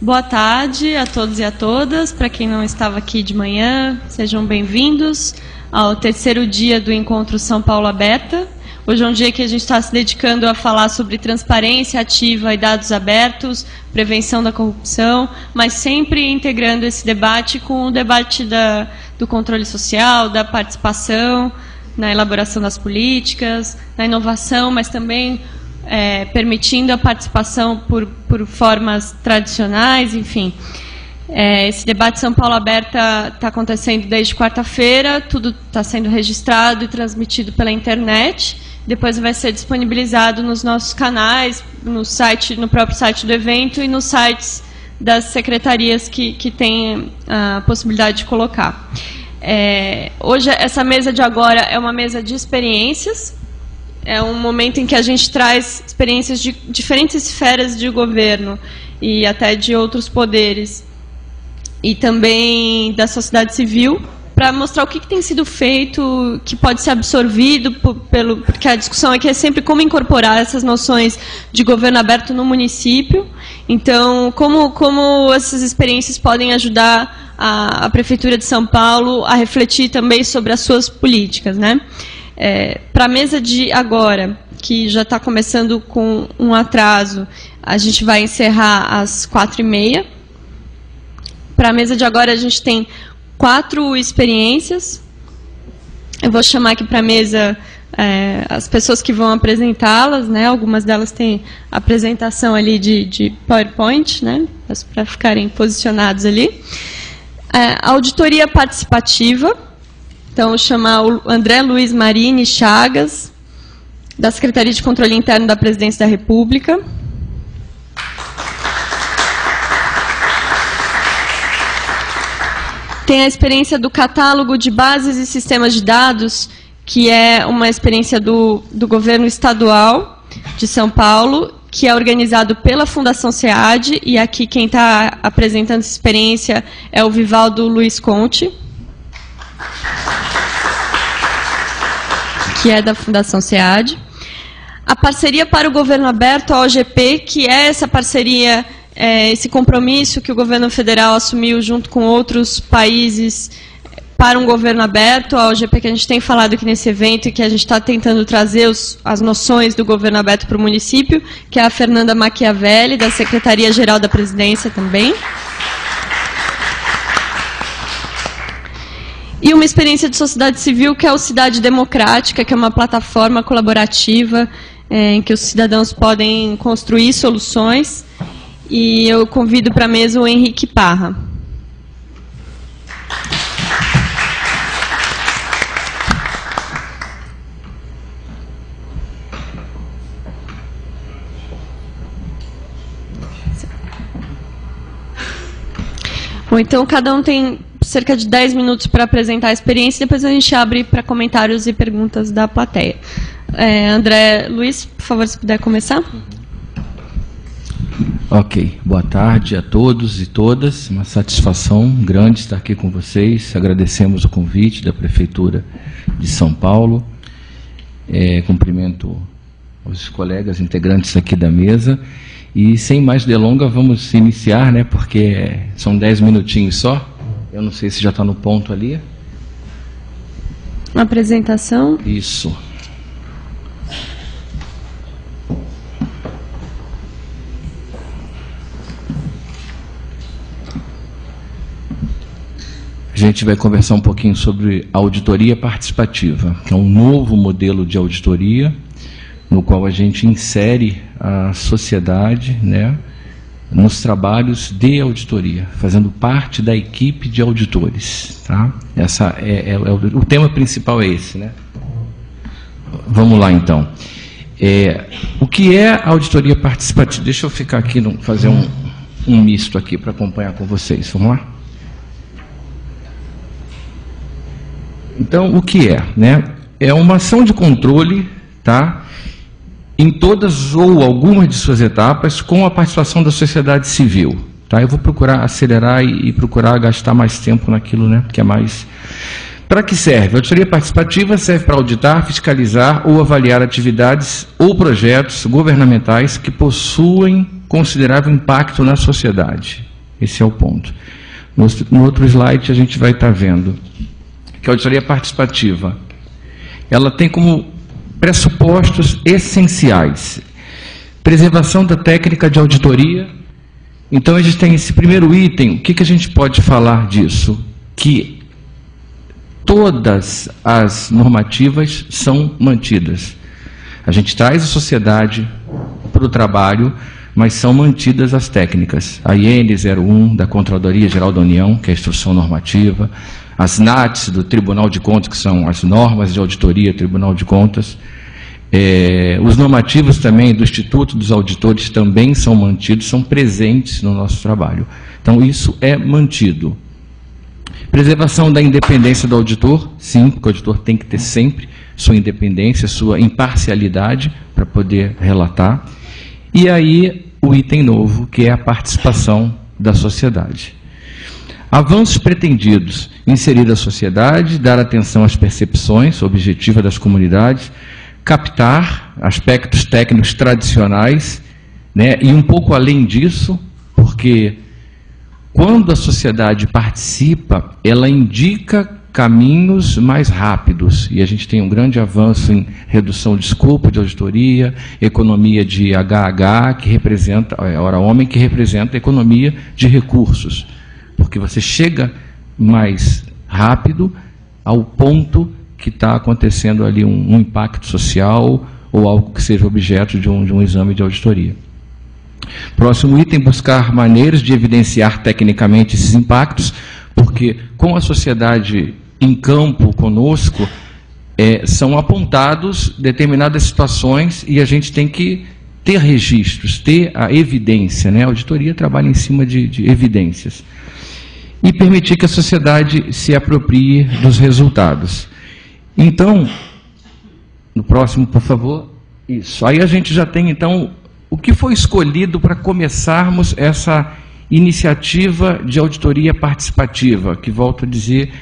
Boa tarde a todos e a todas. Para quem não estava aqui de manhã, sejam bem-vindos ao terceiro dia do Encontro São Paulo Aberta. Hoje é um dia que a gente está se dedicando a falar sobre transparência ativa e dados abertos, prevenção da corrupção, mas sempre integrando esse debate com o debate da, do controle social, da participação na elaboração das políticas, na inovação, mas também é, permitindo a participação por, por formas tradicionais, enfim. É, esse debate São Paulo Aberta está acontecendo desde quarta-feira, tudo está sendo registrado e transmitido pela internet. Depois vai ser disponibilizado nos nossos canais, no site, no próprio site do evento e nos sites das secretarias que, que têm a possibilidade de colocar. É, hoje, essa mesa de agora é uma mesa de experiências, é um momento em que a gente traz experiências de diferentes esferas de governo e até de outros poderes e também da sociedade civil para mostrar o que, que, tem sido feito, que pode ser absorvido pelo, porque a discussão aqui é sempre como incorporar essas noções de governo aberto no município. Então, como, como essas experiências podem ajudar a, a prefeitura de São Paulo a refletir também sobre as suas políticas, né? É, Para a mesa de agora, que já está começando com um atraso, a gente vai encerrar às quatro e meia. Para a mesa de agora, a gente tem quatro experiências. Eu vou chamar aqui para a mesa é, as pessoas que vão apresentá-las, né? Algumas delas têm apresentação ali de, de PowerPoint, né? Para ficarem posicionados ali. É, auditoria participativa então, chamar o André Luiz Marini Chagas, da Secretaria de Controle Interno da Presidência da República. Tem a experiência do catálogo de bases e sistemas de dados, que é uma experiência do, do governo estadual de São Paulo, que é organizado pela Fundação SEAD, e aqui quem está apresentando essa experiência é o Vivaldo Luiz Conte que é da Fundação SEAD. A parceria para o governo aberto, a OGP, que é essa parceria, é, esse compromisso que o governo federal assumiu junto com outros países para um governo aberto, a OGP que a gente tem falado aqui nesse evento e que a gente está tentando trazer os, as noções do governo aberto para o município, que é a Fernanda Machiavelli, da Secretaria-Geral da Presidência também. E uma experiência de sociedade civil que é o Cidade Democrática, que é uma plataforma colaborativa é, em que os cidadãos podem construir soluções. E eu convido para a mesa o Henrique Parra. Bom, então cada um tem cerca de 10 minutos para apresentar a experiência, depois a gente abre para comentários e perguntas da plateia. É, André Luiz, por favor, se puder começar. Ok, boa tarde a todos e todas. Uma satisfação grande estar aqui com vocês. Agradecemos o convite da Prefeitura de São Paulo. É, cumprimento os colegas integrantes aqui da mesa. E sem mais delongas, vamos iniciar, né, porque são dez minutinhos só. Eu não sei se já está no ponto ali. Apresentação. Isso. A gente vai conversar um pouquinho sobre auditoria participativa, que é um novo modelo de auditoria no qual a gente insere a sociedade, né, nos trabalhos de auditoria, fazendo parte da equipe de auditores. Tá? Essa é, é, é o, o, tema principal é esse. Né? Vamos lá, então. É, o que é auditoria participativa? Deixa eu ficar aqui, fazer um, um misto aqui para acompanhar com vocês. Vamos lá? Então, o que é? Né? É uma ação de controle tá? Em todas ou algumas de suas etapas com a participação da sociedade civil. Tá? Eu vou procurar acelerar e, e procurar gastar mais tempo naquilo né, que é mais. Para que serve? A auditoria participativa serve para auditar, fiscalizar ou avaliar atividades ou projetos governamentais que possuem considerável impacto na sociedade. Esse é o ponto. No, no outro slide a gente vai estar vendo que a auditoria participativa ela tem como pressupostos essenciais preservação da técnica de auditoria. Então a gente tem esse primeiro item. O que, que a gente pode falar disso? Que todas as normativas são mantidas. A gente traz a sociedade para o trabalho, mas são mantidas as técnicas. A IN 01 da Contradoria Geral da União, que é a instrução normativa, as NATs do Tribunal de Contas, que são as normas de auditoria Tribunal de Contas, é, os normativos também do Instituto dos Auditores também são mantidos, são presentes no nosso trabalho. Então, isso é mantido. Preservação da independência do auditor, sim, porque o auditor tem que ter sempre sua independência, sua imparcialidade para poder relatar. E aí, o item novo, que é a participação da sociedade. Avanços pretendidos: inserir a sociedade, dar atenção às percepções objetivas das comunidades, captar aspectos técnicos tradicionais, né, e um pouco além disso, porque quando a sociedade participa, ela indica caminhos mais rápidos. E a gente tem um grande avanço em redução de escopo de auditoria, economia de HH, que representa, é, hora homem, que representa economia de recursos. Porque você chega mais rápido ao ponto que está acontecendo ali um, um, impacto social ou algo que seja objeto de um, de um exame de auditoria. Próximo item, buscar maneiras de evidenciar tecnicamente esses impactos, porque com a sociedade em campo conosco, é, são apontados determinadas situações e a gente tem que ter registros, ter a evidência. Né? A auditoria trabalha em cima de, de evidências. E permitir que a sociedade se aproprie dos resultados. Então, no próximo, por favor. Isso. Aí a gente já tem, então, o que foi escolhido para começarmos essa iniciativa de auditoria participativa, que, volto a dizer,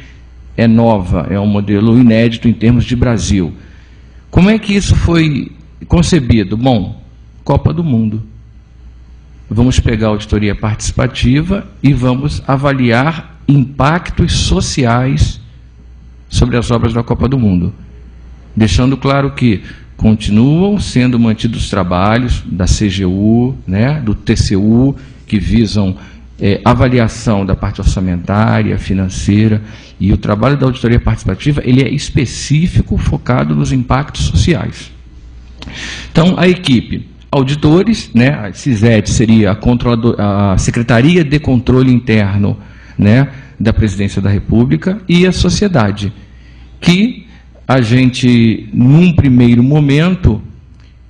é nova, é um modelo inédito em termos de Brasil. Como é que isso foi concebido? Bom, Copa do Mundo. Vamos pegar a auditoria participativa e vamos avaliar impactos sociais sobre as obras da Copa do Mundo, deixando claro que continuam sendo mantidos os trabalhos da CGU, né, do TCU, que visam é, avaliação da parte orçamentária, financeira, e o trabalho da auditoria participativa ele é específico, focado nos impactos sociais. Então, a equipe, auditores, né, a CISET seria a, a Secretaria de Controle Interno, né, da Presidência da República e a sociedade, que a gente, num primeiro momento,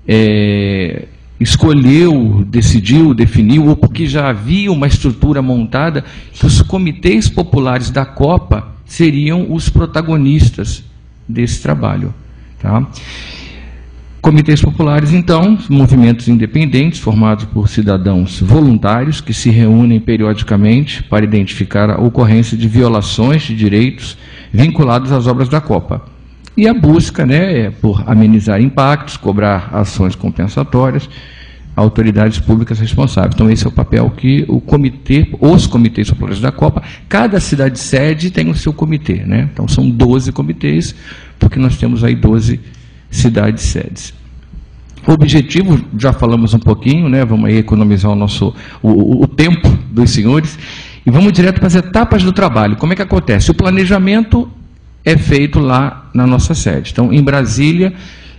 é, escolheu, decidiu, definiu, ou porque já havia uma estrutura montada, que os comitês populares da Copa seriam os protagonistas desse trabalho. Tá? Comitês populares, então, movimentos independentes formados por cidadãos voluntários que se reúnem periodicamente para identificar a ocorrência de violações de direitos vinculados às obras da Copa. E a busca né, é por amenizar impactos, cobrar ações compensatórias, autoridades públicas responsáveis. Então, esse é o papel que o comitê, os comitês populares da Copa, cada cidade sede tem o seu comitê. Né? Então, são 12 comitês, porque nós temos aí 12 cidades sedes. O objetivo, já falamos um pouquinho, né? vamos aí economizar o nosso o, o tempo dos senhores, e vamos direto para as etapas do trabalho. Como é que acontece? O planejamento é feito lá na nossa sede. Então, em Brasília,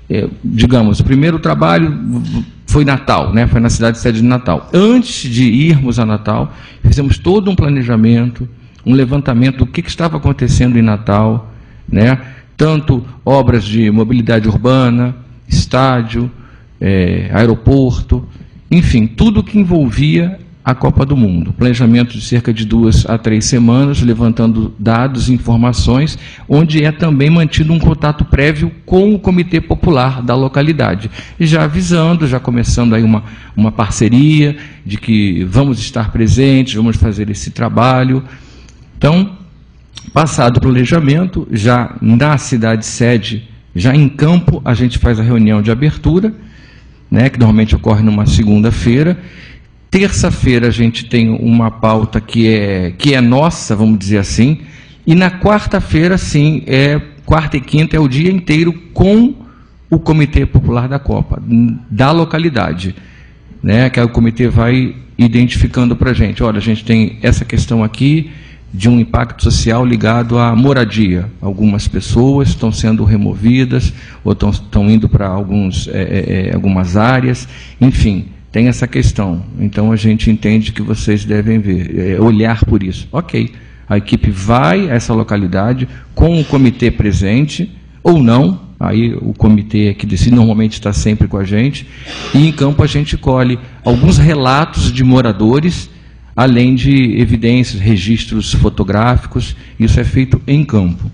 é, digamos, o primeiro trabalho foi Natal, né? foi na cidade sede de Natal. Antes de irmos a Natal, fizemos todo um planejamento, um levantamento do que, que estava acontecendo em Natal, né? tanto obras de mobilidade urbana, estádio, é, aeroporto, enfim, tudo que envolvia a Copa do Mundo. Planejamento de cerca de duas a três semanas, levantando dados e informações, onde é também mantido um contato prévio com o Comitê Popular da localidade. E já avisando, já começando aí uma, uma parceria de que vamos estar presentes, vamos fazer esse trabalho. Então, Passado o planejamento, já na cidade sede, já em campo, a gente faz a reunião de abertura, né, que normalmente ocorre numa segunda-feira, Terça-feira a gente tem uma pauta que é, que é nossa, vamos dizer assim, e na quarta-feira, sim, é quarta e quinta é o dia inteiro com o Comitê Popular da Copa, da localidade. Né, que o comitê vai identificando para a gente. Olha, a gente tem essa questão aqui de um impacto social ligado à moradia. Algumas pessoas estão sendo removidas ou estão, estão indo para alguns, é, é, é, algumas áreas. Enfim, tem essa questão. Então a gente entende que vocês devem ver, é, olhar por isso. Ok, a equipe vai a essa localidade com o comitê presente ou não, aí o comitê é que decide, normalmente está sempre com a gente, e em campo a gente colhe alguns relatos de moradores, além de evidências, registros fotográficos, isso é feito em campo.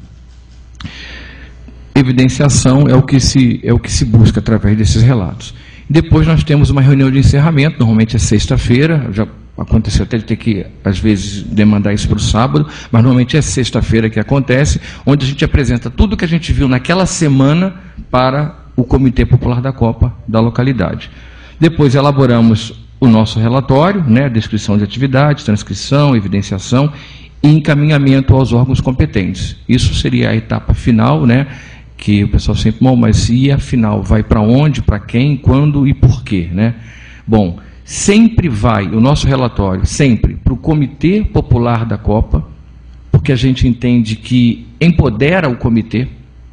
Evidenciação é o que se, é o que se busca através desses relatos. Depois nós temos uma reunião de encerramento, normalmente é sexta-feira, já Aconteceu até de ter que, às vezes, demandar isso para o sábado, mas normalmente é sexta-feira que acontece, onde a gente apresenta tudo que a gente viu naquela semana para o Comitê Popular da Copa da localidade. Depois elaboramos o nosso relatório, né, descrição de atividades, transcrição, evidenciação e encaminhamento aos órgãos competentes. Isso seria a etapa final, né, que o pessoal sempre, bom, mas e afinal, vai para onde, para quem, quando e por quê, né? Bom, sempre vai, o nosso relatório, sempre, para o Comitê Popular da Copa, porque a gente entende que empodera o comitê,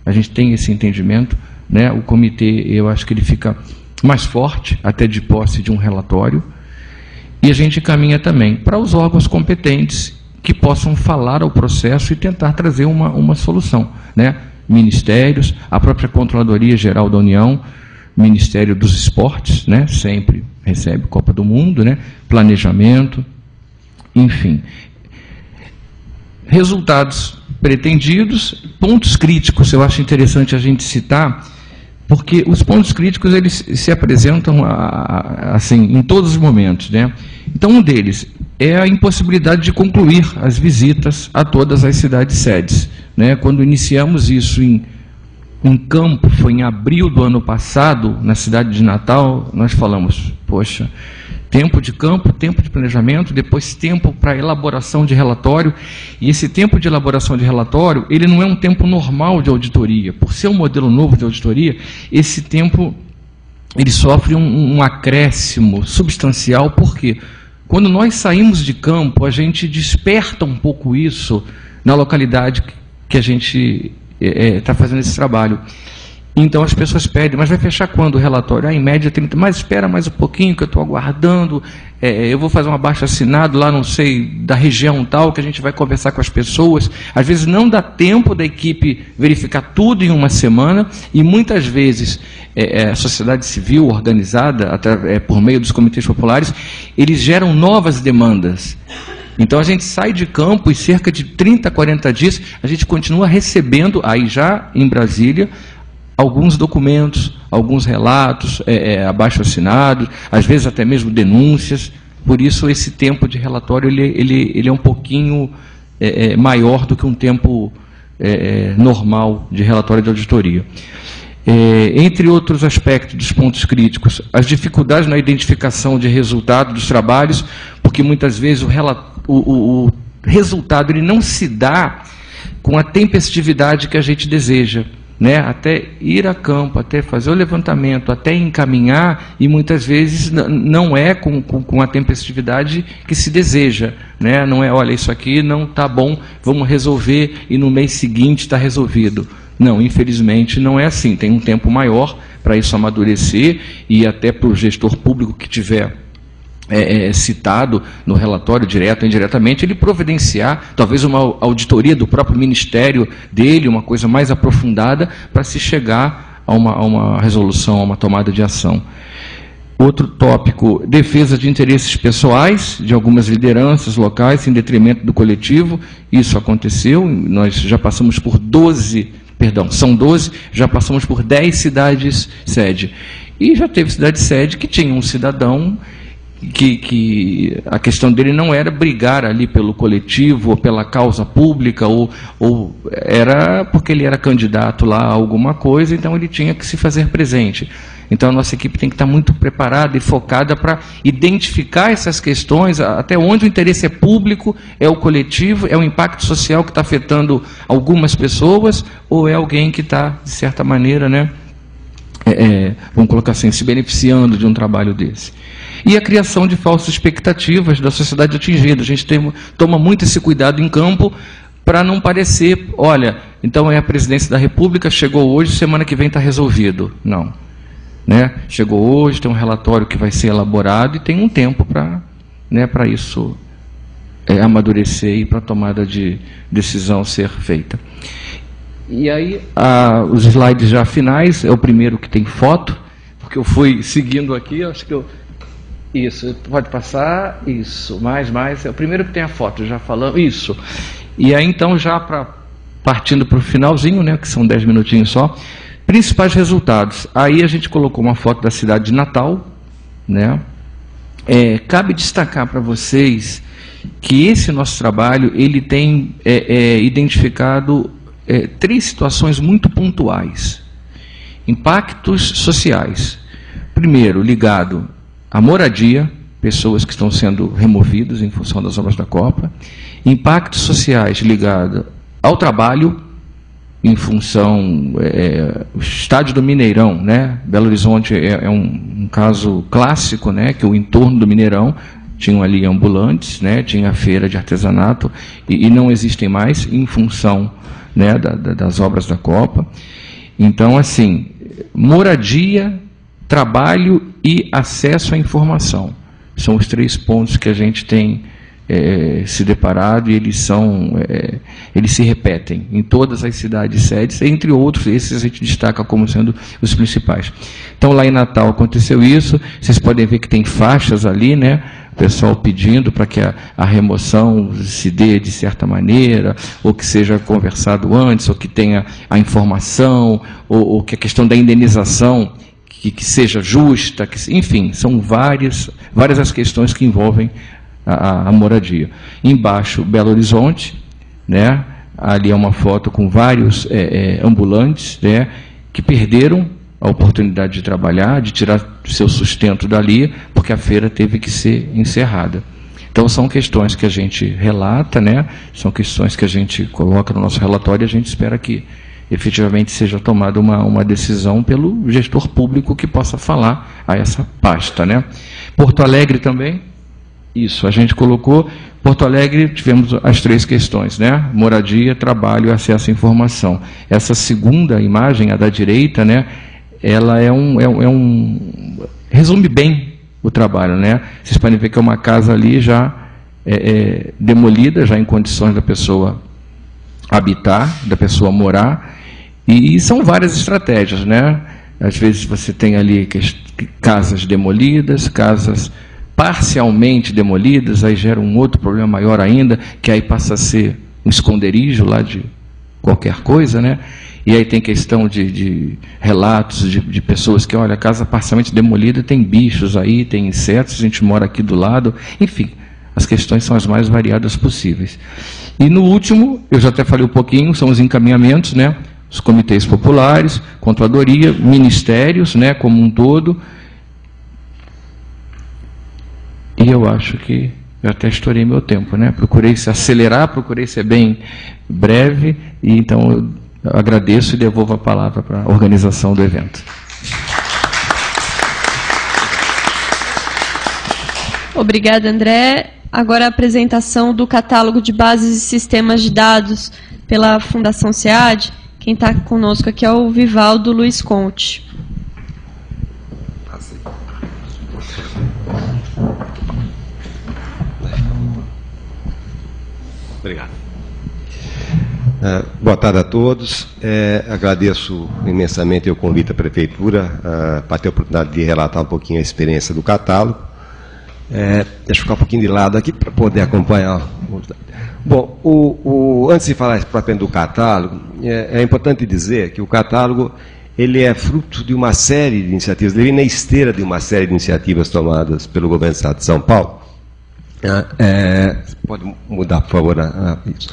a gente tem esse entendimento, né? o comitê, eu acho que ele fica mais forte, até de posse de um relatório, e a gente caminha também para os órgãos competentes que possam falar ao processo e tentar trazer uma, uma solução. Né? Ministérios, a própria Controladoria Geral da União, Ministério dos Esportes, né? sempre recebe Copa do Mundo, né? planejamento, enfim. Resultados pretendidos, pontos críticos, eu acho interessante a gente citar, porque os pontos críticos eles se apresentam assim em todos os momentos, né? Então um deles é a impossibilidade de concluir as visitas a todas as cidades sedes, né? Quando iniciamos isso em um campo, foi em abril do ano passado, na cidade de Natal, nós falamos, poxa, tempo de campo, tempo de planejamento, depois tempo para elaboração de relatório, e esse tempo de elaboração de relatório, ele não é um tempo normal de auditoria, por ser um modelo novo de auditoria, esse tempo ele sofre um, um acréscimo substancial, porque quando nós saímos de campo, a gente desperta um pouco isso na localidade que a gente está é, é tá fazendo esse trabalho. Então as pessoas pedem, mas vai fechar quando o relatório? Ah, em média 30, mas espera mais um pouquinho que eu estou aguardando, é, eu vou fazer um abaixo assinado lá, não sei, da região tal, que a gente vai conversar com as pessoas. Às vezes não dá tempo da equipe verificar tudo em uma semana, e muitas vezes é, é a sociedade civil organizada, é, por meio dos comitês populares, eles geram novas demandas. Então a gente sai de campo e cerca de 30, 40 dias a gente continua recebendo, aí já em Brasília, alguns documentos, alguns relatos é, é, abaixo assinados, às vezes até mesmo denúncias. Por isso esse tempo de relatório ele, ele, ele é um pouquinho é, é maior do que um tempo é, é, normal de relatório de auditoria. entre outros aspectos dos pontos críticos, as dificuldades na identificação de resultado dos trabalhos, porque muitas vezes o, o, o resultado ele não se dá com a tempestividade que a gente deseja. Né, até ir a campo, até fazer o levantamento, até encaminhar, e muitas vezes não é com, com, com, a tempestividade que se deseja. Né? Não é, olha, isso aqui não está bom, vamos resolver e no mês seguinte está resolvido. Não, infelizmente não é assim. Tem um tempo maior para isso amadurecer e até para o gestor público que tiver é, é, citado no relatório, direto ou indiretamente, ele providenciar talvez uma auditoria do próprio ministério dele, uma coisa mais aprofundada, para se chegar a uma, a uma resolução, a uma tomada de ação. Outro tópico, defesa de interesses pessoais de algumas lideranças locais em detrimento do coletivo. Isso aconteceu, nós já passamos por 12, perdão, são 12, já passamos por 10 cidades sede. E já teve cidade sede que tinha um cidadão que, que, a questão dele não era brigar ali pelo coletivo ou pela causa pública, ou, ou era porque ele era candidato lá a alguma coisa, então ele tinha que se fazer presente. Então a nossa equipe tem que estar muito preparada e focada para identificar essas questões, até onde o interesse é público, é o coletivo, é o impacto social que está afetando algumas pessoas, ou é alguém que está, de certa maneira, né, é, é, vamos colocar assim, se beneficiando de um trabalho desse. E a criação de falsas expectativas da sociedade atingida. A gente tem, toma muito esse cuidado em campo para não parecer, olha, então é a presidência da República, chegou hoje, semana que vem está resolvido. Não. Né? Chegou hoje, tem um relatório que vai ser elaborado e tem um tempo para né, isso é, amadurecer e para a tomada de decisão ser feita. E aí, a, os slides já finais, é o primeiro que tem foto, porque eu fui seguindo aqui, acho que eu. Isso, pode passar, isso, mais, mais. É o primeiro que tem a foto, já falando. Isso. E aí então, já para partindo para o finalzinho, né, que são 10 minutinhos só, principais resultados. Aí a gente colocou uma foto da cidade de Natal, né? É, cabe destacar para vocês que esse nosso trabalho ele tem é, é, identificado é, três situações muito pontuais. Impactos sociais. Primeiro, ligado à moradia, pessoas que estão sendo removidas em função das obras da Copa impactos sociais ligados ao trabalho, em função é, o estádio do Mineirão, né? Belo Horizonte é, é um, um, caso clássico, né? Que o entorno do Mineirão tinham ali ambulantes, né? Tinha feira de artesanato e, e não existem mais em função, né? Da, da, das obras da Copa. Então, assim, moradia, trabalho e acesso à informação são os três pontos que a gente tem é, se deparado e eles são é, eles se repetem em todas as cidades sedes, entre outros, esses a gente destaca como sendo os principais. Então lá em Natal aconteceu isso, vocês podem ver que tem faixas ali, né? O pessoal pedindo para que a, a, remoção se dê de certa maneira, ou que seja conversado antes, ou que tenha a informação, ou, ou que a questão da indenização que, que seja justa, que, enfim, são várias, várias as questões que envolvem a, a moradia. Embaixo, Belo Horizonte, né? ali é uma foto com vários é, é, ambulantes né? que perderam a oportunidade de trabalhar, de tirar seu sustento dali, porque a feira teve que ser encerrada. Então são questões que a gente relata, né? São questões que a gente coloca no nosso relatório e a gente espera que efetivamente seja tomada uma, uma decisão pelo gestor público que possa falar a essa pasta, né? Porto Alegre também, isso, a gente colocou. Porto Alegre tivemos as três questões, né? Moradia, trabalho e acesso à informação. Essa segunda imagem, a da direita, né? Ela é um, é um, é um resume bem o trabalho, né? Vocês podem ver que é uma casa ali já é, é, demolida, já em condições da pessoa habitar, da pessoa morar, e, são várias estratégias, né? Às vezes você tem ali casas demolidas, casas parcialmente demolidas, aí gera um outro problema maior ainda, que aí passa a ser um esconderijo lá de qualquer coisa, né? E aí tem questão de, de relatos de, de, pessoas que, olha, a casa parcialmente demolida tem bichos aí, tem insetos, a gente mora aqui do lado, enfim, as questões são as mais variadas possíveis. E no último, eu já até falei um pouquinho, são os encaminhamentos, né? Os comitês populares, controladoria, ministérios, né, como um todo, e eu acho que eu até estourei meu tempo, né? Procurei se acelerar, procurei ser bem breve, e então eu agradeço e devolvo a palavra para a organização do evento. Obrigada, André. Agora a apresentação do catálogo de bases e sistemas de dados pela Fundação SEAD. Quem está conosco aqui é o Vivaldo Luiz Conte. Obrigado. Uh, boa tarde a todos. É, agradeço imensamente o convite da Prefeitura uh, para ter a oportunidade de relatar um pouquinho a experiência do catálogo. É, deixa eu ficar um pouquinho de lado aqui para poder acompanhar. Bom, o, o, antes de falar propriamente do catálogo, é, é, importante dizer que o catálogo ele é fruto de uma série de iniciativas, ele vem na esteira de uma série de iniciativas tomadas pelo governo do Estado de São Paulo, é, é, pode mudar, por favor, a, a, isso.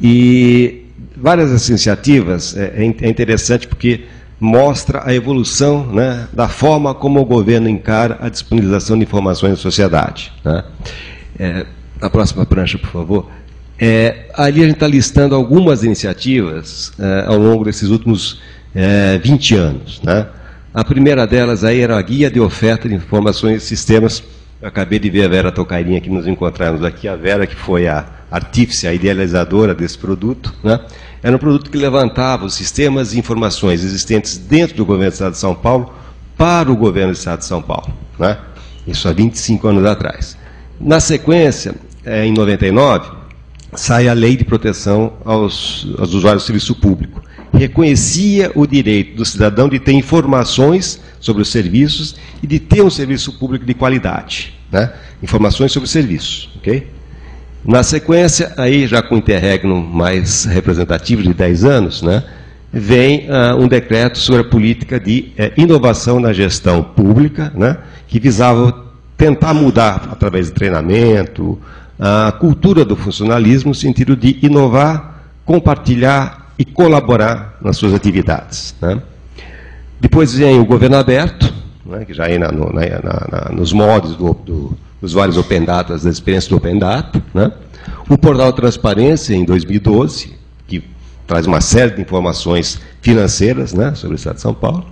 E várias dessas iniciativas, é, é, é interessante porque mostra a evolução né, da forma como o governo encara a disponibilização de informações à sociedade. Né? É, a próxima prancha, por favor. É, ali a gente está listando algumas iniciativas é, ao longo desses últimos é, 20 anos. Né? A primeira delas aí era a Guia de Oferta de Informações e Sistemas. Eu acabei de ver a Vera Tocairinha que nos encontramos aqui, a Vera que foi a artífice, a idealizadora desse produto. Né? Era um produto que levantava os sistemas de informações existentes dentro do governo do Estado de São Paulo para o governo do Estado de São Paulo. Né? Isso há 25 anos atrás. Na sequência, é, em 99, sai a Lei de Proteção aos, aos Usuários do Serviço Público. Reconhecia o direito do cidadão de ter informações sobre os serviços e de ter um serviço público de qualidade. Né? Informações sobre os serviços. Okay? Na sequência, aí já com o interregno mais representativo de 10 anos, né, vem uh, um decreto sobre a política de eh, inovação na gestão pública, né, que visava tentar mudar, através de treinamento, a cultura do funcionalismo, no sentido de inovar, compartilhar e colaborar nas suas atividades. Né. Depois vem o governo aberto, né, que já é na, no, na, na, nos modos do, do os vários Open Data, das experiências do Open Data. Né? O portal Transparência, em 2012, que traz uma série de informações financeiras né, sobre o Estado de São Paulo.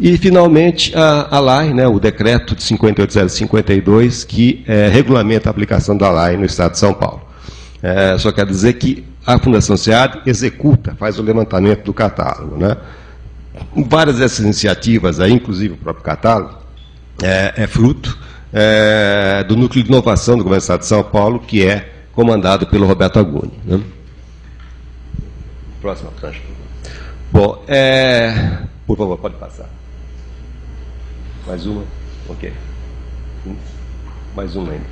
E, finalmente, a, a LAI, né, o decreto de 58052, que é, regulamenta a aplicação da LAI no Estado de São Paulo. É, só quer dizer que a Fundação SEAD executa, faz o levantamento do catálogo. Né? Várias dessas iniciativas, aí, inclusive o próprio catálogo, é, é fruto é, do Núcleo de Inovação do Governo do Estado de São Paulo, que é comandado pelo Roberto Agoni. Né? Próxima. Bom, é, por favor, pode passar. Mais uma? Ok. Mais uma ainda.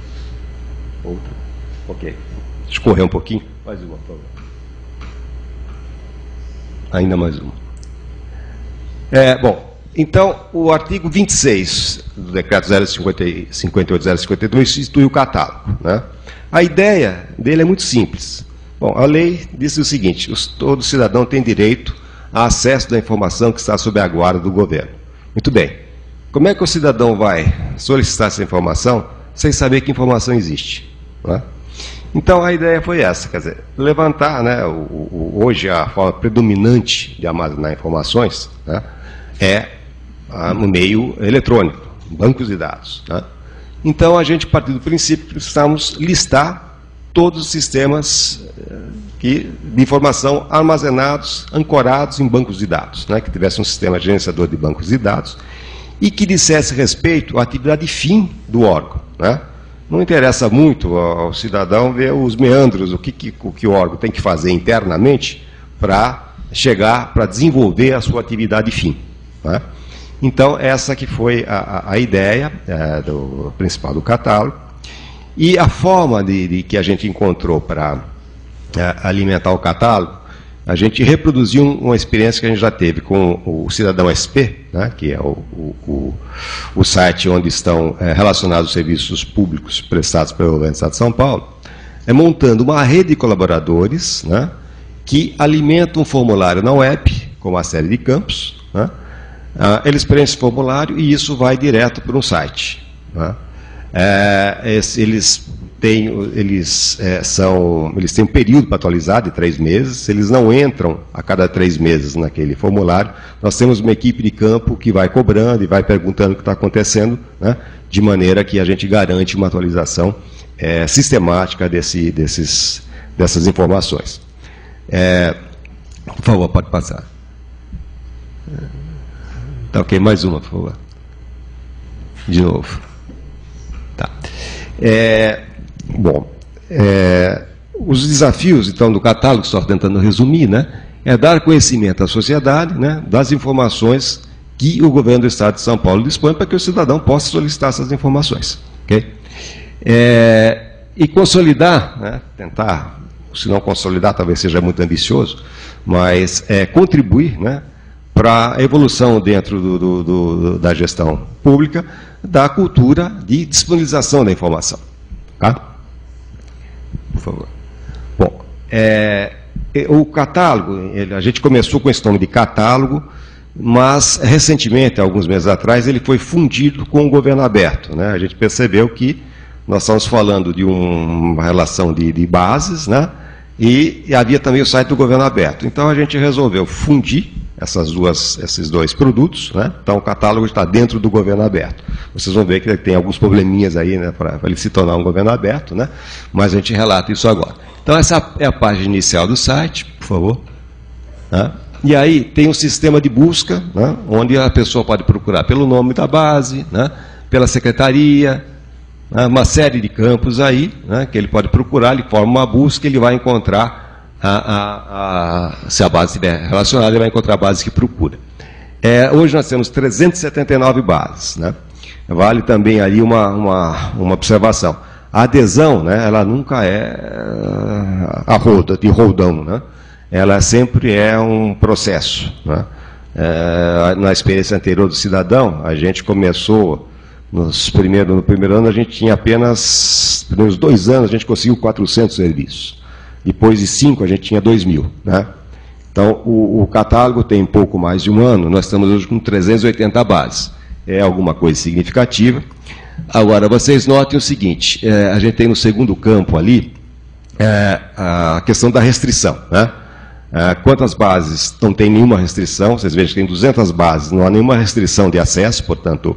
Outra? Ok. Escorrer um pouquinho. Mais uma, por favor. Ainda mais uma. É, bom, então, o artigo 26 do decreto 058.052 institui o catálogo. Né? A ideia dele é muito simples. Bom, a lei diz o seguinte: todo cidadão tem direito a acesso da informação que está sob a guarda do governo. Muito bem. Como é que o cidadão vai solicitar essa informação sem saber que informação existe? Né? Então a ideia foi essa, quer dizer, levantar, né, o, o, hoje a forma predominante de armazenar informações né, é ah, no meio eletrônico, bancos de dados. Né? Então, a gente partiu do princípio que precisamos listar todos os sistemas eh, que, de informação armazenados, ancorados em bancos de dados, né? que tivesse um sistema gerenciador de bancos de dados e que dissesse respeito à atividade fim do órgão. Né? Não interessa muito ao cidadão ver os meandros, o que, que, o, que o órgão tem que fazer internamente para chegar, para desenvolver a sua atividade fim. Né? Então, essa que foi a, a ideia é, do principal do catálogo. E a forma de, de que a gente encontrou para é, alimentar o catálogo, a gente reproduziu uma experiência que a gente já teve com o Cidadão SP, né, que é o, o, o, site onde estão é, relacionados os serviços públicos prestados pelo governo do Estado de São Paulo, é montando uma rede de colaboradores né, que alimentam um formulário na web, com uma série de campos, né, ah, eles preenchem esse formulário e isso vai direto para um site. Né? É, eles têm, eles, é, são, eles têm um período para atualizar de três meses, eles não entram a cada três meses naquele formulário. Nós temos uma equipe de campo que vai cobrando e vai perguntando o que está acontecendo, né? de maneira que a gente garante uma atualização é, sistemática desse, desses, dessas informações. É, por favor, pode passar. Tá ok, mais uma, por favor. De novo. Tá. É, bom, é, os desafios, então, do catálogo, só tentando resumir, né, é dar conhecimento à sociedade né, das informações que o governo do Estado de São Paulo dispõe para que o cidadão possa solicitar essas informações. Okay? É, e consolidar, né, tentar, se não consolidar, talvez seja muito ambicioso, mas é, contribuir né, para a evolução dentro do, do, do, da gestão pública da cultura de disponibilização da informação. Tá? Por favor. Bom, é, o catálogo, ele, a gente começou com esse nome de catálogo, mas recentemente, alguns meses atrás, ele foi fundido com o governo aberto. Né? A gente percebeu que nós estamos falando de um, uma relação de, de bases, né? E, e, havia também o site do governo aberto. Então a gente resolveu fundir essas duas, esses dois produtos, né? Então o catálogo está dentro do governo aberto. Vocês vão ver que tem alguns probleminhas aí, né, para ele se tornar um governo aberto, né? Mas a gente relata isso agora. Então essa é a página inicial do site, por favor. Né? E aí tem um sistema de busca, né, onde a pessoa pode procurar pelo nome da base, né, pela secretaria, né, uma série de campos aí, né, que ele pode procurar, ele forma uma busca, ele vai encontrar, a, a, a, se a base estiver relacionada, ele vai encontrar a base que procura. É, hoje nós temos 379 bases. Né, vale também ali uma, uma, uma observação. A adesão, né, ela nunca é a roda, de roldão, né? ela sempre é um processo. Né? É, na experiência anterior do cidadão, a gente começou, nos primeiro, no primeiro ano, a gente tinha apenas, nos primeiros dois anos, a gente conseguiu 400 serviços. Depois de cinco, a gente tinha 2 mil. Né? Então, o, o, catálogo tem pouco mais de um ano, nós estamos hoje com 380 bases. É alguma coisa significativa. Agora, vocês notem o seguinte: é, a gente tem no segundo campo ali é, a questão da restrição. Né? É, quantas bases não tem nenhuma restrição? Vocês vejam que tem 200 bases, não há nenhuma restrição de acesso, portanto,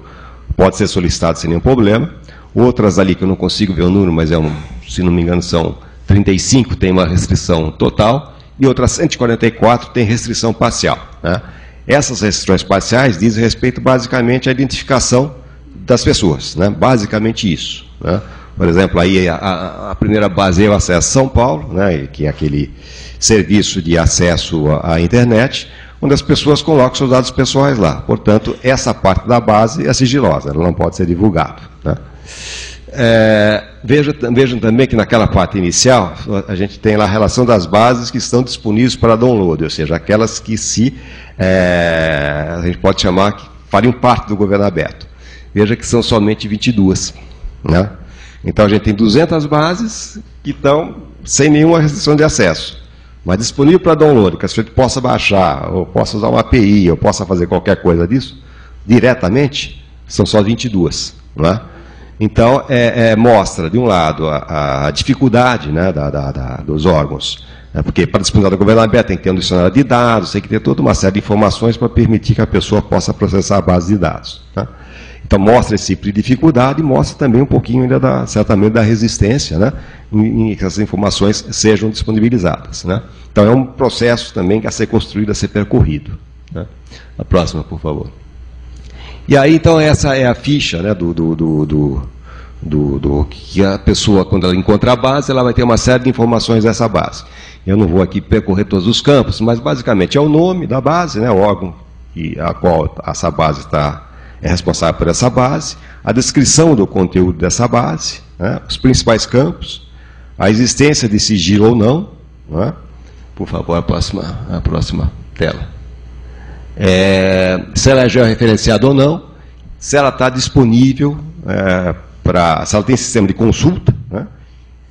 pode ser solicitado sem nenhum problema. Outras ali que eu não consigo ver o número, mas é um, se não me engano são 35, tem uma restrição total, e outras 144 tem restrição parcial. Né? Essas restrições parciais dizem respeito basicamente à identificação das pessoas, né? basicamente isso. Né? Por exemplo, aí a, a, primeira base é o acesso a São Paulo, né? que é aquele serviço de acesso à internet, onde as pessoas colocam seus dados pessoais lá. Portanto, essa parte da base é sigilosa, ela não pode ser divulgada. Né? É, vejam, vejam também que naquela parte inicial, a gente tem lá a relação das bases que estão disponíveis para download, ou seja, aquelas que se, é, a gente pode chamar que fariam parte do governo aberto. Veja que são somente 22. Né? Então a gente tem 200 bases que estão sem nenhuma restrição de acesso mas disponível para download, que a gente possa baixar, ou possa usar uma API, ou possa fazer qualquer coisa disso, diretamente, são só 22. Não é? Então, é, é, mostra, de um lado, a, a dificuldade né, da, da, da, dos órgãos, né, porque para disponibilizar do governo aberto tem que ter um dicionário de dados, tem que ter toda uma série de informações para permitir que a pessoa possa processar a base de dados. Né? Então mostra esse tipo de dificuldade e mostra também um pouquinho ainda da, certamente da resistência, né, em, em que essas informações sejam disponibilizadas. Né. Então é um processo também a ser construído, a ser percorrido. Né. A próxima, por favor. E aí então essa é a ficha né, do, do, do, do do, que a pessoa, quando ela encontra a base, ela vai ter uma série de informações dessa base. Eu não vou aqui percorrer todos os campos, mas basicamente é o nome da base, né, o órgão que, a qual essa base está é responsável por essa base, a descrição do conteúdo dessa base, né, os principais campos, a existência de sigilo ou não. Né, por favor, a próxima, a próxima tela. É, se ela é georreferenciada ou não, se ela está disponível é, para. Se ela tem sistema de consulta, né,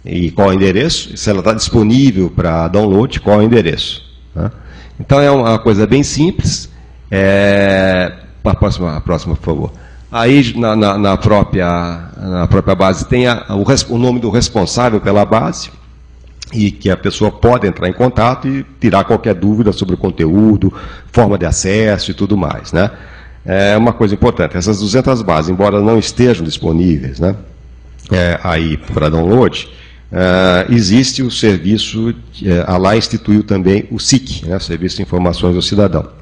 e qual é o endereço, se ela está disponível para download, qual é o endereço. Né. Então é uma coisa bem simples. É, a próxima, a próxima, por favor. Aí, na, na, na própria, na própria base, tem a, o, o nome do responsável pela base, e que a pessoa pode entrar em contato e tirar qualquer dúvida sobre o conteúdo, forma de acesso e tudo mais. Né? É uma coisa importante, essas 200 bases, embora não estejam disponíveis né, é, aí para download, é, existe o serviço, é, a lá instituiu também o SIC, né, Serviço de Informações ao Cidadão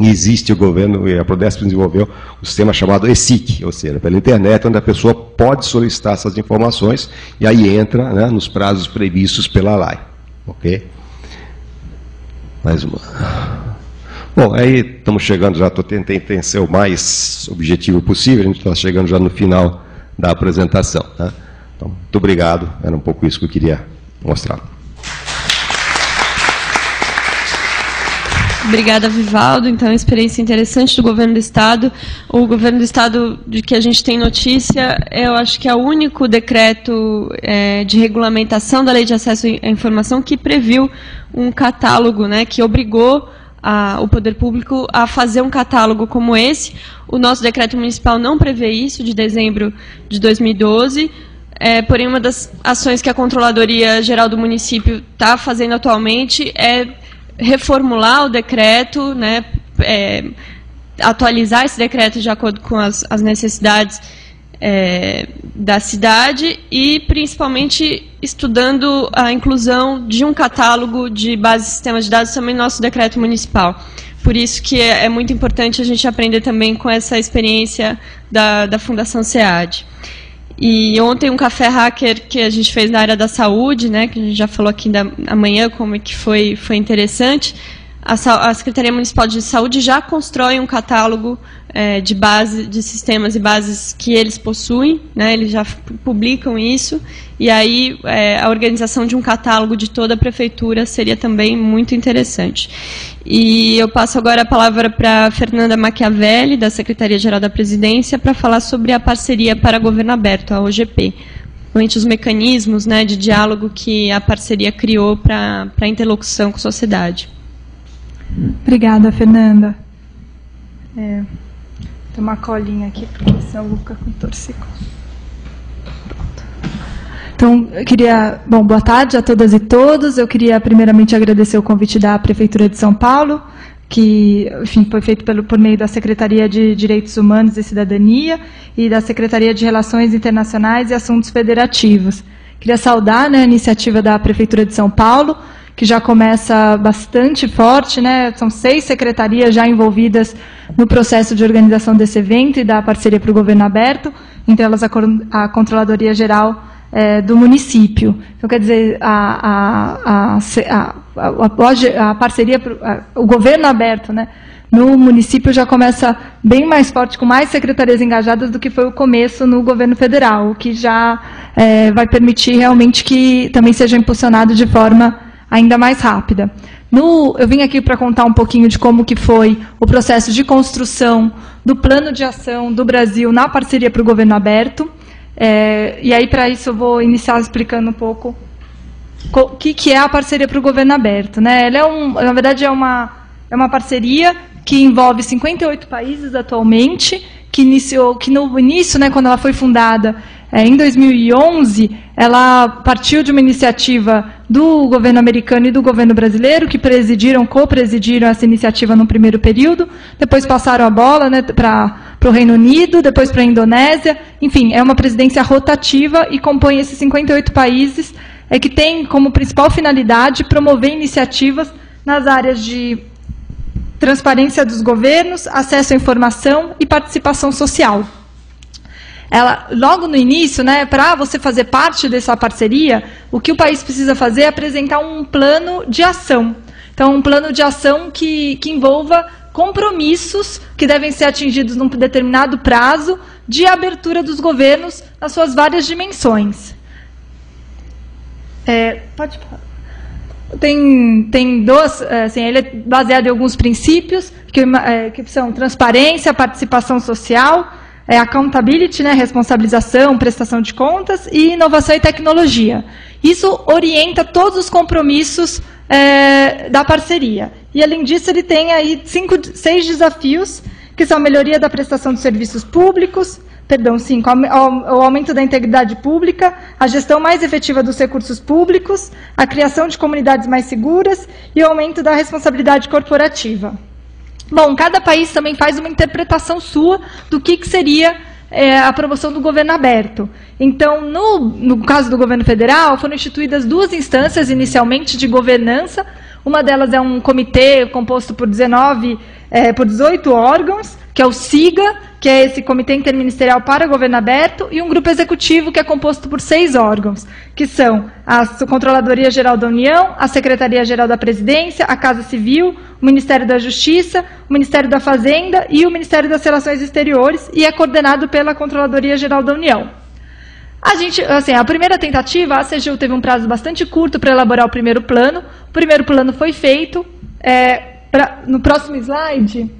existe o governo, e a Prodesp desenvolveu o sistema chamado ESIC, ou seja, pela internet, onde a pessoa pode solicitar essas informações e aí entra né, nos prazos previstos pela lei. Ok? Mais uma. Bom, aí estamos chegando já, estou tentando ser o mais objetivo possível, a gente está chegando já no final da apresentação. Né? Então, muito obrigado, era um pouco isso que eu queria mostrar. Obrigada, Vivaldo. Então, experiência interessante do governo do Estado. O governo do Estado de que a gente tem notícia, eu acho que é o único decreto é, de regulamentação da Lei de Acesso à Informação que previu um catálogo, né, que obrigou a, o poder público a fazer um catálogo como esse. O nosso decreto municipal não prevê isso, de dezembro de 2012. É, porém, uma das ações que a Controladoria Geral do município está fazendo atualmente é reformular o decreto, né, é, atualizar esse decreto de acordo com as, as necessidades é, da cidade e, principalmente, estudando a inclusão de um catálogo de bases de sistemas de dados também no nosso decreto municipal. Por isso que é, é muito importante a gente aprender também com essa experiência da, da Fundação SEAD. E ontem um café hacker que a gente fez na área da saúde, né, que a gente já falou aqui da amanhã como é que foi, foi interessante, a, a Secretaria Municipal de Saúde já constrói um catálogo é, de base de sistemas e bases que eles possuem, né, eles já publicam isso, e aí é, a organização de um catálogo de toda a prefeitura seria também muito interessante. E eu passo agora a palavra para Fernanda Machiavelli, da Secretaria-Geral da Presidência, para falar sobre a parceria para governo aberto, a OGP, os mecanismos né, de diálogo que a parceria criou para a interlocução com a sociedade. Obrigada, Fernanda. É, tem uma colinha aqui, porque senão eu vou ficar com torcicolo. Então, eu queria, bom, boa tarde a todas e todos. Eu queria primeiramente agradecer o convite da Prefeitura de São Paulo, que, enfim, foi feito pelo, por meio da Secretaria de Direitos Humanos e Cidadania e da Secretaria de Relações Internacionais e Assuntos Federativos. Queria saudar né, a iniciativa da Prefeitura de São Paulo, que já começa bastante forte, né? São seis secretarias já envolvidas no processo de organização desse evento e da parceria para o governo aberto, entre elas a, a Controladoria Geral é, do município. Então, quer dizer, a, a, a, parceria, o governo aberto, né? no município já começa bem mais forte, com mais secretarias engajadas do que foi o começo no governo federal, o que já é, vai permitir realmente que também seja impulsionado de forma ainda mais rápida. No, eu vim aqui para contar um pouquinho de como que foi o processo de construção do plano de ação do Brasil na parceria para o governo aberto. É, e aí, para isso, eu vou iniciar explicando um pouco o que, que é a parceria para o governo aberto. Né? Ela é um, na verdade, é uma, é uma parceria que envolve 58 países atualmente, que iniciou, que no início, né, quando ela foi fundada, é, em 2011, ela partiu de uma iniciativa do governo americano e do governo brasileiro, que presidiram, co-presidiram essa iniciativa no primeiro período, depois passaram a bola né, para o Reino Unido, depois para a Indonésia. Enfim, é uma presidência rotativa e compõe esses 58 países, é, que tem como principal finalidade promover iniciativas nas áreas de transparência dos governos, acesso à informação e participação social ela, logo no início, né, para você fazer parte dessa parceria, o que o país precisa fazer é apresentar um plano de ação. Então, um plano de ação que, que envolva compromissos que devem ser atingidos num determinado prazo de abertura dos governos nas suas várias dimensões. É, pode tem, tem dois, assim, ele é baseado em alguns princípios, que, é, que são transparência, participação social, é accountability, né, responsabilização, prestação de contas, e inovação e tecnologia. Isso orienta todos os compromissos é, da parceria. E, além disso, ele tem aí cinco, seis desafios, que são melhoria da prestação de serviços públicos, perdão, cinco, o aumento da integridade pública, a gestão mais efetiva dos recursos públicos, a criação de comunidades mais seguras e o aumento da responsabilidade corporativa. Bom, cada país também faz uma interpretação sua do que, que seria é, a promoção do governo aberto. Então, no, no caso do governo federal, foram instituídas duas instâncias inicialmente de governança. Uma delas é um comitê composto por 19, é, por 18 órgãos, que é o SIGA, que é esse Comitê Interministerial para Governo Aberto, e um grupo executivo que é composto por seis órgãos, que são a Controladoria Geral da União, a Secretaria Geral da Presidência, a Casa Civil, o Ministério da Justiça, o Ministério da Fazenda e o Ministério das Relações Exteriores, e é coordenado pela Controladoria Geral da União. A gente, assim, a primeira tentativa, a CGU teve um prazo bastante curto para elaborar o primeiro plano. O primeiro plano foi feito. É, pra, no próximo slide,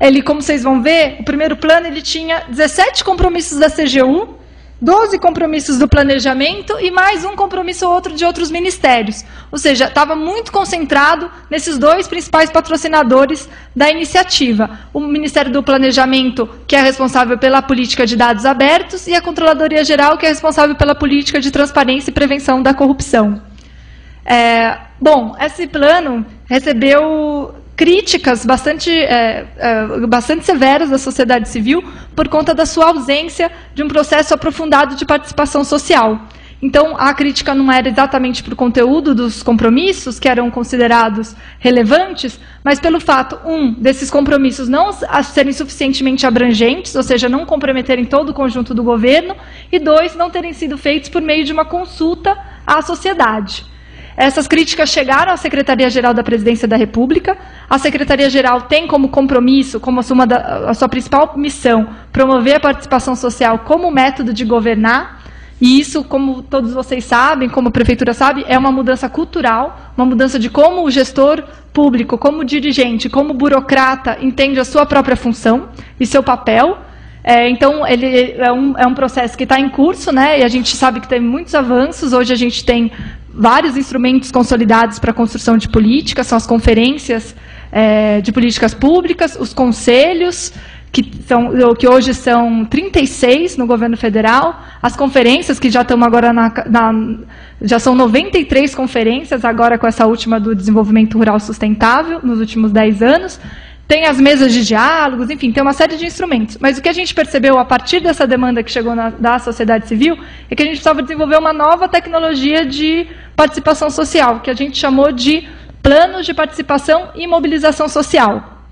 ele, como vocês vão ver, o primeiro plano ele tinha 17 compromissos da CGU 12 compromissos do planejamento e mais um compromisso ou outro de outros ministérios. Ou seja, estava muito concentrado nesses dois principais patrocinadores da iniciativa. O Ministério do Planejamento, que é responsável pela política de dados abertos, e a Controladoria Geral, que é responsável pela política de transparência e prevenção da corrupção. É, bom, esse plano recebeu críticas bastante, é, é, bastante severas da sociedade civil por conta da sua ausência de um processo aprofundado de participação social. Então, a crítica não era exatamente para o conteúdo dos compromissos, que eram considerados relevantes, mas pelo fato, um, desses compromissos não serem suficientemente abrangentes, ou seja, não comprometerem todo o conjunto do governo, e dois, não terem sido feitos por meio de uma consulta à sociedade. Essas críticas chegaram à Secretaria-Geral da Presidência da República. A Secretaria-Geral tem como compromisso, como a sua, a sua principal missão, promover a participação social como método de governar. E isso, como todos vocês sabem, como a Prefeitura sabe, é uma mudança cultural, uma mudança de como o gestor público, como dirigente, como burocrata entende a sua própria função e seu papel. É, então, ele é um, é um processo que está em curso, né, e a gente sabe que tem muitos avanços. Hoje a gente tem vários instrumentos consolidados para a construção de políticas, são as conferências é, de políticas públicas, os conselhos, que, são, que hoje são 36 no governo federal, as conferências, que já estamos agora na, na, já são 93 conferências, agora com essa última do desenvolvimento rural sustentável, nos últimos 10 anos, tem as mesas de diálogos, enfim, tem uma série de instrumentos. Mas o que a gente percebeu a partir dessa demanda que chegou na, da sociedade civil é que a gente precisava desenvolver uma nova tecnologia de participação social, que a gente chamou de planos de participação e mobilização social.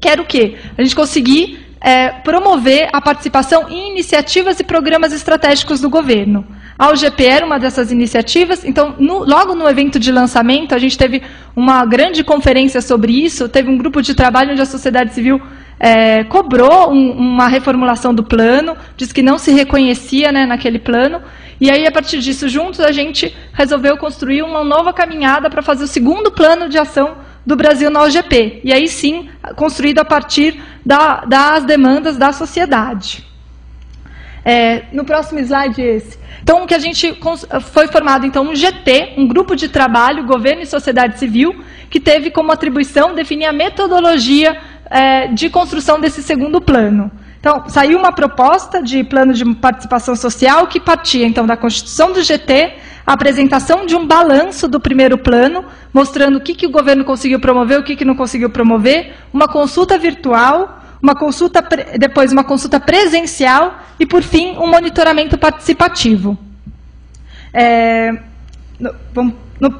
Que era o quê? A gente conseguir é, promover a participação em iniciativas e programas estratégicos do governo. A UGP era uma dessas iniciativas, então, no, logo no evento de lançamento, a gente teve uma grande conferência sobre isso, teve um grupo de trabalho onde a sociedade civil é, cobrou um, uma reformulação do plano, disse que não se reconhecia né, naquele plano, e aí, a partir disso, juntos, a gente resolveu construir uma nova caminhada para fazer o segundo plano de ação do Brasil na OGP, e aí sim, construído a partir da, das demandas da sociedade. É, no próximo slide esse. Então, que a gente foi formado então um GT, um grupo de trabalho, governo e sociedade civil, que teve como atribuição definir a metodologia é, de construção desse segundo plano. Então, saiu uma proposta de plano de participação social que partia então da constituição do GT, a apresentação de um balanço do primeiro plano, mostrando o que, que o governo conseguiu promover, o que, que não conseguiu promover, uma consulta virtual uma consulta depois uma consulta presencial e, por fim, um monitoramento participativo. É, no, no,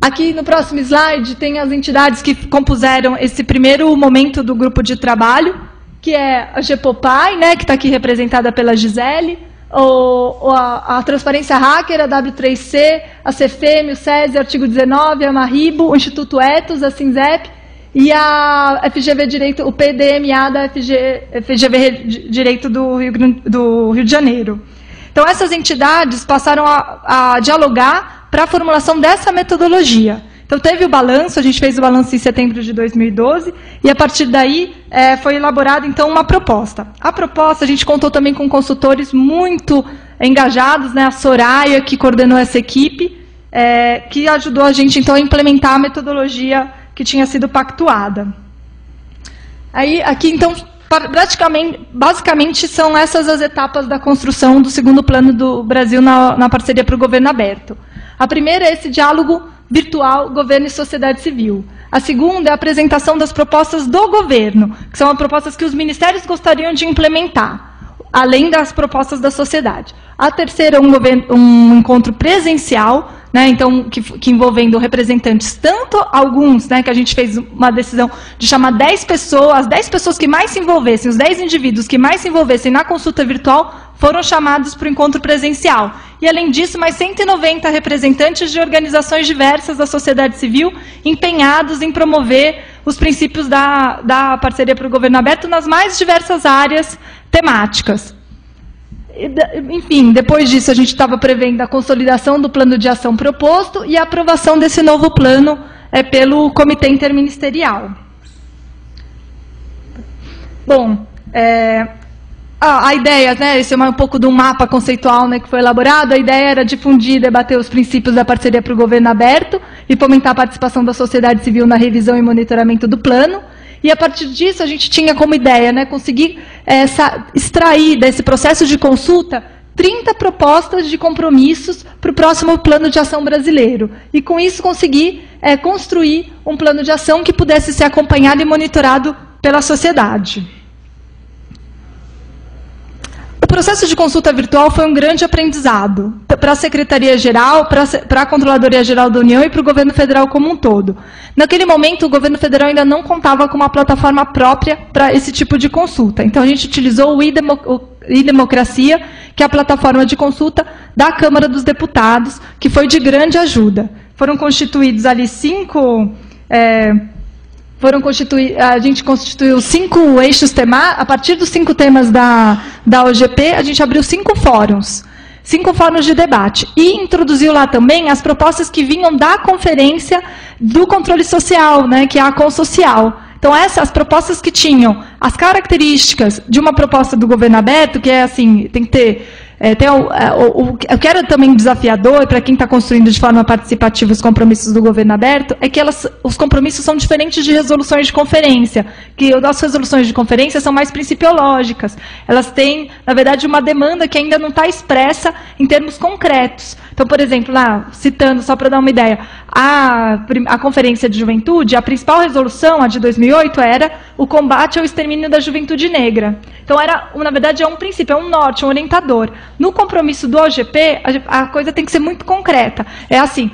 aqui no próximo slide tem as entidades que compuseram esse primeiro momento do grupo de trabalho, que é a GEPOPAI, né, que está aqui representada pela Gisele, o, a, a, Transparência Hacker, a W3C, a CFM, o SESI, Artigo 19, a Maribo, o Instituto Etos, a Cinzep, e a FGV Direito, o PDMA da FG, FGV Direito do Rio, do Rio de Janeiro. Então, essas entidades passaram a, a dialogar para a formulação dessa metodologia. Então, teve o balanço, a gente fez o balanço em setembro de 2012, e a partir daí é, foi elaborada, então, uma proposta. A proposta, a gente contou também com consultores muito engajados, né, a Soraya, que coordenou essa equipe, é, que ajudou a gente, então, a implementar a metodologia que tinha sido pactuada. Aí, aqui, então, praticamente, basicamente, são essas as etapas da construção do segundo plano do Brasil na, na parceria para o governo aberto. A primeira é esse diálogo virtual governo e sociedade civil. A segunda é a apresentação das propostas do governo, que são as propostas que os ministérios gostariam de implementar, além das propostas da sociedade. A terceira é um, um encontro presencial, né, então, que, que, envolvendo representantes, tanto alguns, né, que a gente fez uma decisão de chamar 10 pessoas, as 10 pessoas que mais se envolvessem, os 10 indivíduos que mais se envolvessem na consulta virtual, foram chamados para o encontro presencial. E, além disso, mais 190 representantes de organizações diversas da sociedade civil empenhados em promover os princípios da, da parceria para o governo aberto nas mais diversas áreas temáticas enfim, depois disso a gente estava prevendo a consolidação do plano de ação proposto e a aprovação desse novo plano é, pelo Comitê Interministerial. Bom, é, a, ideia, né, esse é um pouco do mapa conceitual né, que foi elaborado, a ideia era difundir e debater os princípios da parceria para o governo aberto e fomentar a participação da sociedade civil na revisão e monitoramento do plano. E a partir disso a gente tinha como ideia né, conseguir essa, extrair desse processo de consulta 30 propostas de compromissos para o próximo plano de ação brasileiro. E com isso conseguir é, construir um plano de ação que pudesse ser acompanhado e monitorado pela sociedade. O processo de consulta virtual foi um grande aprendizado para a Secretaria-Geral, para a Controladoria-Geral da União e para o governo federal como um todo. Naquele momento, o governo federal ainda não contava com uma plataforma própria para esse tipo de consulta. Então, a gente utilizou o e-democracia, que é a plataforma de consulta da Câmara dos Deputados, que foi de grande ajuda. Foram constituídos ali cinco. É, foram constituir, a gente constituiu cinco eixos temáticos, a partir dos cinco temas da, da OGP, a gente abriu cinco fóruns, cinco fóruns de debate, e introduziu lá também as propostas que vinham da conferência do controle social, né, que é a Consocial. Então, essas propostas que tinham as características de uma proposta do governo aberto, que é assim, tem que ter é, tem o, é, o, o, eu quero também desafiador para quem está construindo de forma participativa os compromissos do governo aberto é que elas, os compromissos são diferentes de resoluções de conferência, que as resoluções de conferência são mais principiológicas. Elas têm, na verdade, uma demanda que ainda não está expressa em termos concretos. Então, por exemplo, lá, citando, só para dar uma ideia, a, a Conferência de Juventude, a principal resolução, a de 2008, era o combate ao extermínio da juventude negra. Então, era, na verdade, é um princípio, é um norte, um orientador. No compromisso do OGP, a, a coisa tem que ser muito concreta. É assim,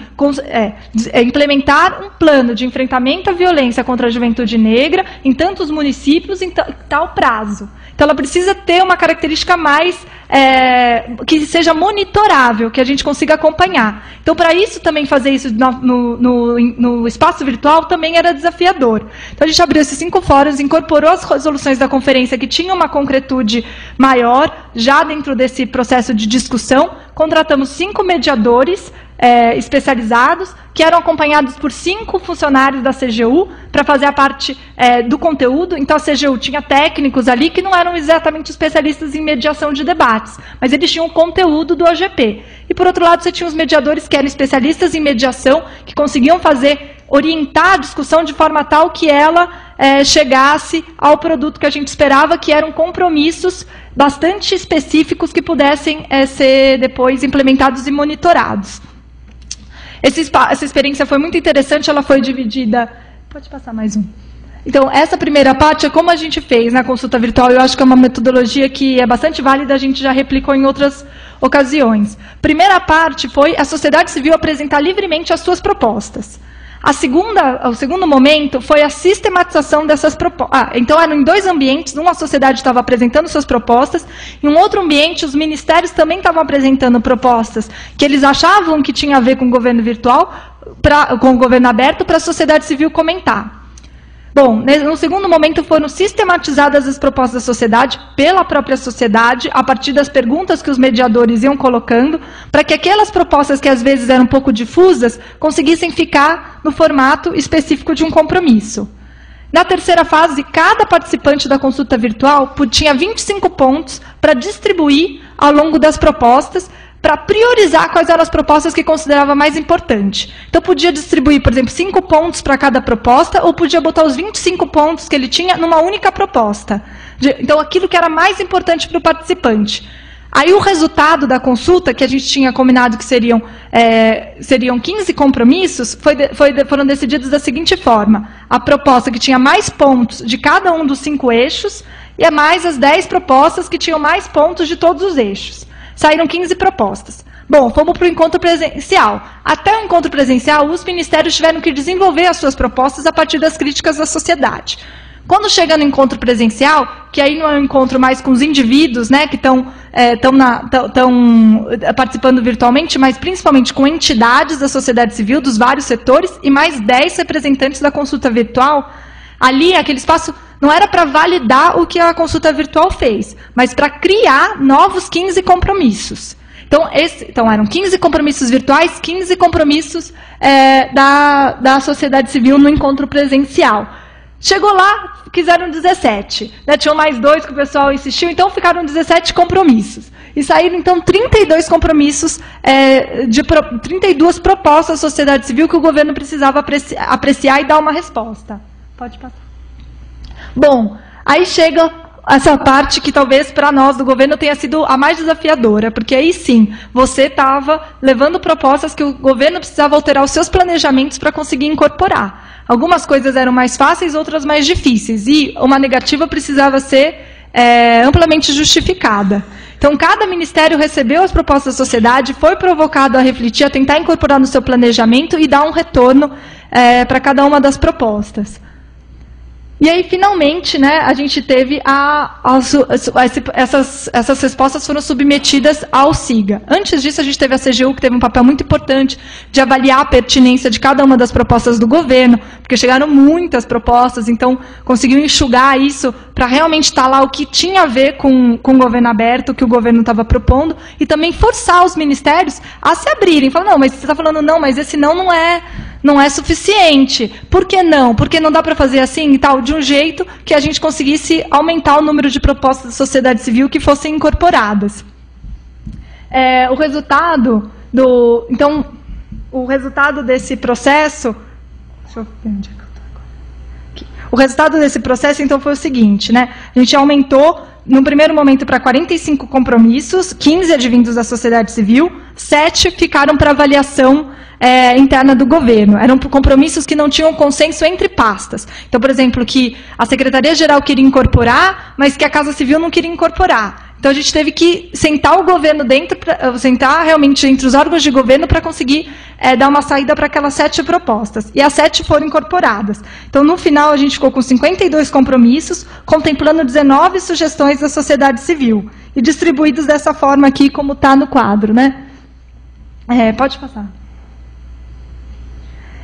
é, é implementar um plano de enfrentamento à violência contra a juventude negra em tantos municípios em tal prazo. Então, ela precisa ter uma característica mais é, que seja monitorável, que a gente consiga acompanhar. Então, para isso também fazer isso no, no, no, espaço virtual também era desafiador. Então, a gente abriu esses cinco fóruns, incorporou as resoluções da conferência que tinham uma concretude maior, já dentro desse processo de discussão. Contratamos cinco mediadores é, especializados, que eram acompanhados por cinco funcionários da CGU para fazer a parte é, do conteúdo. Então, a CGU tinha técnicos ali que não eram exatamente especialistas em mediação de debates, mas eles tinham o conteúdo do OGP. E, por outro lado, você tinha os mediadores que eram especialistas em mediação, que conseguiam fazer, orientar a discussão de forma tal que ela é, chegasse ao produto que a gente esperava, que eram compromissos bastante específicos que pudessem é, ser depois implementados e monitorados. Esse, essa experiência foi muito interessante, ela foi dividida. Pode passar mais um. Então, essa primeira parte é como a gente fez na consulta virtual. Eu acho que é uma metodologia que é bastante válida, a gente já replicou em outras ocasiões. Primeira parte foi a sociedade civil apresentar livremente as suas propostas. A segunda, o segundo momento foi a sistematização dessas propostas. Ah, então, eram em dois ambientes. Uma sociedade estava apresentando suas propostas, em um outro ambiente, os ministérios também estavam apresentando propostas que eles achavam que tinha a ver com o governo virtual, pra, com o governo aberto, para a sociedade civil comentar. Bom, no segundo momento foram sistematizadas as propostas da sociedade pela própria sociedade, a partir das perguntas que os mediadores iam colocando, para que aquelas propostas que às vezes eram um pouco difusas conseguissem ficar no formato específico de um compromisso. Na terceira fase, cada participante da consulta virtual tinha 25 pontos para distribuir ao longo das propostas, para priorizar quais eram as propostas que considerava mais importante. Então, podia distribuir, por exemplo, cinco pontos para cada proposta, ou podia botar os 25 pontos que ele tinha numa única proposta. Então, aquilo que era mais importante para o participante. Aí, o resultado da consulta, que a gente tinha combinado que seriam, é, seriam 15 compromissos, foi, foi, foram decididos da seguinte forma: a proposta que tinha mais pontos de cada um dos cinco eixos, e a mais as 10 propostas que tinham mais pontos de todos os eixos saíram 15 propostas. Bom, fomos para o encontro presencial. Até o encontro presencial, os ministérios tiveram que desenvolver as suas propostas a partir das críticas da sociedade. Quando chega no encontro presencial, que aí não é um encontro mais com os indivíduos, né, que estão é, participando virtualmente, mas principalmente com entidades da sociedade civil, dos vários setores, e mais 10 representantes da consulta virtual, ali, aquele espaço não era para validar o que a consulta virtual fez, mas para criar novos 15 compromissos. Então, esse, então, eram 15 compromissos virtuais, 15 compromissos é, da, da sociedade civil no encontro presencial. Chegou lá, quiseram 17. Né? Tinham mais dois que o pessoal insistiu, então ficaram 17 compromissos. E saíram, então, 32 compromissos, é, de pro, 32 propostas da sociedade civil que o governo precisava apreciar, apreciar e dar uma resposta. Pode passar. Bom, aí chega essa parte que talvez para nós do governo tenha sido a mais desafiadora, porque aí sim, você estava levando propostas que o governo precisava alterar os seus planejamentos para conseguir incorporar. Algumas coisas eram mais fáceis, outras mais difíceis, e uma negativa precisava ser é, amplamente justificada. Então, cada ministério recebeu as propostas da sociedade, foi provocado a refletir, a tentar incorporar no seu planejamento e dar um retorno é, para cada uma das propostas. E aí, finalmente, né, a gente teve a, essas, essas respostas foram submetidas ao SIGA. Antes disso, a gente teve a CGU, que teve um papel muito importante de avaliar a pertinência de cada uma das propostas do governo, porque chegaram muitas propostas, então conseguiu enxugar isso para realmente estar lá o que tinha a ver com, com o governo aberto, o que o governo estava propondo, e também forçar os ministérios a se abrirem. Falar, não, mas você está falando não, mas esse não não é não é suficiente. Por que não? Porque não dá para fazer assim e tal, de um jeito que a gente conseguisse aumentar o número de propostas da sociedade civil que fossem incorporadas. É, o resultado do. Então, o resultado desse processo. Deixa eu ver onde é que eu aqui. O resultado desse processo, então, foi o seguinte, né? A gente aumentou, no primeiro momento, para 45 compromissos, 15 advindos da sociedade civil, 7 ficaram para avaliação é, interna do governo. Eram compromissos que não tinham consenso entre pastas. Então, por exemplo, que a Secretaria-Geral queria incorporar, mas que a Casa Civil não queria incorporar. Então, a gente teve que sentar o governo dentro, eh, sentar realmente entre os órgãos de governo para conseguir é, dar uma saída para aquelas sete propostas. E as sete foram incorporadas. Então, no final, a gente ficou com 52 compromissos, contemplando 19 sugestões da sociedade civil. E distribuídos dessa forma aqui, como está no quadro. Né? É, pode passar.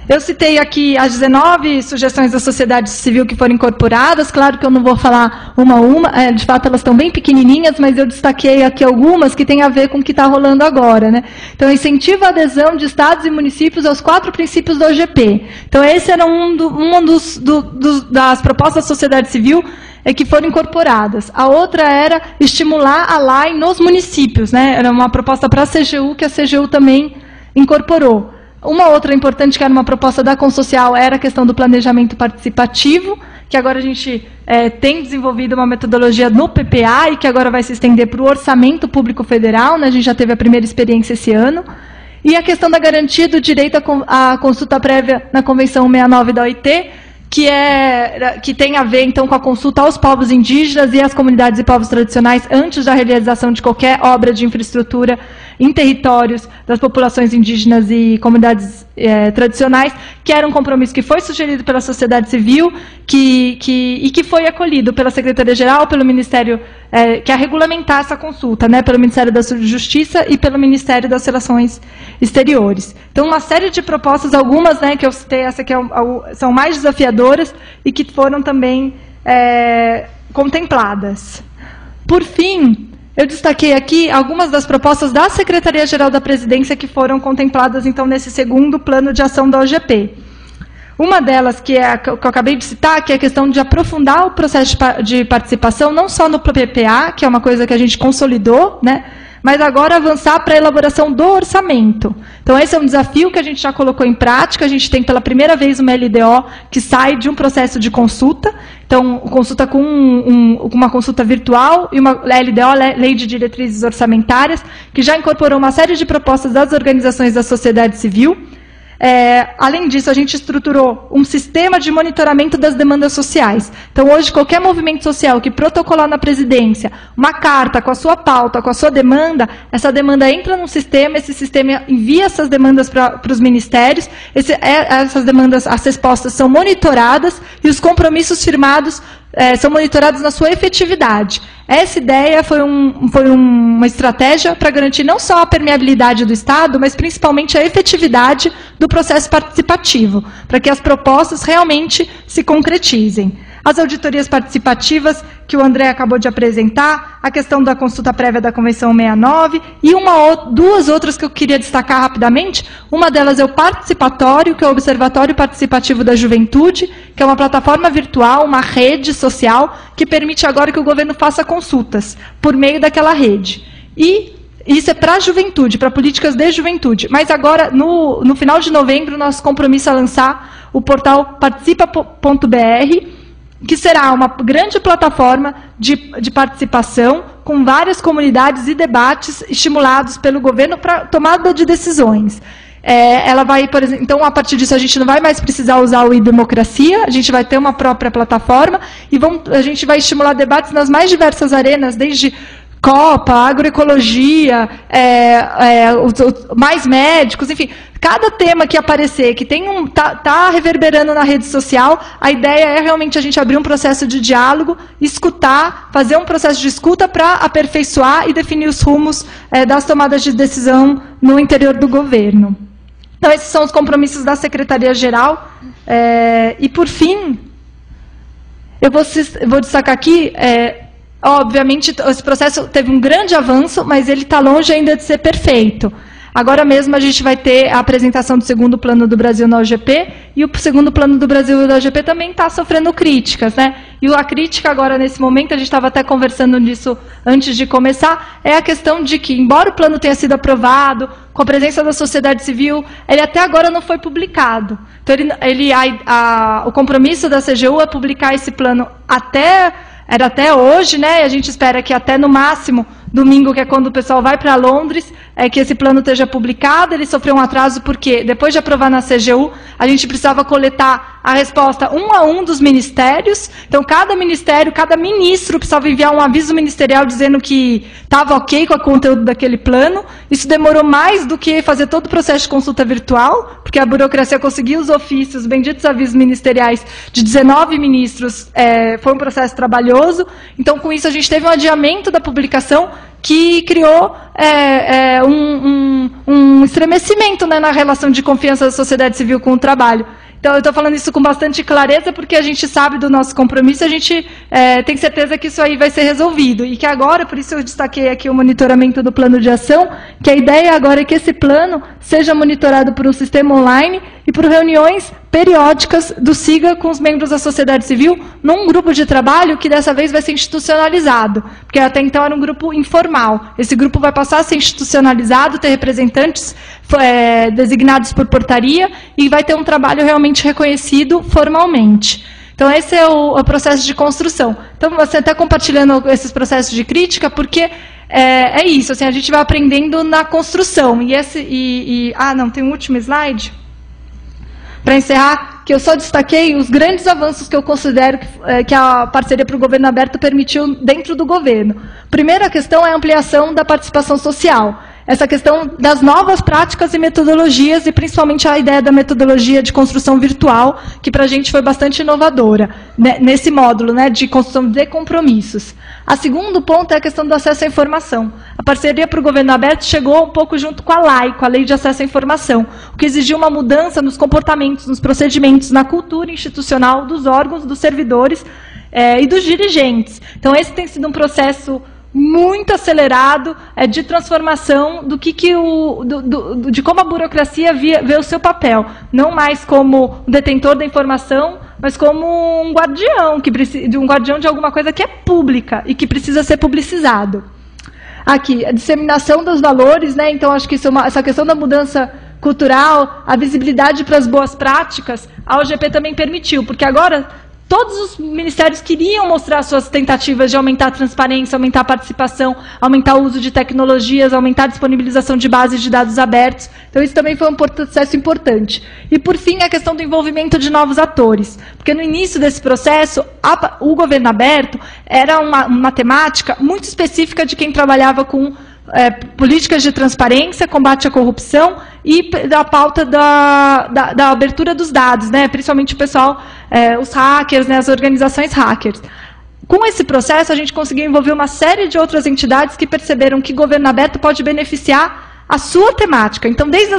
Eu citei aqui as 19 sugestões da sociedade civil que foram incorporadas. Claro que eu não vou falar uma a uma, é, de fato elas estão bem pequenininhas, mas eu destaquei aqui algumas que têm a ver com o que está rolando agora. Né? Então, incentivo a adesão de estados e municípios aos quatro princípios do OGP. Então, esse era um, do, um dos, do, do, das propostas da sociedade civil é que foram incorporadas. A outra era estimular a LAI nos municípios. Né? Era uma proposta para a CGU, que a CGU também incorporou. Uma outra importante, que era uma proposta da Consocial, era a questão do planejamento participativo, que agora a gente é, tem desenvolvido uma metodologia no PPA e que agora vai se estender para o orçamento público federal, né? a gente já teve a primeira experiência esse ano. E a questão da garantia do direito à consulta prévia na Convenção 69 da OIT, que, é, que tem a ver, então, com a consulta aos povos indígenas e às comunidades e povos tradicionais antes da realização de qualquer obra de infraestrutura em territórios das populações indígenas e comunidades é, tradicionais, que era um compromisso que foi sugerido pela sociedade civil que, que, e que foi acolhido pela Secretaria-Geral, pelo Ministério, é, que a regulamentar essa consulta, né, pelo Ministério da Justiça e pelo Ministério das Relações Exteriores. Então, uma série de propostas, algumas né, que eu citei, essa que é, são mais desafiadoras e que foram também é, contempladas. Por fim, eu destaquei aqui algumas das propostas da Secretaria-Geral da Presidência que foram contempladas, então, nesse segundo plano de ação da OGP. Uma delas, que é a que eu acabei de citar, que é a questão de aprofundar o processo de participação, não só no PPA, que é uma coisa que a gente consolidou, né, mas agora avançar para a elaboração do orçamento. Então, esse é um desafio que a gente já colocou em prática. A gente tem pela primeira vez uma LDO que sai de um processo de consulta. Então, consulta com um, um, uma consulta virtual e uma LDO, Lei de Diretrizes Orçamentárias, que já incorporou uma série de propostas das organizações da sociedade civil. É, além disso, a gente estruturou um sistema de monitoramento das demandas sociais. Então, hoje, qualquer movimento social que protocolar na presidência uma carta com a sua pauta, com a sua demanda, essa demanda entra num sistema, esse sistema envia essas demandas para os ministérios, esse, é, essas demandas, as respostas são monitoradas e os compromissos firmados é, são monitorados na sua efetividade. Essa ideia foi, um, foi um, uma estratégia para garantir não só a permeabilidade do Estado, mas principalmente a efetividade do processo participativo, para que as propostas realmente se concretizem. As auditorias participativas, que o André acabou de apresentar, a questão da consulta prévia da Convenção 69, e uma, duas outras que eu queria destacar rapidamente. Uma delas é o participatório, que é o Observatório Participativo da Juventude, que é uma plataforma virtual, uma rede social, que permite agora que o governo faça consultas por meio daquela rede. E isso é para a juventude, para políticas de juventude. Mas agora, no, no final de novembro, nosso compromisso é lançar o portal participa.br, que será uma grande plataforma de, de participação com várias comunidades e debates estimulados pelo governo para tomada de decisões. É, ela vai, exemplo, então a partir disso a gente não vai mais precisar usar o e-democracia, a gente vai ter uma própria plataforma e vamos, a gente vai estimular debates nas mais diversas arenas, desde Copa, agroecologia, é, é, mais médicos, enfim, cada tema que aparecer, que tem um tá, tá, reverberando na rede social, a ideia é realmente a gente abrir um processo de diálogo, escutar, fazer um processo de escuta para aperfeiçoar e definir os rumos é, das tomadas de decisão no interior do governo. Então, esses são os compromissos da Secretaria-Geral. É, e, por fim, eu vou, vou destacar aqui é, Obviamente, esse processo teve um grande avanço, mas ele está longe ainda de ser perfeito. Agora mesmo a gente vai ter a apresentação do segundo plano do Brasil na OGP, e o segundo plano do Brasil da OGP também está sofrendo críticas. Né? E a crítica agora, nesse momento, a gente estava até conversando nisso antes de começar, é a questão de que, embora o plano tenha sido aprovado, com a presença da sociedade civil, ele até agora não foi publicado. Então, ele, ele a, a, o compromisso da CGU é publicar esse plano até era até hoje, né? A gente espera que até no máximo domingo, que é quando o pessoal vai para Londres, é que esse plano esteja publicado. Ele sofreu um atraso porque, depois de aprovar na CGU, a gente precisava coletar a resposta um a um dos ministérios. Então, cada ministério, cada ministro precisava enviar um aviso ministerial dizendo que estava ok com o conteúdo daquele plano. Isso demorou mais do que fazer todo o processo de consulta virtual, porque a burocracia conseguiu os ofícios, benditos avisos ministeriais de 19 ministros. É, foi um processo trabalhoso. Então, com isso, a gente teve um adiamento da publicação que criou é, é, um, um, um, estremecimento né, na relação de confiança da sociedade civil com o trabalho. Então, eu estou falando isso com bastante clareza, porque a gente sabe do nosso compromisso, a gente é, tem certeza que isso aí vai ser resolvido. E que agora, por isso eu destaquei aqui o monitoramento do plano de ação, que a ideia agora é que esse plano seja monitorado por um sistema online e por reuniões periódicas do SIGA com os membros da sociedade civil, num grupo de trabalho que dessa vez vai ser institucionalizado, porque até então era um grupo informal. Esse grupo vai passar a ser institucionalizado, ter representantes é, designados por portaria e vai ter um trabalho realmente reconhecido formalmente. Então, esse é o, o processo de construção. Então, você está compartilhando esses processos de crítica, porque é, é, isso, assim, a gente vai aprendendo na construção. E esse, e, e, ah, não, tem um último slide? Para encerrar, que eu só destaquei os grandes avanços que eu considero que, é, que a parceria para o governo aberto permitiu dentro do governo. Primeira questão é a ampliação da participação social essa questão das novas práticas e metodologias, e principalmente a ideia da metodologia de construção virtual, que para a gente foi bastante inovadora, né, nesse módulo né, de construção de compromissos. A segundo ponto é a questão do acesso à informação. A parceria para o governo aberto chegou um pouco junto com a LAI, com a Lei de Acesso à Informação, o que exigiu uma mudança nos comportamentos, nos procedimentos, na cultura institucional dos órgãos, dos servidores é, e dos dirigentes. Então, esse tem sido um processo muito acelerado é, de transformação do que, que o, do, do, de como a burocracia via, vê o seu papel. Não mais como detentor da informação, mas como um guardião, que de um guardião de alguma coisa que é pública e que precisa ser publicizado. Aqui, a disseminação dos valores, né? Então acho que é uma, essa questão da mudança cultural, a visibilidade para as boas práticas, a OGP também permitiu, porque agora Todos os ministérios queriam mostrar suas tentativas de aumentar a transparência, aumentar a participação, aumentar o uso de tecnologias, aumentar a disponibilização de bases de dados abertos. Então, isso também foi um processo importante. E, por fim, a questão do envolvimento de novos atores. Porque no início desse processo, a, o governo aberto era uma, uma temática muito específica de quem trabalhava com é, políticas de transparência, combate à corrupção e da pauta da, da, da abertura dos dados, né? principalmente o pessoal, é, os hackers, né? as organizações hackers. Com esse processo, a gente conseguiu envolver uma série de outras entidades que perceberam que governo aberto pode beneficiar a sua temática. Então, desde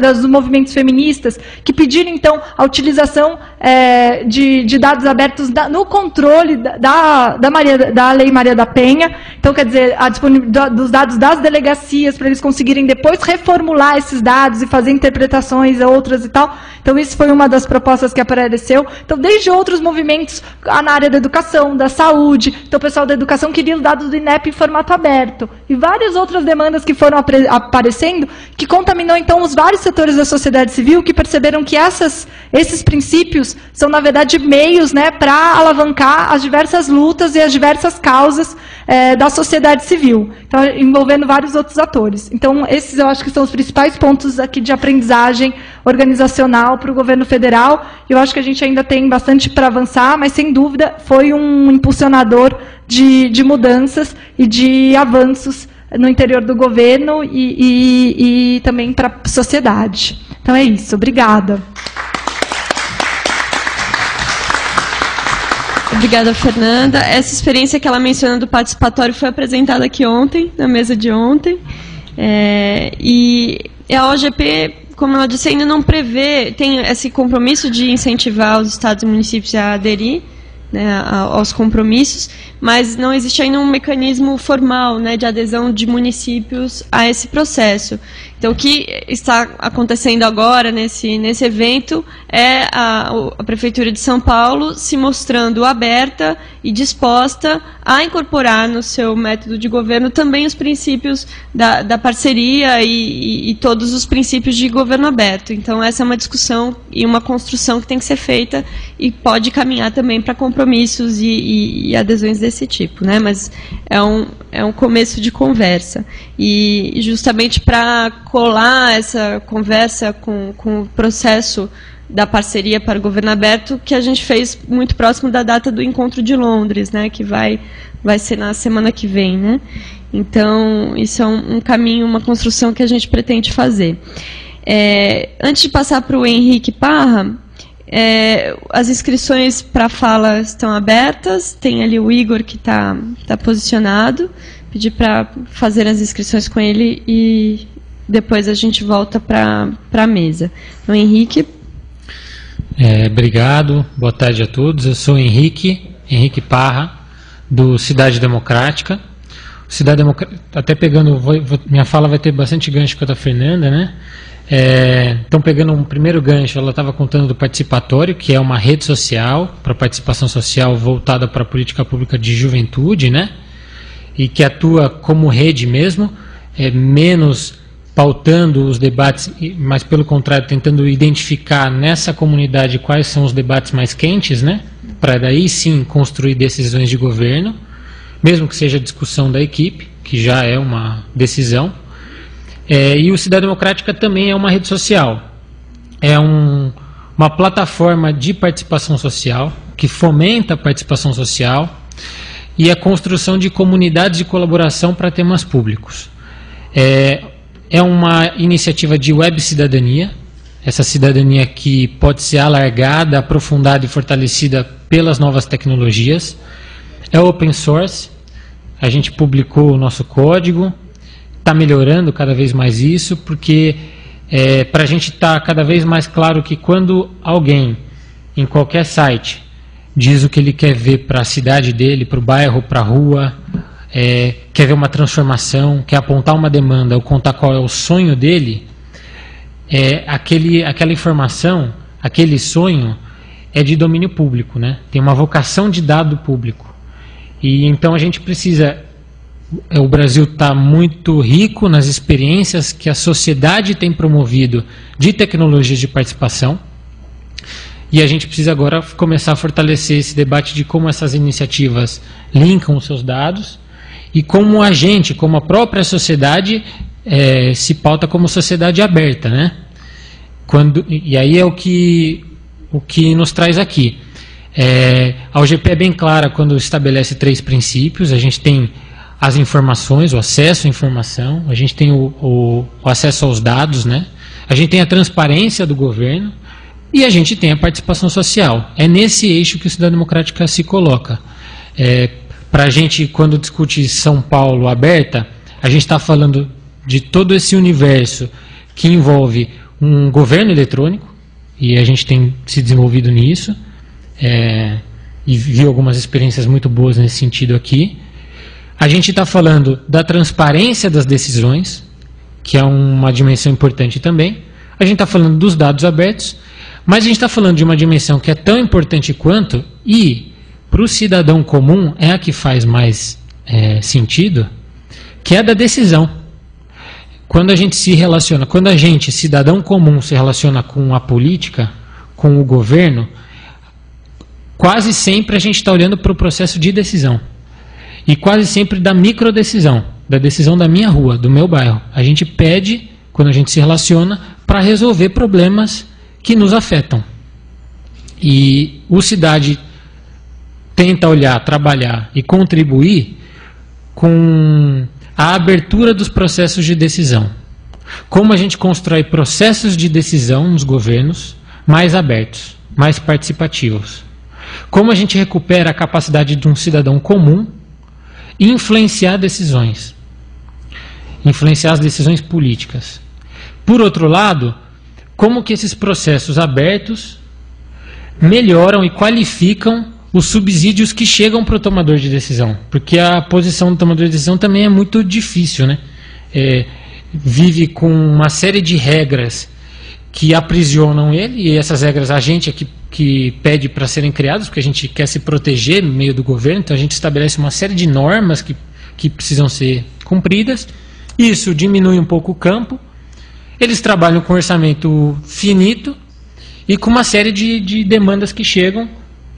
das movimentos feministas, que pediram, então, a utilização é, de, de, dados abertos da, no controle da, da, Maria, da Lei Maria da Penha. Então, quer dizer, a disponibilidade dos dados das delegacias para eles conseguirem depois reformular esses dados e fazer interpretações outras e tal. Então, isso foi uma das propostas que apareceu. Então, desde outros movimentos na área da educação, da saúde. Então, o pessoal da educação queria os dados do INEP em formato aberto. E várias outras demandas que foram aparecendo, que contaminou, então, os vários setores da sociedade civil que perceberam que essas, esses princípios são, na verdade, meios né, para alavancar as diversas lutas e as diversas causas é, da sociedade civil, então, envolvendo vários outros atores. Então, esses eu acho que são os principais pontos aqui de aprendizagem organizacional para o governo federal. Eu acho que a gente ainda tem bastante para avançar, mas, sem dúvida, foi um impulsionador de, de mudanças e de avanços no interior do governo e, e, e também para a sociedade. Então é isso. Obrigada. Obrigada, Fernanda. Essa experiência que ela menciona do participatório foi apresentada aqui ontem, na mesa de ontem. É, e a OGP, como ela disse, ainda não prevê, tem esse compromisso de incentivar os estados e municípios a aderir né, aos compromissos, mas não existe ainda um mecanismo formal né, de adesão de municípios a esse processo. Então, o que está acontecendo agora nesse, nesse evento é a, a Prefeitura de São Paulo se mostrando aberta e disposta a incorporar no seu método de governo também os princípios da, da parceria e, e, e todos os princípios de governo aberto. Então, essa é uma discussão e uma construção que tem que ser feita e pode caminhar também para compromissos e, e, e adesões desse tipo. Né? Mas é um, é um começo de conversa. E justamente para colar essa conversa com, com o processo da parceria para o governo aberto, que a gente fez muito próximo da data do encontro de Londres, né, que vai, vai ser na semana que vem. Né? Então, isso é um, um caminho, uma construção que a gente pretende fazer. É, antes de passar para o Henrique Parra, é, as inscrições para fala estão abertas, tem ali o Igor que está tá posicionado, pedir para fazer as inscrições com ele e depois a gente volta para a mesa. Então, Henrique. É, obrigado, boa tarde a todos. Eu sou Henrique, Henrique Parra, do Cidade Democrática. Cidade Democrática, até pegando, vou, vou, minha fala vai ter bastante gancho com a da Fernanda, né? É, então, pegando um primeiro gancho, ela estava contando do Participatório, que é uma rede social para participação social voltada para a política pública de juventude, né? E que atua como rede mesmo, é, menos pautando os debates, mas pelo contrário, tentando identificar nessa comunidade quais são os debates mais quentes, né? Para daí sim construir decisões de governo, mesmo que seja discussão da equipe, que já é uma decisão é, e o Cidade Democrática também é uma rede social. É um, uma plataforma de participação social, que fomenta a participação social e a construção de comunidades de colaboração para temas públicos. É, é uma iniciativa de web cidadania, essa cidadania que pode ser alargada, aprofundada e fortalecida pelas novas tecnologias. É open source, a gente publicou o nosso código, está melhorando cada vez mais isso, porque é, para a gente está cada vez mais claro que quando alguém em qualquer site diz o que ele quer ver para a cidade dele, para o bairro, para a rua, é, quer ver uma transformação, quer apontar uma demanda ou contar qual é o sonho dele, é, aquele, aquela informação, aquele sonho é de domínio público, né? tem uma vocação de dado público. E então a gente precisa o Brasil está muito rico nas experiências que a sociedade tem promovido de tecnologias de participação. E a gente precisa agora começar a fortalecer esse debate de como essas iniciativas linkam os seus dados e como a gente, como a própria sociedade, é, se pauta como sociedade aberta, né? Quando, e aí é o que, o que nos traz aqui. É, a OGP é bem clara quando estabelece três princípios. A gente tem as informações, o acesso à informação, a gente tem o, o, o, acesso aos dados, né? a gente tem a transparência do governo e a gente tem a participação social. É nesse eixo que a Cidade Democrática se coloca. É, Para a gente, quando discute São Paulo aberta, a gente está falando de todo esse universo que envolve um governo eletrônico, e a gente tem se desenvolvido nisso é, e viu algumas experiências muito boas nesse sentido aqui. A gente está falando da transparência das decisões, que é uma dimensão importante também. A gente está falando dos dados abertos, mas a gente está falando de uma dimensão que é tão importante quanto, e para o cidadão comum é a que faz mais é, sentido, que é da decisão. Quando a gente se relaciona, quando a gente, cidadão comum, se relaciona com a política, com o governo, quase sempre a gente está olhando para o processo de decisão. E quase sempre da microdecisão, da decisão da minha rua, do meu bairro. A gente pede, quando a gente se relaciona, para resolver problemas que nos afetam. E o Cidade tenta olhar, trabalhar e contribuir com a abertura dos processos de decisão. Como a gente constrói processos de decisão nos governos mais abertos, mais participativos. Como a gente recupera a capacidade de um cidadão comum influenciar decisões, influenciar as decisões políticas. Por outro lado, como que esses processos abertos melhoram e qualificam os subsídios que chegam para o tomador de decisão, porque a posição do tomador de decisão também é muito difícil, né? É, vive com uma série de regras que aprisionam ele, e essas regras a gente é que, que pede para serem criadas, porque a gente quer se proteger no meio do governo, então a gente estabelece uma série de normas que, que precisam ser cumpridas. Isso diminui um pouco o campo. Eles trabalham com orçamento finito e com uma série de, de demandas que chegam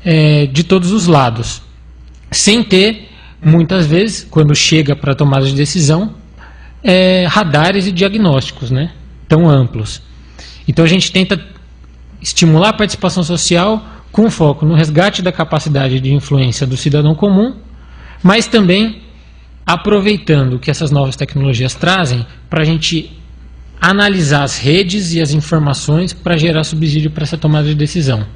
é, de todos os lados, sem ter, muitas vezes, quando chega para tomada de decisão, é, radares e diagnósticos né, tão amplos. Então a gente tenta estimular a participação social com foco no resgate da capacidade de influência do cidadão comum, mas também aproveitando o que essas novas tecnologias trazem para a gente analisar as redes e as informações para gerar subsídio para essa tomada de decisão.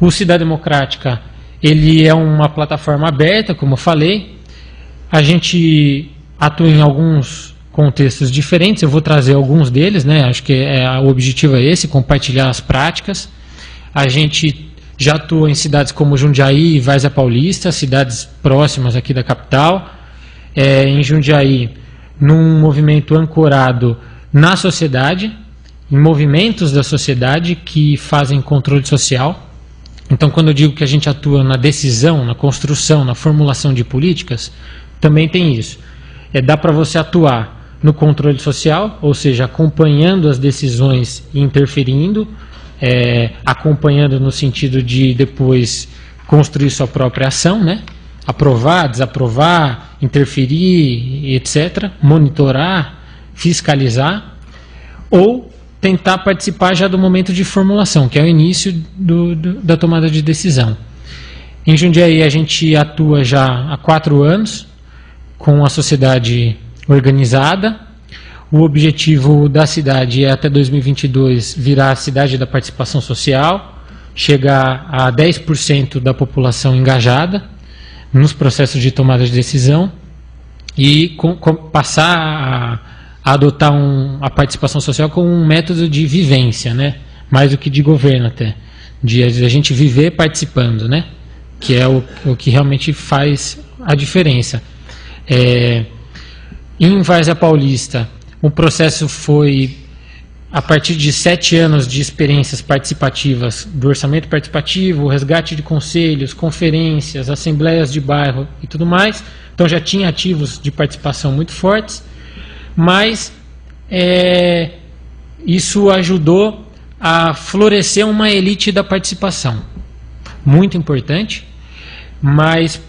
O Cidade Democrática ele é uma plataforma aberta, como eu falei. A gente atua em alguns contextos diferentes. Eu vou trazer alguns deles, né? Acho que é, o objetivo é esse, compartilhar as práticas. A gente já atua em cidades como Jundiaí e Várzea Paulista, cidades próximas aqui da capital. É, em Jundiaí, num movimento ancorado na sociedade, em movimentos da sociedade que fazem controle social. Então, quando eu digo que a gente atua na decisão, na construção, na formulação de políticas, também tem isso. É dá para você atuar no controle social, ou seja, acompanhando as decisões e interferindo, é, acompanhando no sentido de depois construir sua própria ação, né? aprovar, desaprovar, interferir, etc., monitorar, fiscalizar, ou tentar participar já do momento de formulação, que é o início do, do, da tomada de decisão. Em Jundiaí a gente atua já há quatro anos com a sociedade organizada. O objetivo da cidade é até 2022 virar a cidade da participação social, chegar a 10% da população engajada nos processos de tomada de decisão e com, com, passar a, a adotar um, a participação social como um método de vivência, né? mais do que de governo até, de a gente viver participando, né? que é o, o que realmente faz a diferença. É, em Várzea Paulista, o processo foi a partir de sete anos de experiências participativas do orçamento participativo, resgate de conselhos, conferências, assembleias de bairro e tudo mais. Então já tinha ativos de participação muito fortes, mas é, isso ajudou a florescer uma elite da participação. Muito importante, mas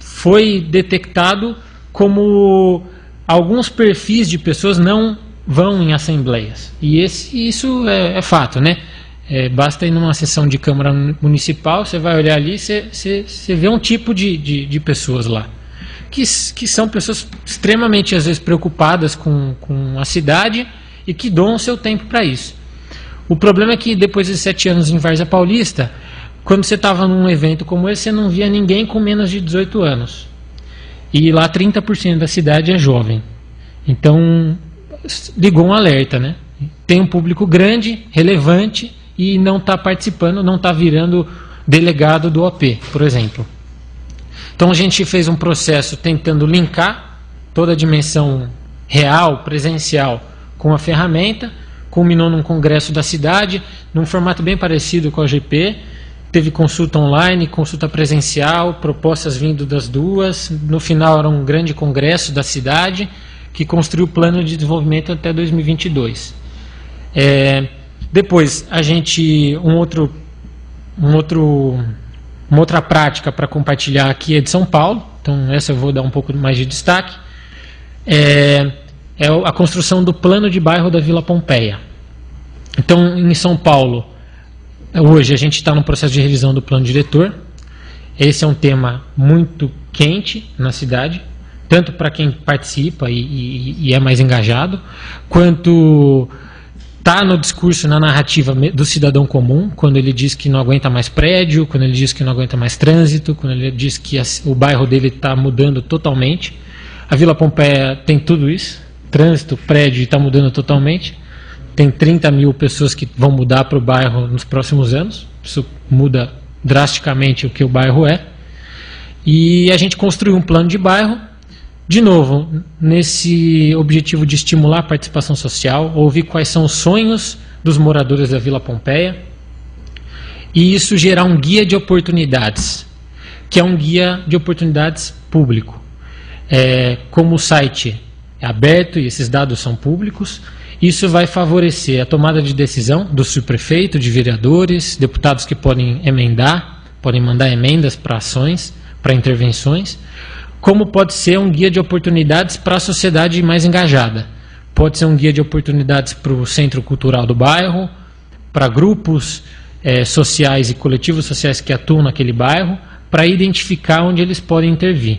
foi detectado como alguns perfis de pessoas não vão em assembleias. E esse, isso é, é fato, né? É, basta ir numa sessão de Câmara Municipal, você vai olhar ali, você, você vê um tipo de, de, de, pessoas lá. Que, que são pessoas extremamente, às vezes, preocupadas com, com a cidade e que doam seu tempo para isso. O problema é que depois de sete anos em Várzea Paulista, quando você estava num evento como esse, você não via ninguém com menos de 18 anos. E lá 30% da cidade é jovem. Então, ligou um alerta, né? Tem um público grande, relevante, e não está participando, não está virando delegado do OP, por exemplo. Então a gente fez um processo tentando linkar toda a dimensão real, presencial, com a ferramenta, culminou num congresso da cidade, num formato bem parecido com a GP. Teve consulta online, consulta presencial, propostas vindo das duas. No final era um grande congresso da cidade que construiu o plano de desenvolvimento até 2022. É, depois a gente um outro um outro uma outra prática para compartilhar aqui é de São Paulo, então essa eu vou dar um pouco mais de destaque. É, é a construção do plano de bairro da Vila Pompeia. Então, em São Paulo, hoje a gente está no processo de revisão do plano diretor. Esse é um tema muito quente na cidade, tanto para quem participa e, e, e é mais engajado, quanto está no discurso, na narrativa do cidadão comum, quando ele diz que não aguenta mais prédio, quando ele diz que não aguenta mais trânsito, quando ele diz que o bairro dele está mudando totalmente. A Vila Pompeia tem tudo isso, trânsito, prédio está mudando totalmente. Tem 30 mil pessoas que vão mudar para o bairro nos próximos anos. Isso muda drasticamente o que o bairro é. E a gente construiu um plano de bairro de novo, nesse objetivo de estimular a participação social, ouvir quais são os sonhos dos moradores da Vila Pompeia e isso gerar um guia de oportunidades, que é um guia de oportunidades público. É, como o site é aberto e esses dados são públicos, isso vai favorecer a tomada de decisão do subprefeito, de vereadores, deputados que podem emendar, podem mandar emendas para ações, para intervenções como pode ser um guia de oportunidades para a sociedade mais engajada. Pode ser um guia de oportunidades para o centro cultural do bairro, para grupos é, sociais e coletivos sociais que atuam naquele bairro, para identificar onde eles podem intervir.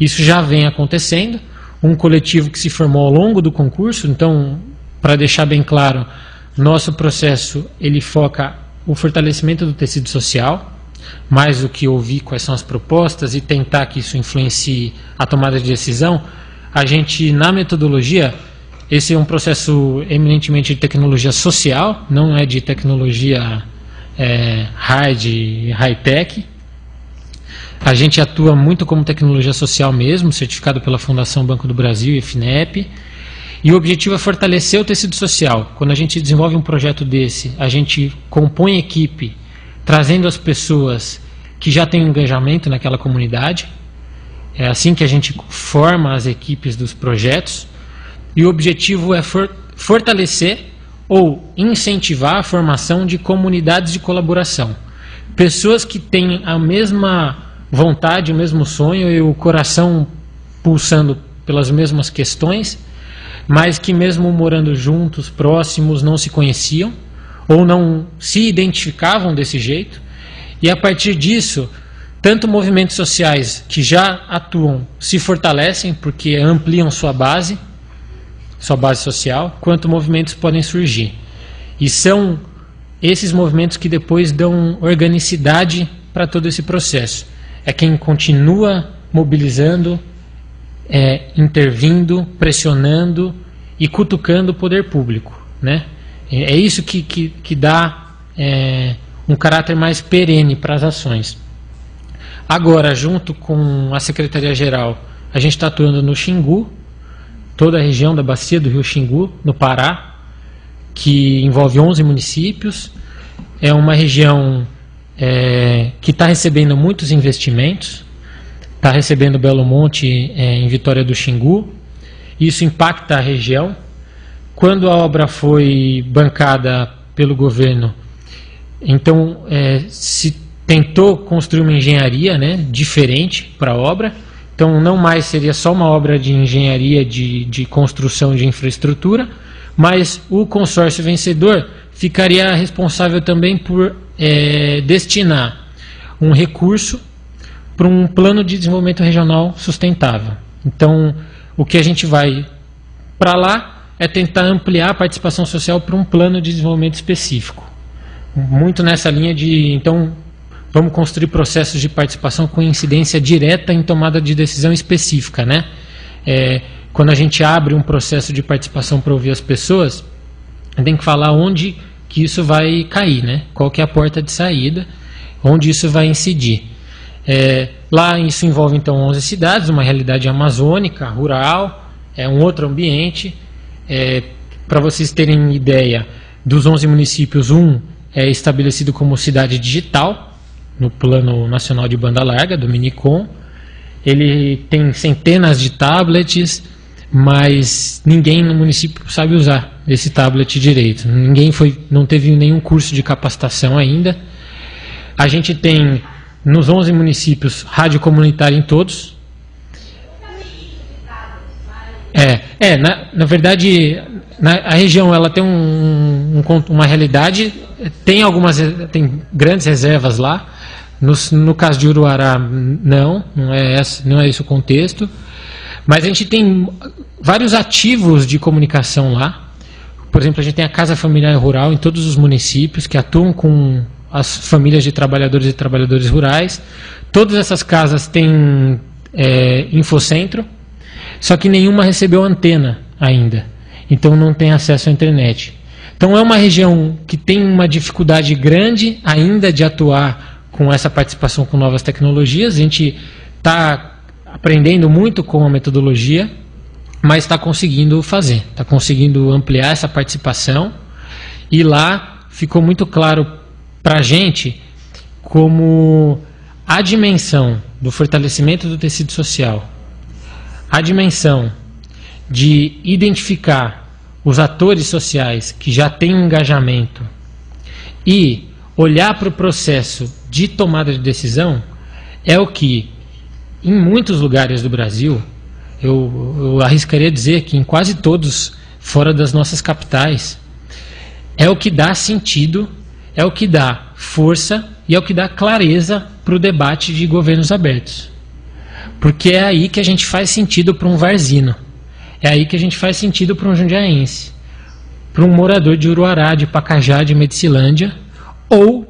Isso já vem acontecendo. Um coletivo que se formou ao longo do concurso, então, para deixar bem claro, nosso processo ele foca o fortalecimento do tecido social, mais do que ouvir quais são as propostas e tentar que isso influencie a tomada de decisão, a gente, na metodologia, esse é um processo eminentemente de tecnologia social, não é de tecnologia é, hard, high-tech. A gente atua muito como tecnologia social mesmo, certificado pela Fundação Banco do Brasil e FINEP. E o objetivo é fortalecer o tecido social. Quando a gente desenvolve um projeto desse, a gente compõe equipe trazendo as pessoas que já têm engajamento naquela comunidade. É assim que a gente forma as equipes dos projetos. E o objetivo é for fortalecer ou incentivar a formação de comunidades de colaboração. Pessoas que têm a mesma vontade, o mesmo sonho e o coração pulsando pelas mesmas questões, mas que mesmo morando juntos, próximos, não se conheciam ou não se identificavam desse jeito, e a partir disso, tanto movimentos sociais que já atuam se fortalecem porque ampliam sua base, sua base social, quanto movimentos podem surgir. E são esses movimentos que depois dão organicidade para todo esse processo. É quem continua mobilizando, é, intervindo, pressionando e cutucando o poder público, né? É, é isso que, que, que dá é, um caráter mais perene para as ações. Agora, junto com a Secretaria-Geral, a gente está atuando no Xingu, toda a região da bacia do rio Xingu, no Pará, que envolve 11 municípios. É uma região é, que está recebendo muitos investimentos, está recebendo Belo Monte é, em Vitória do Xingu. Isso impacta a região, quando a obra foi bancada pelo governo, então é, se tentou construir uma engenharia né, diferente para a obra. Então não mais seria só uma obra de engenharia de, de construção de infraestrutura, mas o consórcio vencedor ficaria responsável também por é, destinar um recurso para um plano de desenvolvimento regional sustentável. Então, o que a gente vai para lá é tentar ampliar a participação social para um plano de desenvolvimento específico. Muito nessa linha de, então, vamos construir processos de participação com incidência direta em tomada de decisão específica, né? É, quando a gente abre um processo de participação para ouvir as pessoas, tem que falar onde que isso vai cair, né? Qual que é a porta de saída, onde isso vai incidir. É, lá isso envolve então 11 cidades, uma realidade amazônica, rural, é um outro ambiente. É, Para vocês terem ideia, dos 11 municípios, um é estabelecido como cidade digital, no Plano Nacional de Banda Larga, do Minicom. Ele tem centenas de tablets, mas ninguém no município sabe usar esse tablet direito. Ninguém foi, não teve nenhum curso de capacitação ainda. A gente tem nos 11 municípios rádio comunitária em todos. É, é na, na verdade, na, a região ela tem um, um, uma realidade, tem algumas tem grandes reservas lá. No, no caso de Uruará, não, não é, esse, não é esse o contexto. Mas a gente tem vários ativos de comunicação lá. Por exemplo, a gente tem a Casa Familiar Rural em todos os municípios que atuam com as famílias de trabalhadores e trabalhadores rurais. Todas essas casas têm é, infocentro, só que nenhuma recebeu antena ainda. Então não tem acesso à internet. Então é uma região que tem uma dificuldade grande ainda de atuar com essa participação com novas tecnologias. A gente está aprendendo muito com a metodologia, mas está conseguindo fazer, está conseguindo ampliar essa participação. E lá ficou muito claro para a gente como a dimensão do fortalecimento do tecido social, a dimensão de identificar os atores sociais que já têm um engajamento e olhar para o processo de tomada de decisão é o que em muitos lugares do Brasil, eu, eu arriscaria dizer que em quase todos, fora das nossas capitais, é o que dá sentido, é o que dá força e é o que dá clareza para o debate de governos abertos. Porque é aí que a gente faz sentido para um varzino. É aí que a gente faz sentido para um jundiaense. Para um morador de Uruará, de Pacajá, de Medicilândia. Ou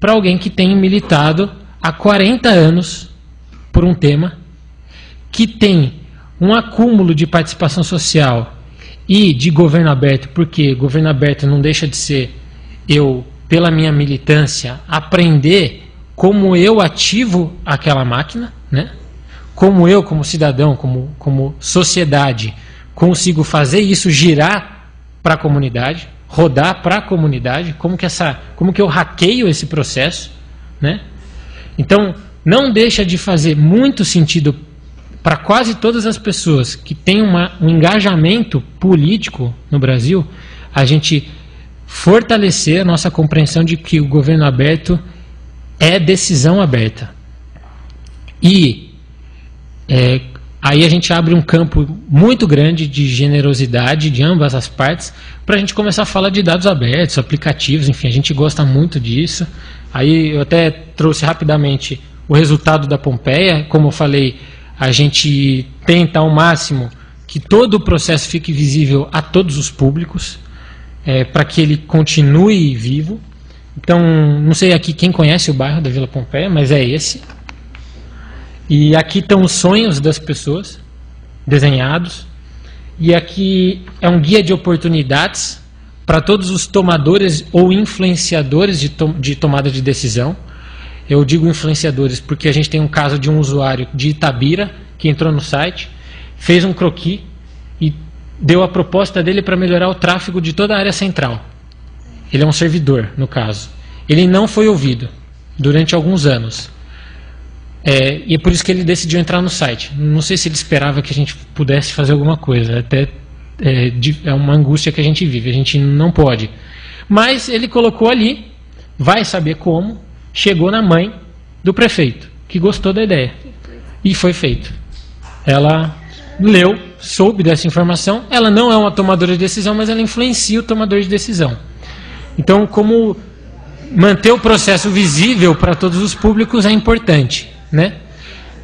para alguém que tem militado há 40 anos por um tema, que tem um acúmulo de participação social e de governo aberto, porque governo aberto não deixa de ser eu, pela minha militância, aprender como eu ativo aquela máquina, né? como eu, como cidadão, como, como sociedade, consigo fazer isso girar para a comunidade, rodar para a comunidade, como que, essa, como que eu hackeio esse processo. Né? Então, não deixa de fazer muito sentido para quase todas as pessoas que têm uma, um engajamento político no Brasil, a gente fortalecer a nossa compreensão de que o governo aberto é decisão aberta. E é, aí a gente abre um campo muito grande de generosidade de ambas as partes para a gente começar a falar de dados abertos, aplicativos, enfim, a gente gosta muito disso. Aí eu até trouxe rapidamente o resultado da Pompeia. Como eu falei, a gente tenta ao máximo que todo o processo fique visível a todos os públicos, é, para que ele continue vivo. Então, não sei aqui quem conhece o bairro da Vila Pompeia, mas é esse. E aqui estão os sonhos das pessoas desenhados. E aqui é um guia de oportunidades para todos os tomadores ou influenciadores de, to de tomada de decisão. Eu digo influenciadores porque a gente tem um caso de um usuário de Itabira que entrou no site, fez um croquis deu a proposta dele para melhorar o tráfego de toda a área central. Ele é um servidor, no caso. Ele não foi ouvido durante alguns anos. É, e é por isso que ele decidiu entrar no site. Não sei se ele esperava que a gente pudesse fazer alguma coisa. Até é, é uma angústia que a gente vive. A gente não pode. Mas ele colocou ali, vai saber como, chegou na mãe do prefeito, que gostou da ideia. E foi feito. Ela leu, soube dessa informação. Ela não é uma tomadora de decisão, mas ela influencia o tomador de decisão. Então, como manter o processo visível para todos os públicos é importante, né?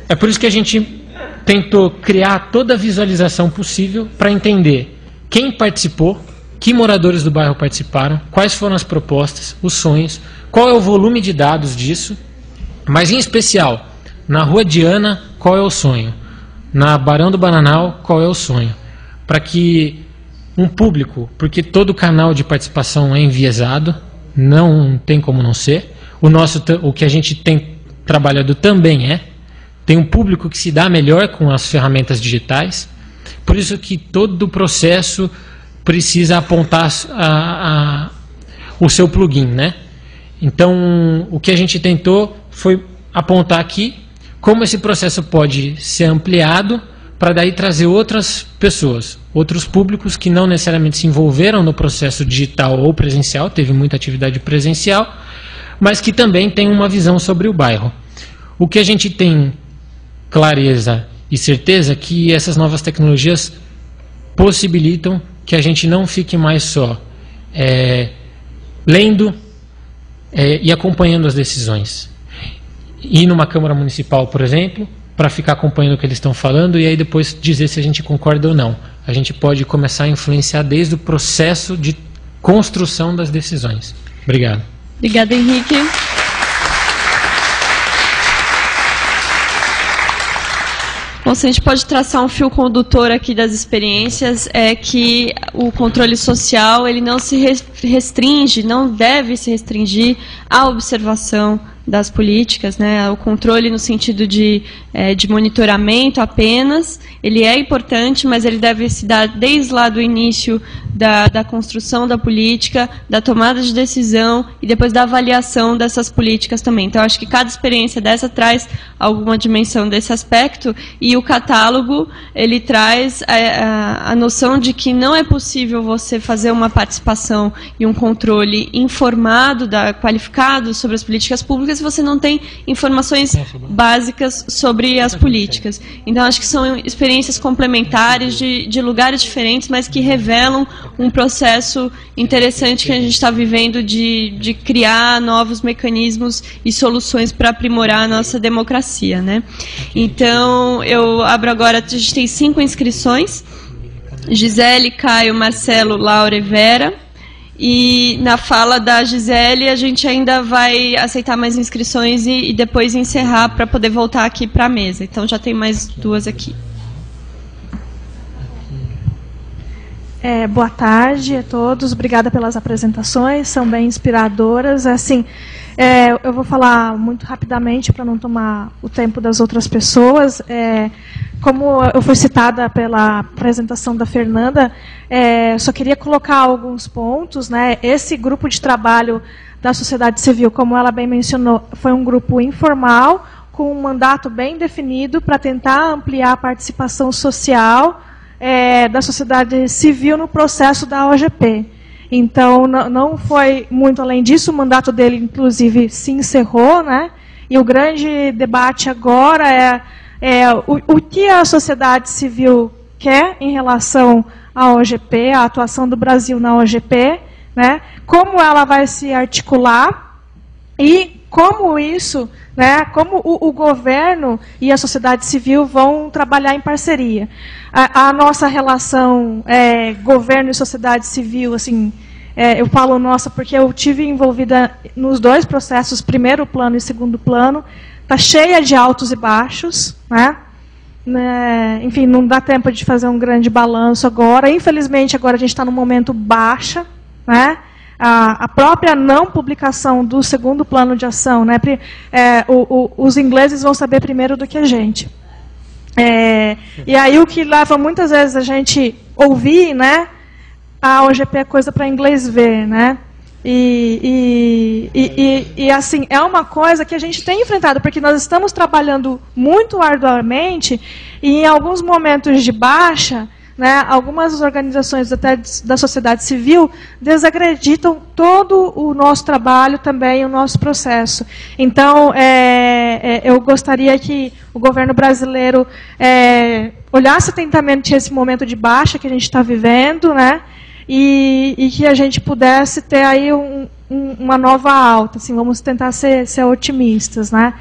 É por isso que a gente tentou criar toda a visualização possível para entender quem participou, que moradores do bairro participaram, quais foram as propostas, os sonhos, qual é o volume de dados disso, mas em especial, na Rua Diana, qual é o sonho? Na Barão do Bananal, qual é o sonho? Para que um público, porque todo canal de participação é enviesado, não tem como não ser. O nosso, o que a gente tem trabalhado também é tem um público que se dá melhor com as ferramentas digitais. Por isso que todo o processo precisa apontar a, a, o seu plugin, né? Então, o que a gente tentou foi apontar aqui como esse processo pode ser ampliado para daí trazer outras pessoas, outros públicos que não necessariamente se envolveram no processo digital ou presencial, teve muita atividade presencial, mas que também tem uma visão sobre o bairro. O que a gente tem clareza e certeza é que essas novas tecnologias possibilitam que a gente não fique mais só é, lendo é, e acompanhando as decisões. Ir numa Câmara Municipal, por exemplo, para ficar acompanhando o que eles estão falando e aí depois dizer se a gente concorda ou não. A gente pode começar a influenciar desde o processo de construção das decisões. Obrigado. Obrigada, Henrique. Bom, se a gente pode traçar um fio condutor aqui das experiências, é que o controle social ele não se restringe, não deve se restringir à observação das políticas, né? O controle no sentido de, é, de monitoramento apenas, ele é importante, mas ele deve se dar desde lá do início da, da construção da política, da tomada de decisão e depois da avaliação dessas políticas também. Então, acho que cada experiência dessa traz alguma dimensão desse aspecto e o catálogo ele traz a, a, a noção de que não é possível você fazer uma participação e um controle informado, da, qualificado sobre as políticas públicas se você não tem informações básicas sobre as políticas. Então, acho que são experiências complementares de, de lugares diferentes, mas que revelam um processo interessante que a gente está vivendo de, de criar novos mecanismos e soluções para aprimorar a nossa democracia. Né? Então, eu abro agora, a gente tem cinco inscrições. Gisele, Caio, Marcelo, Laura e Vera. E na fala da Gisele, a gente ainda vai aceitar mais inscrições e, e depois encerrar para poder voltar aqui para a mesa. Então já tem mais duas aqui. É, boa tarde a todos, obrigada pelas apresentações, são bem inspiradoras. Assim, é, eu vou falar muito rapidamente para não tomar o tempo das outras pessoas. É, como eu fui citada pela apresentação da Fernanda, é, só queria colocar alguns pontos. Né? Esse grupo de trabalho da sociedade civil, como ela bem mencionou, foi um grupo informal, com um mandato bem definido para tentar ampliar a participação social é, da sociedade civil no processo da OGP. Então, não foi muito além disso, o mandato dele, inclusive, se encerrou, né? E o grande debate agora é, é o, o que a sociedade civil quer em relação à OGP, a atuação do Brasil na OGP, né? como ela vai se articular e como isso, né, como o, o, governo e a sociedade civil vão trabalhar em parceria. A, a nossa relação é, governo e sociedade civil, assim, é, eu falo nossa porque eu tive envolvida nos dois processos, primeiro plano e segundo plano, está cheia de altos e baixos, né? né? Enfim, não dá tempo de fazer um grande balanço agora. Infelizmente, agora a gente está no momento baixa, né? a, a, própria não publicação do segundo plano de ação, né, é, o, o, os ingleses vão saber primeiro do que a gente. É, e aí o que leva muitas vezes a gente ouvir, né, a OGP é coisa para inglês ver, né? E, e, e, e, assim, é uma coisa que a gente tem enfrentado, porque nós estamos trabalhando muito arduamente e em alguns momentos de baixa, né, algumas organizações até da sociedade civil desacreditam todo o nosso trabalho também, o nosso processo. Então, é, é, eu gostaria que o governo brasileiro é, olhasse atentamente esse momento de baixa que a gente está vivendo, né, e, e, que a gente pudesse ter aí um, um, uma nova alta. Assim, vamos tentar ser, ser otimistas, né?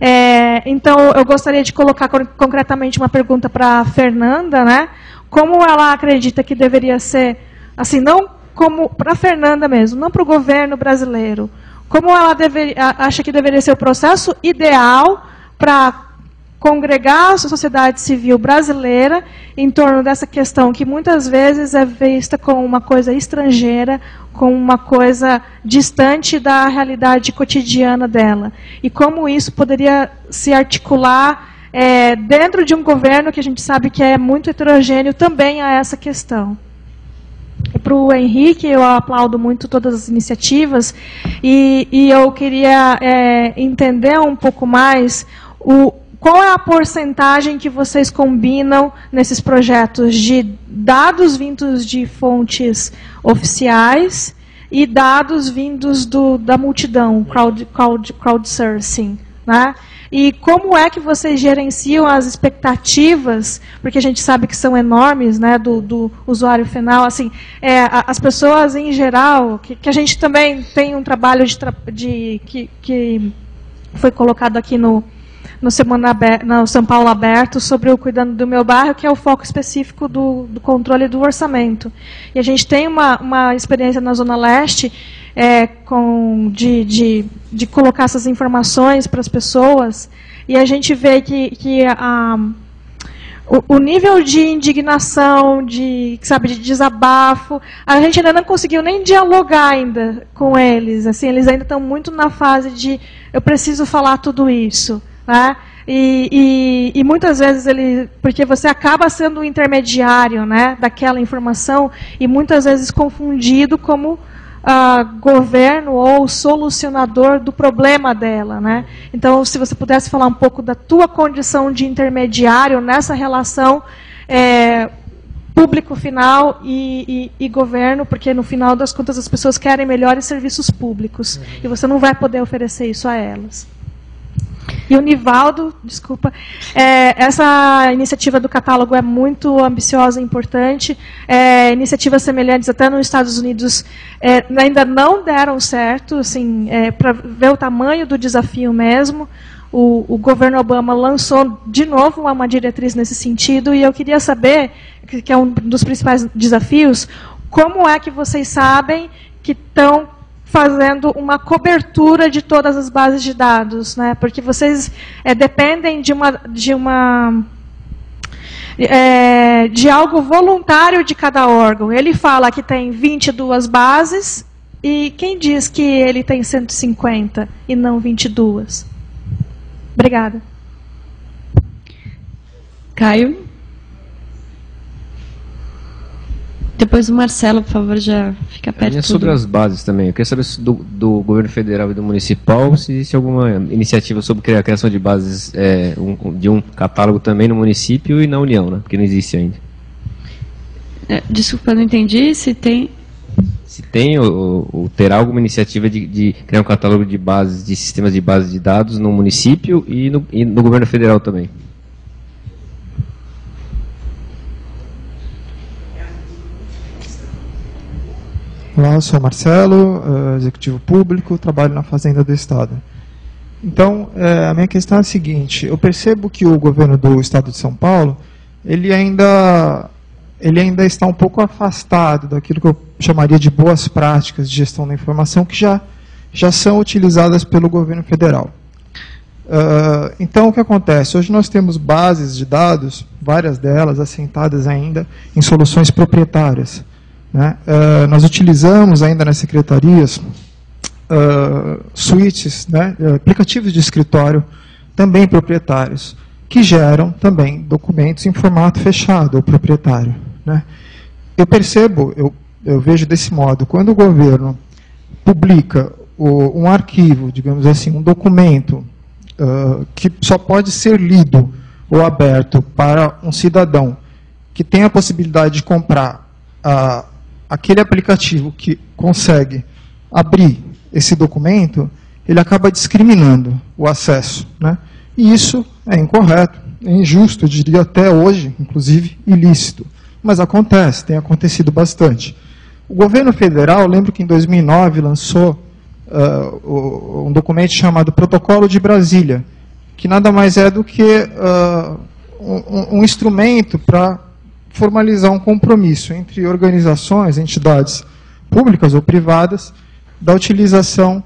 É, então, eu gostaria de colocar concretamente uma pergunta para a Fernanda, né? Como ela acredita que deveria ser, assim, não como para Fernanda mesmo, não para o governo brasileiro, como ela acha que deveria ser o processo ideal para congregar a sociedade civil brasileira em torno dessa questão que muitas vezes é vista como uma coisa estrangeira, como uma coisa distante da realidade cotidiana dela. E como isso poderia se articular é, dentro de um governo que a gente sabe que é muito heterogêneo também a essa questão. Para o Henrique, eu aplaudo muito todas as iniciativas e, e eu queria é, entender um pouco mais o, qual é a porcentagem que vocês combinam nesses projetos de dados vindos de fontes oficiais e dados vindos do, da multidão, crowd, crowd, crowdsourcing? Né? E como é que vocês gerenciam as expectativas, porque a gente sabe que são enormes, né, do, do usuário final, assim, é, as pessoas em geral, que, que, a gente também tem um trabalho de, de que, que foi colocado aqui no, no, Semana Aberta, no São Paulo Aberto sobre o Cuidando do Meu Bairro, que é o foco específico do, do controle do orçamento. E a gente tem uma, uma experiência na Zona Leste é, com, de, de, de colocar essas informações para as pessoas, e a gente vê que, que a, o, o, nível de indignação, de, sabe, de desabafo, a gente ainda não conseguiu nem dialogar ainda com eles. Assim, eles ainda estão muito na fase de eu preciso falar tudo isso. Né? E, e, e, muitas vezes ele, porque você acaba sendo o intermediário, né, daquela informação e muitas vezes confundido como uh, governo ou solucionador do problema dela, né? Então, se você pudesse falar um pouco da tua condição de intermediário nessa relação é, público final e, e, e, governo, porque no final das contas as pessoas querem melhores serviços públicos e você não vai poder oferecer isso a elas. E o Nivaldo, desculpa, é, essa iniciativa do catálogo é muito ambiciosa e importante. É, iniciativas semelhantes até nos Estados Unidos é, ainda não deram certo, assim, é, para ver o tamanho do desafio mesmo. O, o, governo Obama lançou de novo uma diretriz nesse sentido e eu queria saber, que é um dos principais desafios, como é que vocês sabem que estão fazendo uma cobertura de todas as bases de dados, né? Porque vocês é, dependem de uma de uma é, de algo voluntário de cada órgão. Ele fala que tem 22 bases e quem diz que ele tem 150 e não 22? Obrigada. Caio? Depois o Marcelo, por favor, já fica perto. É sobre as bases também. Eu queria saber do, do governo federal e do municipal se existe alguma iniciativa sobre a criação de bases é, um, de um catálogo também no município e na União, né? Porque não existe ainda. É, desculpa, não entendi. Se tem. Se tem ou, ou terá alguma iniciativa de, de, criar um catálogo de bases, de sistemas de bases de dados no município e no, e no governo federal também. Olá, sou Marcelo, uh, executivo público, trabalho na Fazenda do Estado. Então, uh, a minha questão é a seguinte: eu percebo que o governo do Estado de São Paulo ele ainda ele ainda está um pouco afastado daquilo que eu chamaria de boas práticas de gestão da informação que já já são utilizadas pelo governo federal. Uh, então, o que acontece? Hoje nós temos bases de dados, várias delas assentadas ainda em soluções proprietárias. Né? Uh, nós utilizamos ainda nas secretarias uh, suítes, né, aplicativos de escritório, também proprietários, que geram também documentos em formato fechado ou proprietário. Né? Eu percebo, eu, eu vejo desse modo, quando o governo publica o, um arquivo, digamos assim, um documento uh, que só pode ser lido ou aberto para um cidadão que tem a possibilidade de comprar uh, aquele aplicativo que consegue abrir esse documento, ele acaba discriminando o acesso. Né? E isso é incorreto, é injusto, diria até hoje, inclusive ilícito. Mas acontece, tem acontecido bastante. O governo federal, lembro que em 2009 lançou uh, um documento chamado Protocolo de Brasília, que nada mais é do que uh, um, um instrumento para formalizar um compromisso entre organizações, entidades públicas ou privadas, da utilização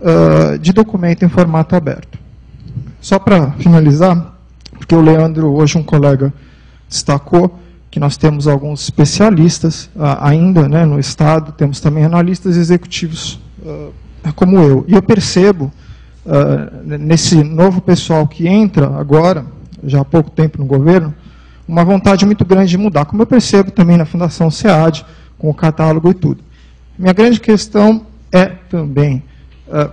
uh, de documento em formato aberto. Só para finalizar, porque o Leandro, hoje um colega, destacou que nós temos alguns especialistas uh, ainda né, no Estado, temos também analistas executivos uh, como eu. E eu percebo, nesse novo pessoal que entra agora, já há pouco tempo no governo, uma vontade muito grande de mudar, como eu percebo também na Fundação SEAD, com o catálogo e tudo. Minha grande questão é também,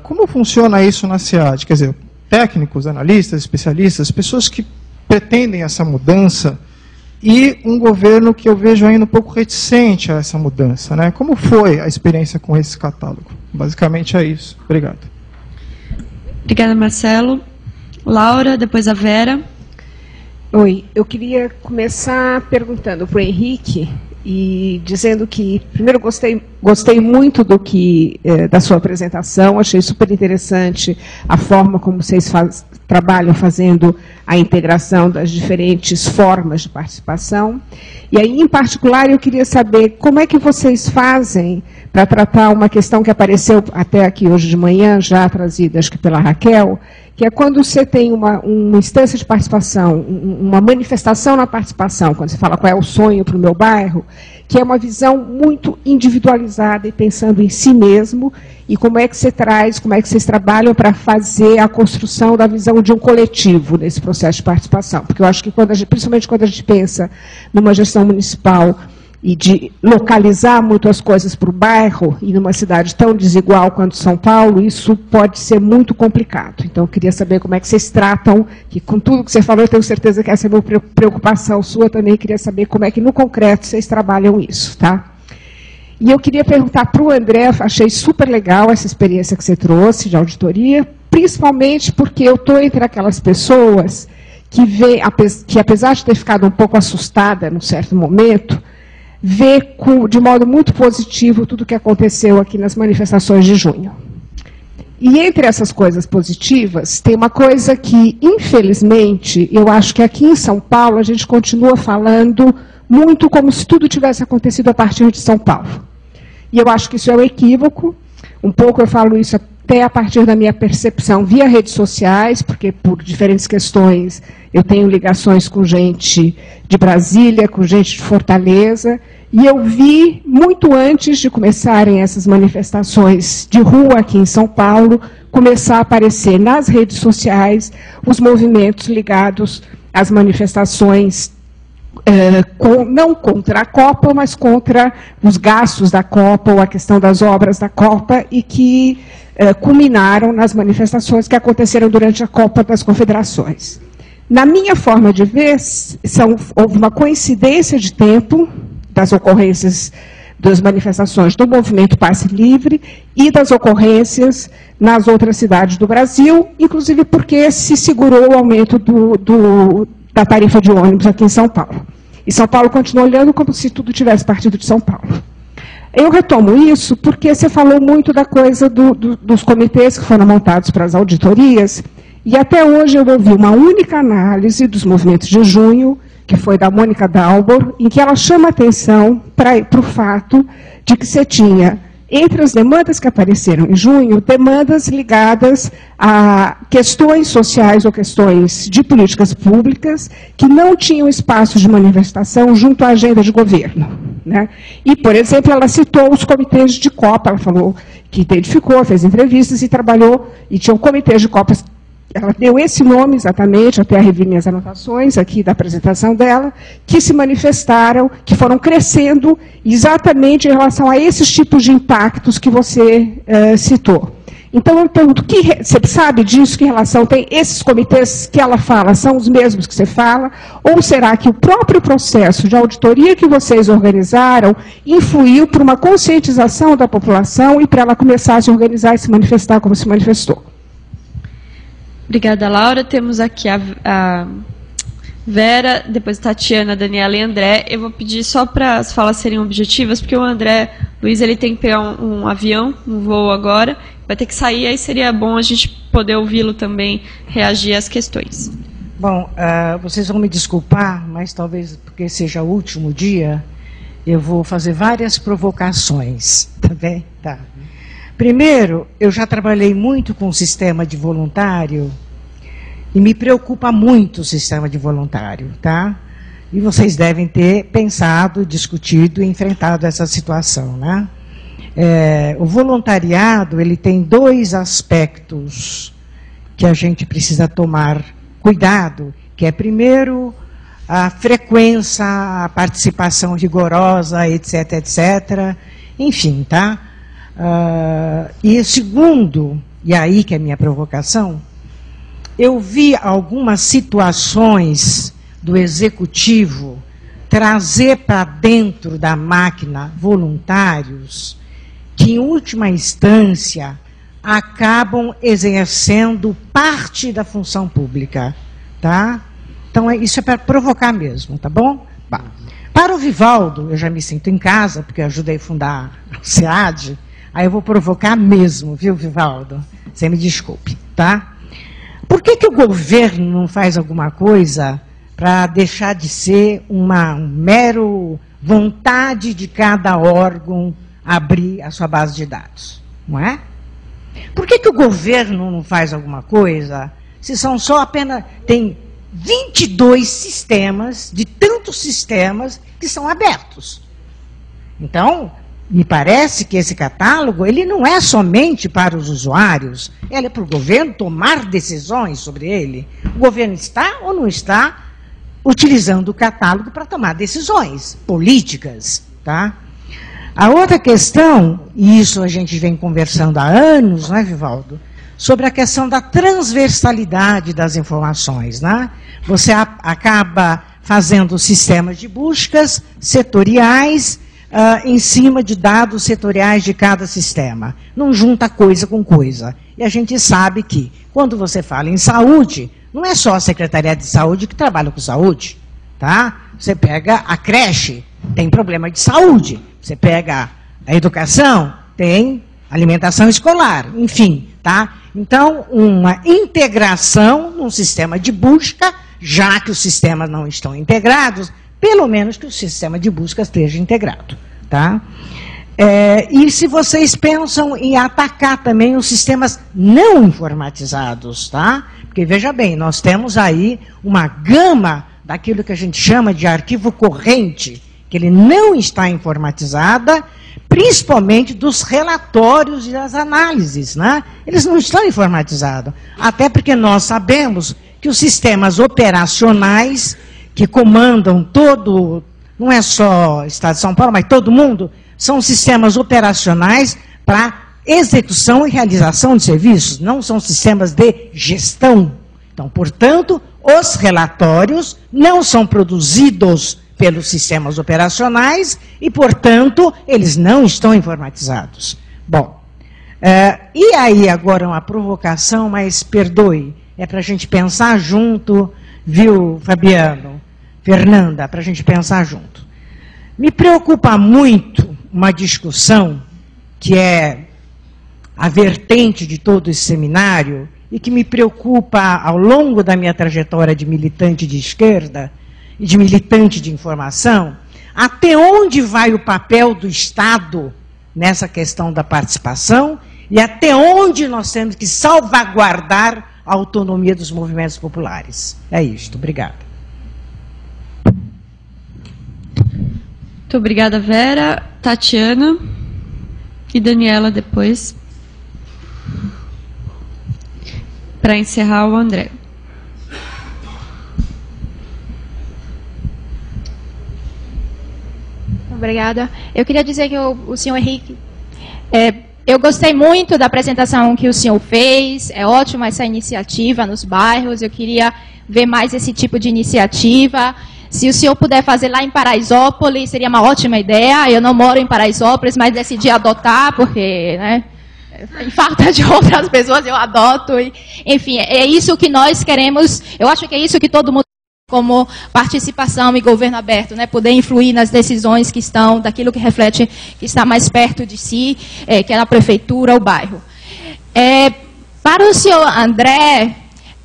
como funciona isso na SEAD? Quer dizer, técnicos, analistas, especialistas, pessoas que pretendem essa mudança, e um governo que eu vejo ainda um pouco reticente a essa mudança. Né? Como foi a experiência com esse catálogo? Basicamente é isso. Obrigado. Obrigada, Marcelo. Laura, depois a Vera. Oi, eu queria começar perguntando para o Henrique e dizendo que, primeiro, gostei, gostei muito do que eh, da sua apresentação, achei super interessante a forma como vocês faz, trabalham fazendo a integração das diferentes formas de participação. E aí, em particular, eu queria saber como é que vocês fazem para tratar uma questão que apareceu até aqui hoje de manhã, já trazida, acho que pela Raquel, que é quando você tem uma, uma instância de participação, uma manifestação na participação, quando você fala qual é o sonho para o meu bairro, que é uma visão muito individualizada e pensando em si mesmo, e como é que você traz, como é que vocês trabalham para fazer a construção da visão de um coletivo nesse processo de participação. Porque eu acho que, quando gente, principalmente quando a gente pensa numa gestão municipal e de localizar muito as coisas para o bairro, e numa cidade tão desigual quanto São Paulo, isso pode ser muito complicado. Então, eu queria saber como é que vocês tratam, que com tudo que você falou, eu tenho certeza que essa é uma preocupação sua também, queria saber como é que no concreto vocês trabalham isso, tá? E eu queria perguntar para o André, achei super legal essa experiência que você trouxe de auditoria, principalmente porque eu estou entre aquelas pessoas que, vê, que apesar de ter ficado um pouco assustada num certo momento, vê de modo muito positivo tudo o que aconteceu aqui nas manifestações de junho. E entre essas coisas positivas, tem uma coisa que, infelizmente, eu acho que aqui em São Paulo a gente continua falando muito como se tudo tivesse acontecido a partir de São Paulo. E eu acho que isso é um equívoco. Um pouco eu falo isso até a partir da minha percepção via redes sociais, porque por diferentes questões eu tenho ligações com gente de Brasília, com gente de Fortaleza, e eu vi muito antes de começarem essas manifestações de rua aqui em São Paulo, começar a aparecer nas redes sociais os movimentos ligados às manifestações é, com, não contra a Copa, mas contra os gastos da Copa ou a questão das obras da Copa e que é, culminaram nas manifestações que aconteceram durante a Copa das Confederações. Na minha forma de ver, são, houve uma coincidência de tempo das ocorrências das manifestações do movimento Passe Livre e das ocorrências nas outras cidades do Brasil, inclusive porque se segurou o aumento do, do, da tarifa de ônibus aqui em São Paulo. E São Paulo continua olhando como se tudo tivesse partido de São Paulo. Eu retomo isso porque você falou muito da coisa do, do, dos comitês que foram montados para as auditorias, e até hoje eu ouvi uma única análise dos movimentos de junho, que foi da Mônica Dalbor, em que ela chama atenção para o fato de que você tinha entre as demandas que apareceram em junho, demandas ligadas a questões sociais ou questões de políticas públicas que não tinham espaço de manifestação junto à agenda de governo. Né? E, por exemplo, ela citou os comitês de Copa, ela falou que identificou, fez entrevistas e trabalhou, e tinham comitês de Copas ela deu esse nome exatamente, até revi minhas anotações aqui da apresentação dela, que se manifestaram, que foram crescendo exatamente em relação a esses tipos de impactos que você uh, citou. Então, eu pergunto, que, você sabe disso, que relação tem esses comitês que ela fala, são os mesmos que você fala? Ou será que o próprio processo de auditoria que vocês organizaram influiu para uma conscientização da população e para ela começar a se organizar e se manifestar como se manifestou? Obrigada, Laura. Temos aqui a, a Vera, depois Tatiana, Daniela e André. Eu vou pedir só para as falas serem objetivas, porque o André Luiz ele tem que pegar um, um avião, um voo agora, vai ter que sair, aí seria bom a gente poder ouvi-lo também reagir às questões. Bom, uh, vocês vão me desculpar, mas talvez porque seja o último dia, eu vou fazer várias provocações, tá bem? Tá. Primeiro, eu já trabalhei muito com o sistema de voluntário E me preocupa muito o sistema de voluntário, tá? E vocês devem ter pensado, discutido e enfrentado essa situação, né? É, o voluntariado ele tem dois aspectos que a gente precisa tomar cuidado, que é primeiro a frequência, a participação rigorosa, etc, etc, enfim, tá? Uh, e segundo, e aí que é a minha provocação, eu vi algumas situações do executivo trazer para dentro da máquina voluntários que, em última instância, acabam exercendo parte da função pública, tá? Então, é, isso é para provocar mesmo, tá bom? Bah. Para o Vivaldo, eu já me sinto em casa, porque ajudei a fundar a SEAD, aí eu vou provocar mesmo, viu, Vivaldo? Você me desculpe, tá? Por que, que o governo não faz alguma coisa para deixar de ser uma um mero vontade de cada órgão abrir a sua base de dados? Não é? Por que, que o governo não faz alguma coisa se são só apenas. Tem 22 sistemas, de tantos sistemas, que são abertos. Então, me parece que esse catálogo ele não é somente para os usuários, ele é para o governo tomar decisões sobre ele. O governo está ou não está utilizando o catálogo para tomar decisões políticas, tá? A outra questão, e isso a gente vem conversando há anos, não é, Vivaldo? Sobre a questão da transversalidade das informações, né? Você acaba fazendo sistemas de buscas setoriais uh, em cima de dados setoriais de cada sistema. Não junta coisa com coisa. E a gente sabe que, quando você fala em saúde, não é só a Secretaria de Saúde que trabalha com saúde, tá? Você pega a creche, tem problema de saúde. Você pega a educação, tem alimentação escolar, enfim, tá? Então, uma integração num sistema de busca, já que os sistemas não estão integrados, pelo menos que o sistema de busca esteja integrado, tá? É, e se vocês pensam em atacar também os sistemas não informatizados, tá? Porque veja bem, nós temos aí uma gama daquilo que a gente chama de arquivo corrente, que ele não está informatizada, principalmente dos relatórios e das análises, né? Eles não estão informatizados. Até porque nós sabemos que os sistemas operacionais que comandam todo, não é só o Estado de São Paulo, mas todo mundo, são sistemas operacionais para execução e realização de serviços, não são sistemas de gestão. Então, portanto, os relatórios não são produzidos pelos sistemas operacionais e, portanto, eles não estão informatizados. Bom, é, e aí agora uma provocação, mas perdoe, é para a gente pensar junto, viu, Fabiano, Fernanda, para a gente pensar junto. Me preocupa muito uma discussão que é a vertente de todo esse seminário e que me preocupa ao longo da minha trajetória de militante de esquerda, e de militante de informação, até onde vai o papel do Estado nessa questão da participação e até onde nós temos que salvaguardar a autonomia dos movimentos populares. É isto. Obrigada. Muito obrigada, Vera, Tatiana e Daniela depois. Para encerrar, o André. Obrigada. Eu queria dizer que o, o senhor Henrique, é, eu gostei muito da apresentação que o senhor fez. É ótima essa iniciativa nos bairros. Eu queria ver mais esse tipo de iniciativa. Se o senhor puder fazer lá em Paraisópolis, seria uma ótima ideia. Eu não moro em Paraisópolis, mas decidi adotar, porque, né, em falta de outras pessoas, eu adoto. Enfim, é isso que nós queremos. Eu acho que é isso que todo mundo como participação e governo aberto, né? poder influir nas decisões que estão, daquilo que reflete, que está mais perto de si, é, que é a prefeitura, o bairro. É, para o senhor André,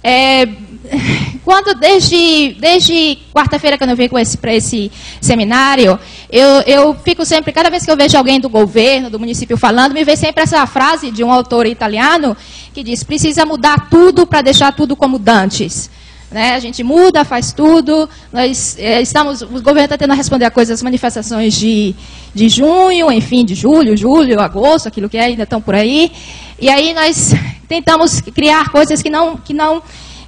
é, quando desde, desde quarta-feira que eu vim para esse seminário, Eu, eu fico sempre, cada vez que eu vejo alguém do governo, do município falando, me vem sempre essa frase de um autor italiano que diz: precisa mudar tudo para deixar tudo como dantes. Né? A gente muda, faz tudo. Nós é, estamos, o governo está tendo a responder a coisas, as manifestações de, de junho, enfim, de julho, julho, agosto, aquilo que é, ainda estão por aí. E aí nós tentamos criar coisas que não, que não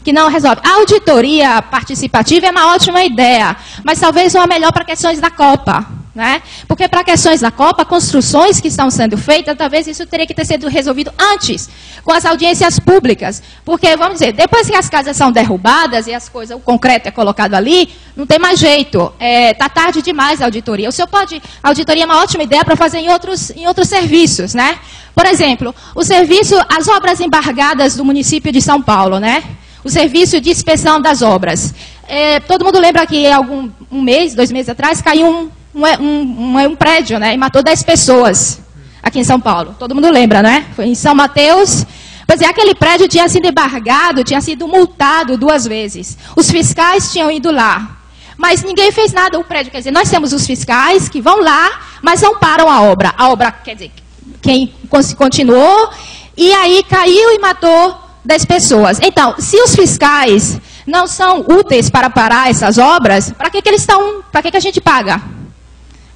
que não resolve. A auditoria participativa é uma ótima ideia, mas talvez uma melhor para questões da Copa. Né? Porque para questões da Copa, construções que estão sendo feitas, talvez isso teria que ter sido resolvido antes, com as audiências públicas. Porque, vamos dizer, depois que as casas são derrubadas e as coisas, o concreto é colocado ali, não tem mais jeito. Está é, tá tarde demais a auditoria. O senhor pode. A auditoria é uma ótima ideia para fazer em outros, em outros serviços, né? Por exemplo, o serviço, as obras embargadas do município de São Paulo, né? O serviço de inspeção das obras. É, todo mundo lembra que algum um mês, dois meses atrás, caiu um, um, um, um prédio né, e matou 10 pessoas aqui em São Paulo. Todo mundo lembra, né? Foi em São Mateus. Pois é, aquele prédio tinha sido embargado, tinha sido multado duas vezes. Os fiscais tinham ido lá. Mas ninguém fez nada. O prédio, quer dizer, nós temos os fiscais que vão lá, mas não param a obra. A obra, quer dizer, quem continuou, e aí caiu e matou das pessoas. Então, se os fiscais não são úteis para parar essas obras, para que, que eles estão? Para que, que a gente paga?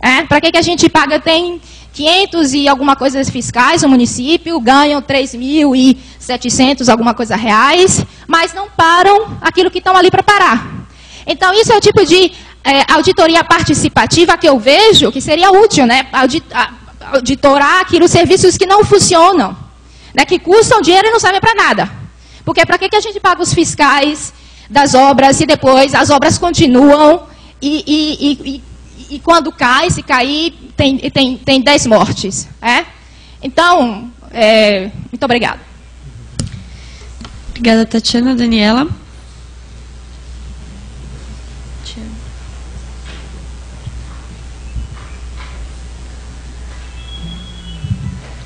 É? Para que, que a gente paga? Tem 500 e alguma coisa fiscais no município, ganham 3.700 alguma coisa reais, mas não param aquilo que estão ali para parar. Então, isso é o tipo de é, auditoria participativa que eu vejo que seria útil, né? Auditorar aquilo, serviços que não funcionam né, que custam dinheiro e não servem para nada. Porque para que, que a gente paga os fiscais das obras e depois as obras continuam e, e, e, e quando cai, se cair, tem, tem, tem 10 mortes. É? Então, é, muito obrigada. Obrigada, Tatiana. Daniela?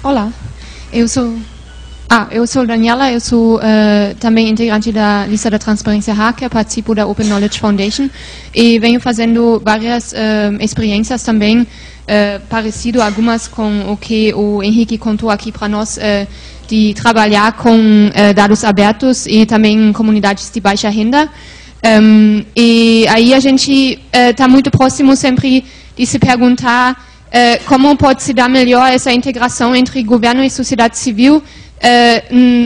Olá, eu sou ah, eu sou Daniela, eu sou uh, também integrante da lista da Transparência Hacker, participo da Open Knowledge Foundation e venho fazendo várias uh, experiências também, uh, parecido algumas com o que o Henrique contou aqui para nós, de trabalhar com dados abertos e também comunidades de baixa renda. Um, e aí a gente está muito próximo sempre de se perguntar como pode se dar melhor essa integração entre governo e sociedade civil é,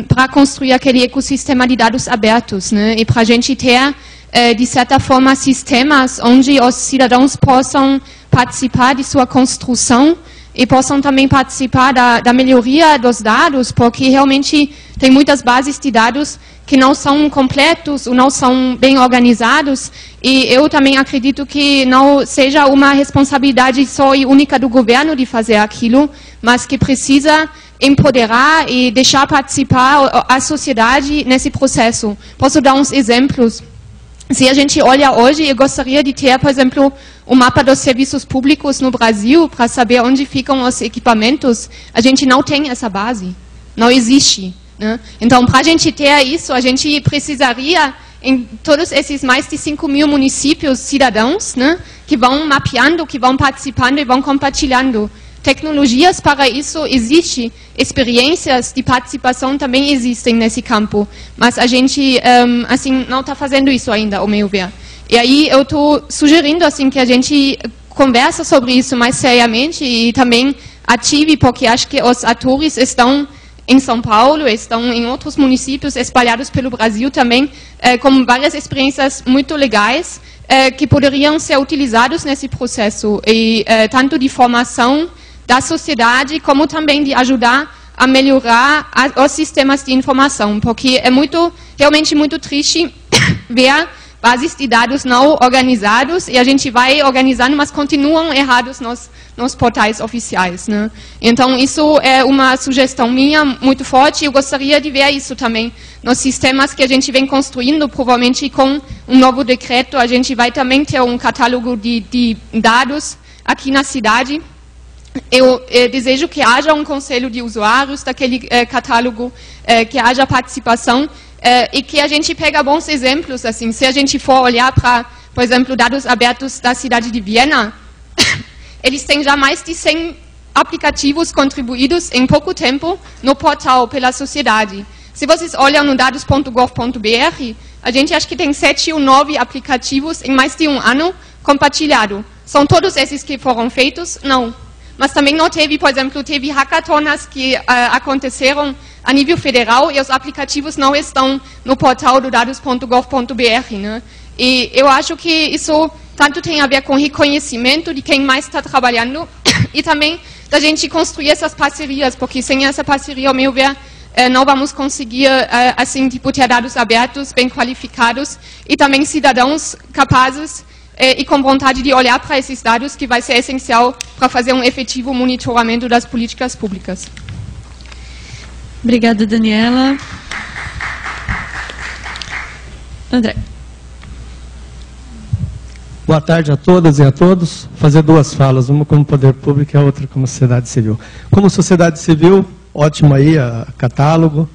para construir aquele ecossistema de dados abertos, né? E para a gente ter, é, de certa forma, sistemas onde os cidadãos possam participar de sua construção e possam também participar da, da, melhoria dos dados, porque realmente tem muitas bases de dados que não são completos ou não são bem organizados, e eu também acredito que não seja uma responsabilidade só e única do governo de fazer aquilo, mas que precisa empoderar e deixar participar a sociedade nesse processo. Posso dar uns exemplos? Se a gente olha hoje, eu gostaria de ter, por exemplo, o um mapa dos serviços públicos no Brasil para saber onde ficam os equipamentos. A gente não tem essa base, não existe. Né? Então, para a gente ter isso, a gente precisaria, em todos esses mais de 5 mil municípios cidadãos, né, que vão mapeando, que vão participando e vão compartilhando tecnologias para isso existem, experiências de participação também existem nesse campo, mas a gente um, assim não está fazendo isso ainda, ao meu ver. E aí eu estou sugerindo assim que a gente conversa sobre isso mais seriamente e também ative, porque acho que os atores estão em São Paulo, estão em outros municípios espalhados pelo Brasil também, eh, com várias experiências muito legais eh, que poderiam ser utilizados nesse processo, e eh, tanto de formação da sociedade, como também de ajudar a melhorar a, os sistemas de informação, porque é muito, realmente muito triste ver bases de dados não organizados e a gente vai organizando, mas continuam errados nos, nos portais oficiais. Né? Então, isso é uma sugestão minha muito forte. Eu gostaria de ver isso também nos sistemas que a gente vem construindo. Provavelmente, com um novo decreto, a gente vai também ter um catálogo de, de dados aqui na cidade eu eh, desejo que haja um conselho de usuários daquele eh, catálogo, eh, que haja participação eh, e que a gente pega bons exemplos. Assim, se a gente for olhar para, por exemplo, dados abertos da cidade de Viena, eles têm já mais de 100 aplicativos contribuídos em pouco tempo no portal pela sociedade. Se vocês olham no dados.gov.br, a gente acha que tem sete ou nove aplicativos em mais de um ano compartilhado. São todos esses que foram feitos? Não. Mas também não teve, por exemplo, teve hackathons que uh, aconteceram a nível federal e os aplicativos não estão no portal do dados.gov.br. Né? E eu acho que isso tanto tem a ver com reconhecimento de quem mais está trabalhando e também da gente construir essas parcerias, porque sem essa parceria, ao meu ver, eh, não vamos conseguir, eh, assim, tipo, ter dados abertos, bem qualificados e também cidadãos capazes e com vontade de olhar para esses dados, que vai ser essencial para fazer um efetivo monitoramento das políticas públicas. Obrigada, Daniela. André. Boa tarde a todas e a todos. Vou fazer duas falas, uma como poder público e a outra como sociedade civil. Como sociedade civil, ótimo aí, a catálogo,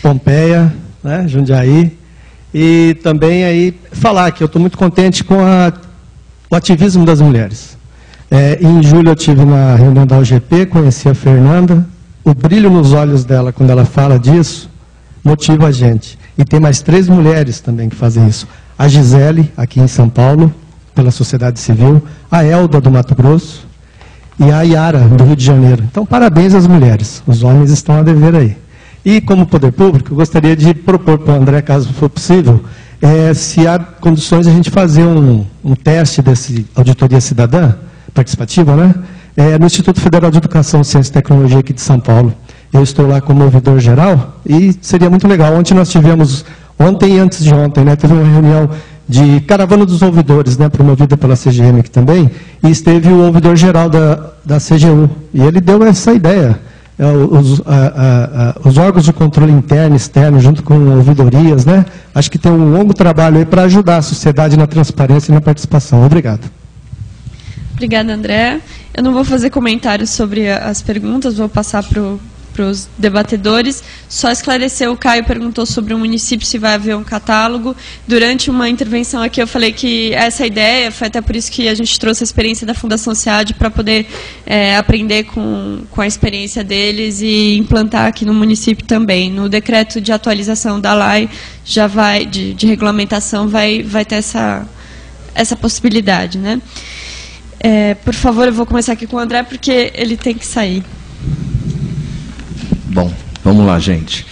Pompeia, né, Jundiaí, e também aí falar que eu estou muito contente com a, o ativismo das mulheres. É, em julho eu tive na reunião da UGP, conheci a Fernanda, o brilho nos olhos dela quando ela fala disso motiva a gente. E tem mais três mulheres também que fazem isso. A Gisele, aqui em São Paulo, pela sociedade civil, a Elda do Mato Grosso e a Yara do Rio de Janeiro. Então, parabéns às mulheres. Os homens estão a dever aí. E, como poder público, gostaria de propor para o André, caso for possível, é, se há condições de a gente fazer um, um teste desse auditoria cidadã, participativa, né? é, no Instituto Federal de Educação, Ciência e Tecnologia aqui de São Paulo. Eu estou lá como ouvidor geral e seria muito legal. Ontem nós tivemos, ontem e antes de ontem, né, teve uma reunião de caravana dos ouvidores, né, promovida pela CGM aqui também, e esteve o ouvidor geral da, da CGU. E ele deu essa ideia. É, os, a, a, os, órgãos de controle interno e externo, junto com ouvidorias, né? Acho que tem um longo trabalho aí para ajudar a sociedade na transparência e na participação. Obrigado. Obrigada, André. Eu não vou fazer comentários sobre as perguntas, vou passar para os debatedores. Só esclarecer, o Caio perguntou sobre o município se vai haver um catálogo. Durante uma intervenção aqui eu falei que essa ideia, foi até por isso que a gente trouxe a experiência da Fundação SEAD para poder é, aprender com, com a experiência deles e implantar aqui no município também. No decreto de atualização da LAI, já vai, de, de regulamentação, vai, vai ter essa, essa possibilidade. Né? É, por favor, eu vou começar aqui com o André, porque ele tem que sair. Bom, vamos lá, gente.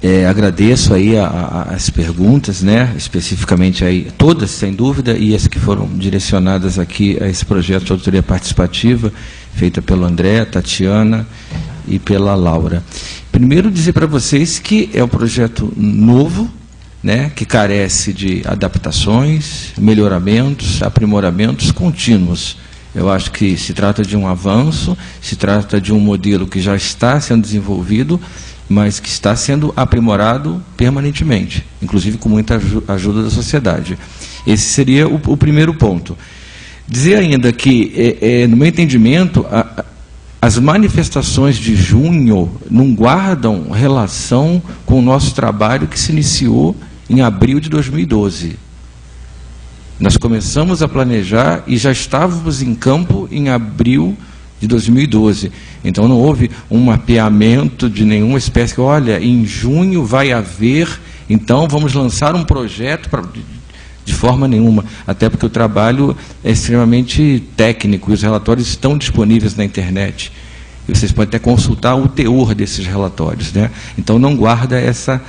É, agradeço aí a, a, as perguntas, né, especificamente aí, todas, sem dúvida, e as que foram direcionadas aqui a esse projeto de auditoria participativa, feita pelo André, Tatiana e pela Laura. Primeiro, dizer para vocês que é um projeto novo, né, que carece de adaptações, melhoramentos, aprimoramentos contínuos. Eu acho que se trata de um avanço, se trata de um modelo que já está sendo desenvolvido, mas que está sendo aprimorado permanentemente, inclusive com muita ajuda da sociedade. Esse seria o, o primeiro ponto. Dizer ainda que, é, é, no meu entendimento, a, as manifestações de junho não guardam relação com o nosso trabalho que se iniciou em abril de 2012. Nós começamos a planejar e já estávamos em campo em abril de 2012. Então não houve um mapeamento de nenhuma espécie. Olha, em junho vai haver, então vamos lançar um projeto para de forma nenhuma, até porque o trabalho é extremamente técnico e os relatórios estão disponíveis na internet. E vocês podem até consultar o teor desses relatórios. Né? Então não guarda essa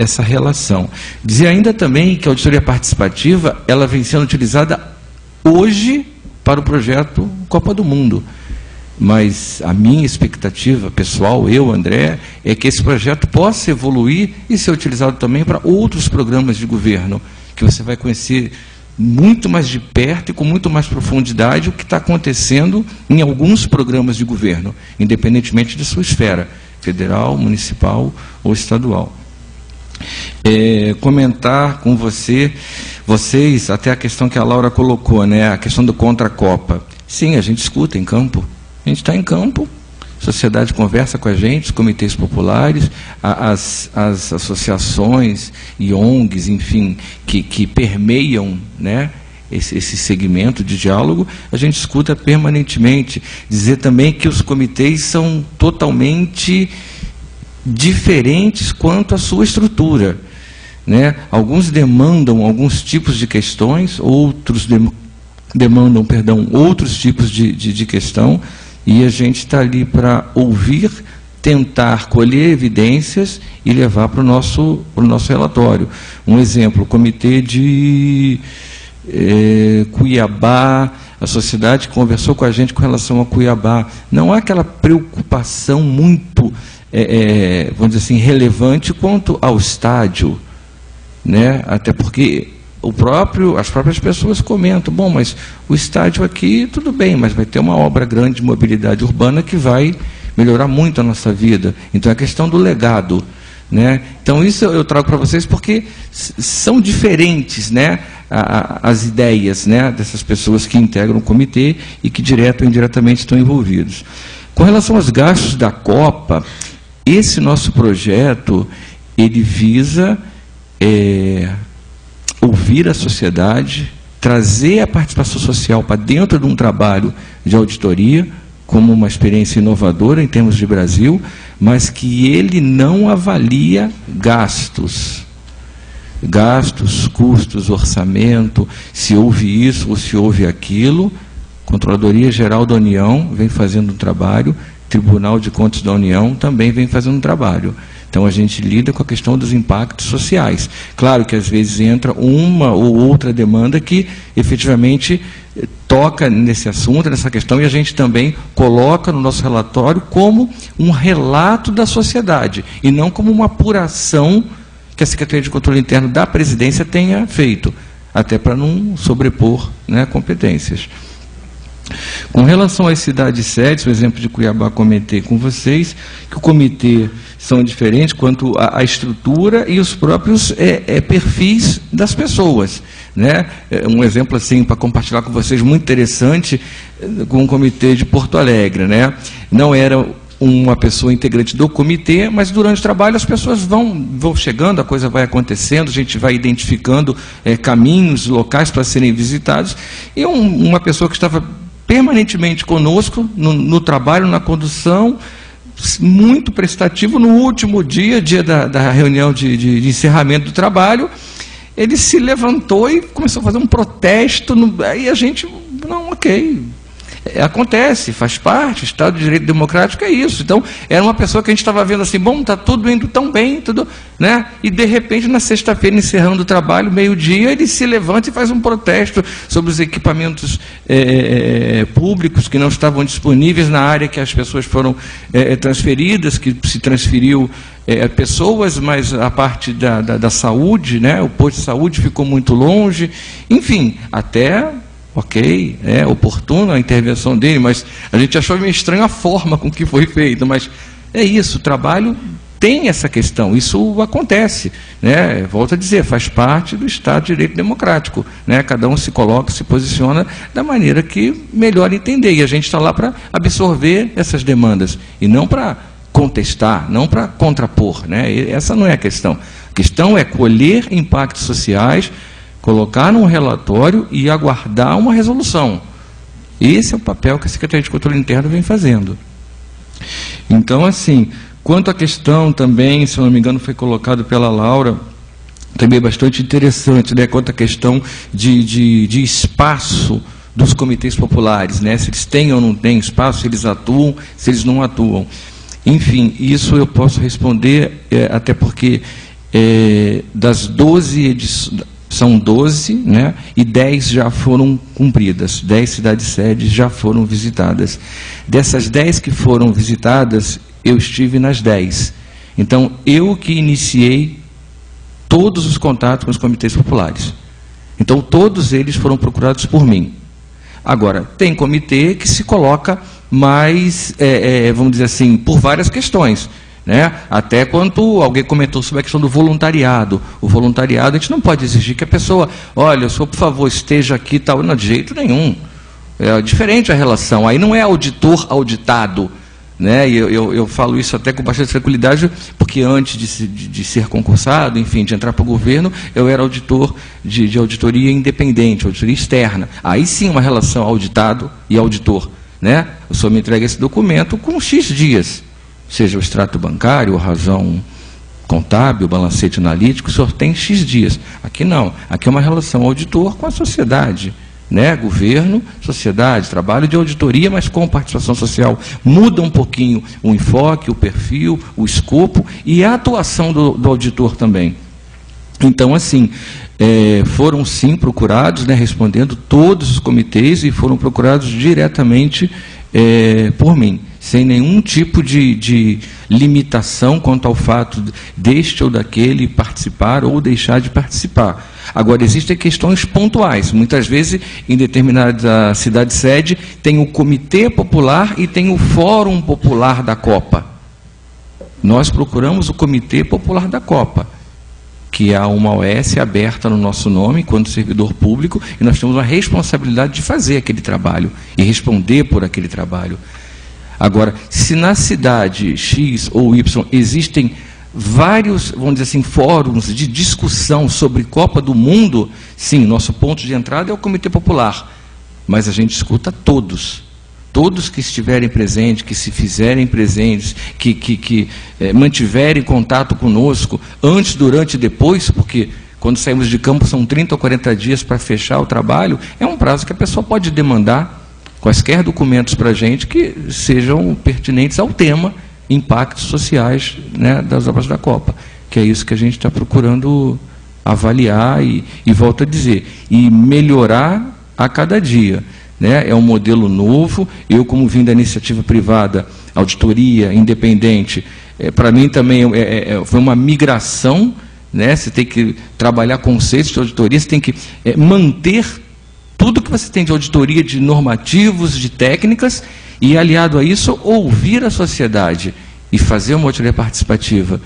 essa relação. Dizer ainda também que a auditoria participativa ela vem sendo utilizada hoje para o projeto Copa do Mundo. Mas a minha expectativa pessoal, eu, André, é que esse projeto possa evoluir e ser utilizado também para outros programas de governo, que você vai conhecer muito mais de perto e com muito mais profundidade o que está acontecendo em alguns programas de governo, independentemente de sua esfera, federal, municipal ou estadual é, comentar com você, vocês, até a questão que a Laura colocou, né, a questão do contra-copa. Sim, a gente escuta em campo. A gente está em campo, a sociedade conversa com a gente, os comitês populares, as, as associações e ONGs, enfim, que, que permeiam né, esse, esse segmento de diálogo, a gente escuta permanentemente. Dizer também que os comitês são totalmente diferentes quanto à sua estrutura. Né? Alguns demandam alguns tipos de questões, outros dem demandam, perdão, outros tipos de, de, de questão, e a gente está ali para ouvir, tentar colher evidências e levar para o nosso, nosso relatório. Um exemplo, o comitê de é, Cuiabá, a sociedade conversou com a gente com relação a Cuiabá. Não há aquela preocupação muito, é, é, vamos dizer assim, relevante quanto ao estádio. Né? Até porque o próprio, as próprias pessoas comentam, bom, mas o estádio aqui, tudo bem, mas vai ter uma obra grande de mobilidade urbana que vai melhorar muito a nossa vida. Então é a questão do legado. Né? Então isso eu trago para vocês porque são diferentes né, as ideias né, dessas pessoas que integram o comitê e que direto ou indiretamente estão envolvidos. Com relação aos gastos da Copa, esse nosso projeto ele visa é, ouvir a sociedade, trazer a participação social para dentro de um trabalho de auditoria, como uma experiência inovadora em termos de Brasil, mas que ele não avalia gastos. Gastos, custos, orçamento, se houve isso ou se houve aquilo. Controladoria Geral da União vem fazendo um trabalho, Tribunal de Contas da União também vem fazendo um trabalho. Então a gente lida com a questão dos impactos sociais. Claro que às vezes entra uma ou outra demanda que efetivamente toca nesse assunto, nessa questão, e a gente também coloca no nosso relatório como um relato da sociedade, e não como uma apuração que a Secretaria de Controle Interno da Presidência tenha feito, até para não sobrepor né, competências. Com relação às cidades sedes, o exemplo de Cuiabá comentei com vocês, que o comitê são diferentes quanto à, estrutura e os próprios é, é, perfis das pessoas. Né? É, um exemplo assim para compartilhar com vocês muito interessante com o comitê de Porto Alegre. Né? Não era uma pessoa integrante do comitê, mas durante o trabalho as pessoas vão, vão chegando, a coisa vai acontecendo, a gente vai identificando é, caminhos, locais para serem visitados, e um, uma pessoa que estava permanentemente conosco no, no trabalho, na condução, muito prestativo. No último dia, dia da, da reunião de, de, de, encerramento do trabalho, ele se levantou e começou a fazer um protesto. No, aí a gente, não, ok, acontece, faz parte, Estado de Direito Democrático é isso. Então, era uma pessoa que a gente estava vendo assim, bom, está tudo indo tão bem, tudo, né? E de repente, na sexta-feira, encerrando o trabalho, meio-dia, ele se levanta e faz um protesto sobre os equipamentos é, públicos que não estavam disponíveis na área que as pessoas foram é, transferidas, que se transferiu é, pessoas, mas a parte da, da, da saúde, né? O posto de saúde ficou muito longe, enfim, até ok, é oportuna a intervenção dele, mas a gente achou meio estranha a forma com que foi feita, mas é isso, o trabalho tem essa questão, isso acontece, né? volto a dizer, faz parte do Estado de Direito Democrático, né? cada um se coloca, se posiciona da maneira que melhor entender, e a gente está lá para absorver essas demandas, e não para contestar, não para contrapor, né? essa não é a questão, a questão é colher impactos sociais, colocar num relatório e aguardar uma resolução. Esse é o papel que a Secretaria de Controle Interno vem fazendo. Então, assim, quanto à questão também, se não me engano, foi colocado pela Laura, também é bastante interessante, né, quanto à questão de, de, de espaço dos comitês populares, né, se eles têm ou não têm espaço, se eles atuam, se eles não atuam. Enfim, isso eu posso responder, é, até porque é, das 12 edições, são 12, né, e 10 já foram cumpridas, 10 cidades-sedes já foram visitadas. Dessas 10 que foram visitadas, eu estive nas 10. Então, eu que iniciei todos os contatos com os comitês populares. Então, todos eles foram procurados por mim. Agora, tem comitê que se coloca mais, é, é, vamos dizer assim, por várias questões. Né? Até quando alguém comentou sobre a questão do voluntariado. O voluntariado, a gente não pode exigir que a pessoa, olha, senhor, por favor, esteja aqui tal. Não, de jeito nenhum. É diferente a relação. Aí não é auditor auditado. né? E eu, eu, eu, falo isso até com bastante tranquilidade, porque antes de, de, de ser concursado, enfim, de entrar para o governo, eu era auditor de, de, auditoria independente, auditoria externa. Aí sim uma relação auditado e auditor. Né? O senhor me entrega esse documento com X dias, seja o extrato bancário, a razão contábil, balancete analítico, o senhor tem X dias. Aqui não. Aqui é uma relação auditor com a sociedade né? governo, sociedade, trabalho de auditoria, mas com participação social. Muda um pouquinho o enfoque, o perfil, o escopo e a atuação do, do auditor também. Então, assim, é, foram sim procurados, né, respondendo todos os comitês e foram procurados diretamente é, por mim, sem nenhum tipo de, de limitação quanto ao fato deste ou daquele participar ou deixar de participar. Agora, existem questões pontuais. Muitas vezes, em determinada cidade-sede, tem o Comitê Popular e tem o Fórum Popular da Copa. Nós procuramos o Comitê Popular da Copa, que é uma OS aberta no nosso nome, quando servidor público, e nós temos a responsabilidade de fazer aquele trabalho e responder por aquele trabalho. Agora, se na cidade X ou Y existem vários, vamos dizer assim, fóruns de discussão sobre Copa do Mundo, sim, nosso ponto de entrada é o Comitê Popular, mas a gente escuta todos. Todos que estiverem presentes, que se fizerem presentes, que, que, que é, mantiverem contato conosco, antes, durante e depois, porque quando saímos de campo são 30 ou 40 dias para fechar o trabalho, é um prazo que a pessoa pode demandar quaisquer documentos para a gente que sejam pertinentes ao tema impactos sociais né, das obras da Copa, que é isso que a gente está procurando avaliar e, e volto a dizer, e melhorar a cada dia. Né? É um modelo novo, eu como vim da iniciativa privada, auditoria independente, é, para mim também é, é, é, foi uma migração, né? você tem que trabalhar conceitos de auditoria, você tem que é, manter tudo que você tem de auditoria, de normativos, de técnicas, e, aliado a isso, ouvir a sociedade e fazer uma auditoria participativa.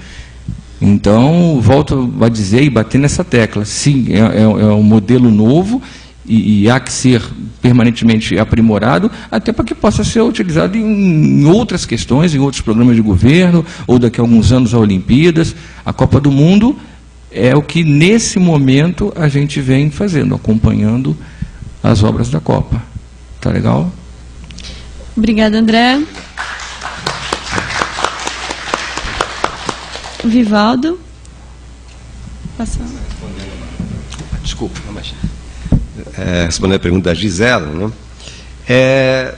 Então, volto a dizer e bater nessa tecla. Sim, é, é, é um modelo novo e, e, há que ser permanentemente aprimorado, até para que possa ser utilizado em, em, outras questões, em outros programas de governo, ou daqui a alguns anos a Olimpíadas. A Copa do Mundo é o que, nesse momento, a gente vem fazendo, acompanhando as obras da Copa. Tá legal? Obrigada, André. Vivaldo. Passando. Desculpa, mas, é, respondendo a pergunta da Gisela, né? é,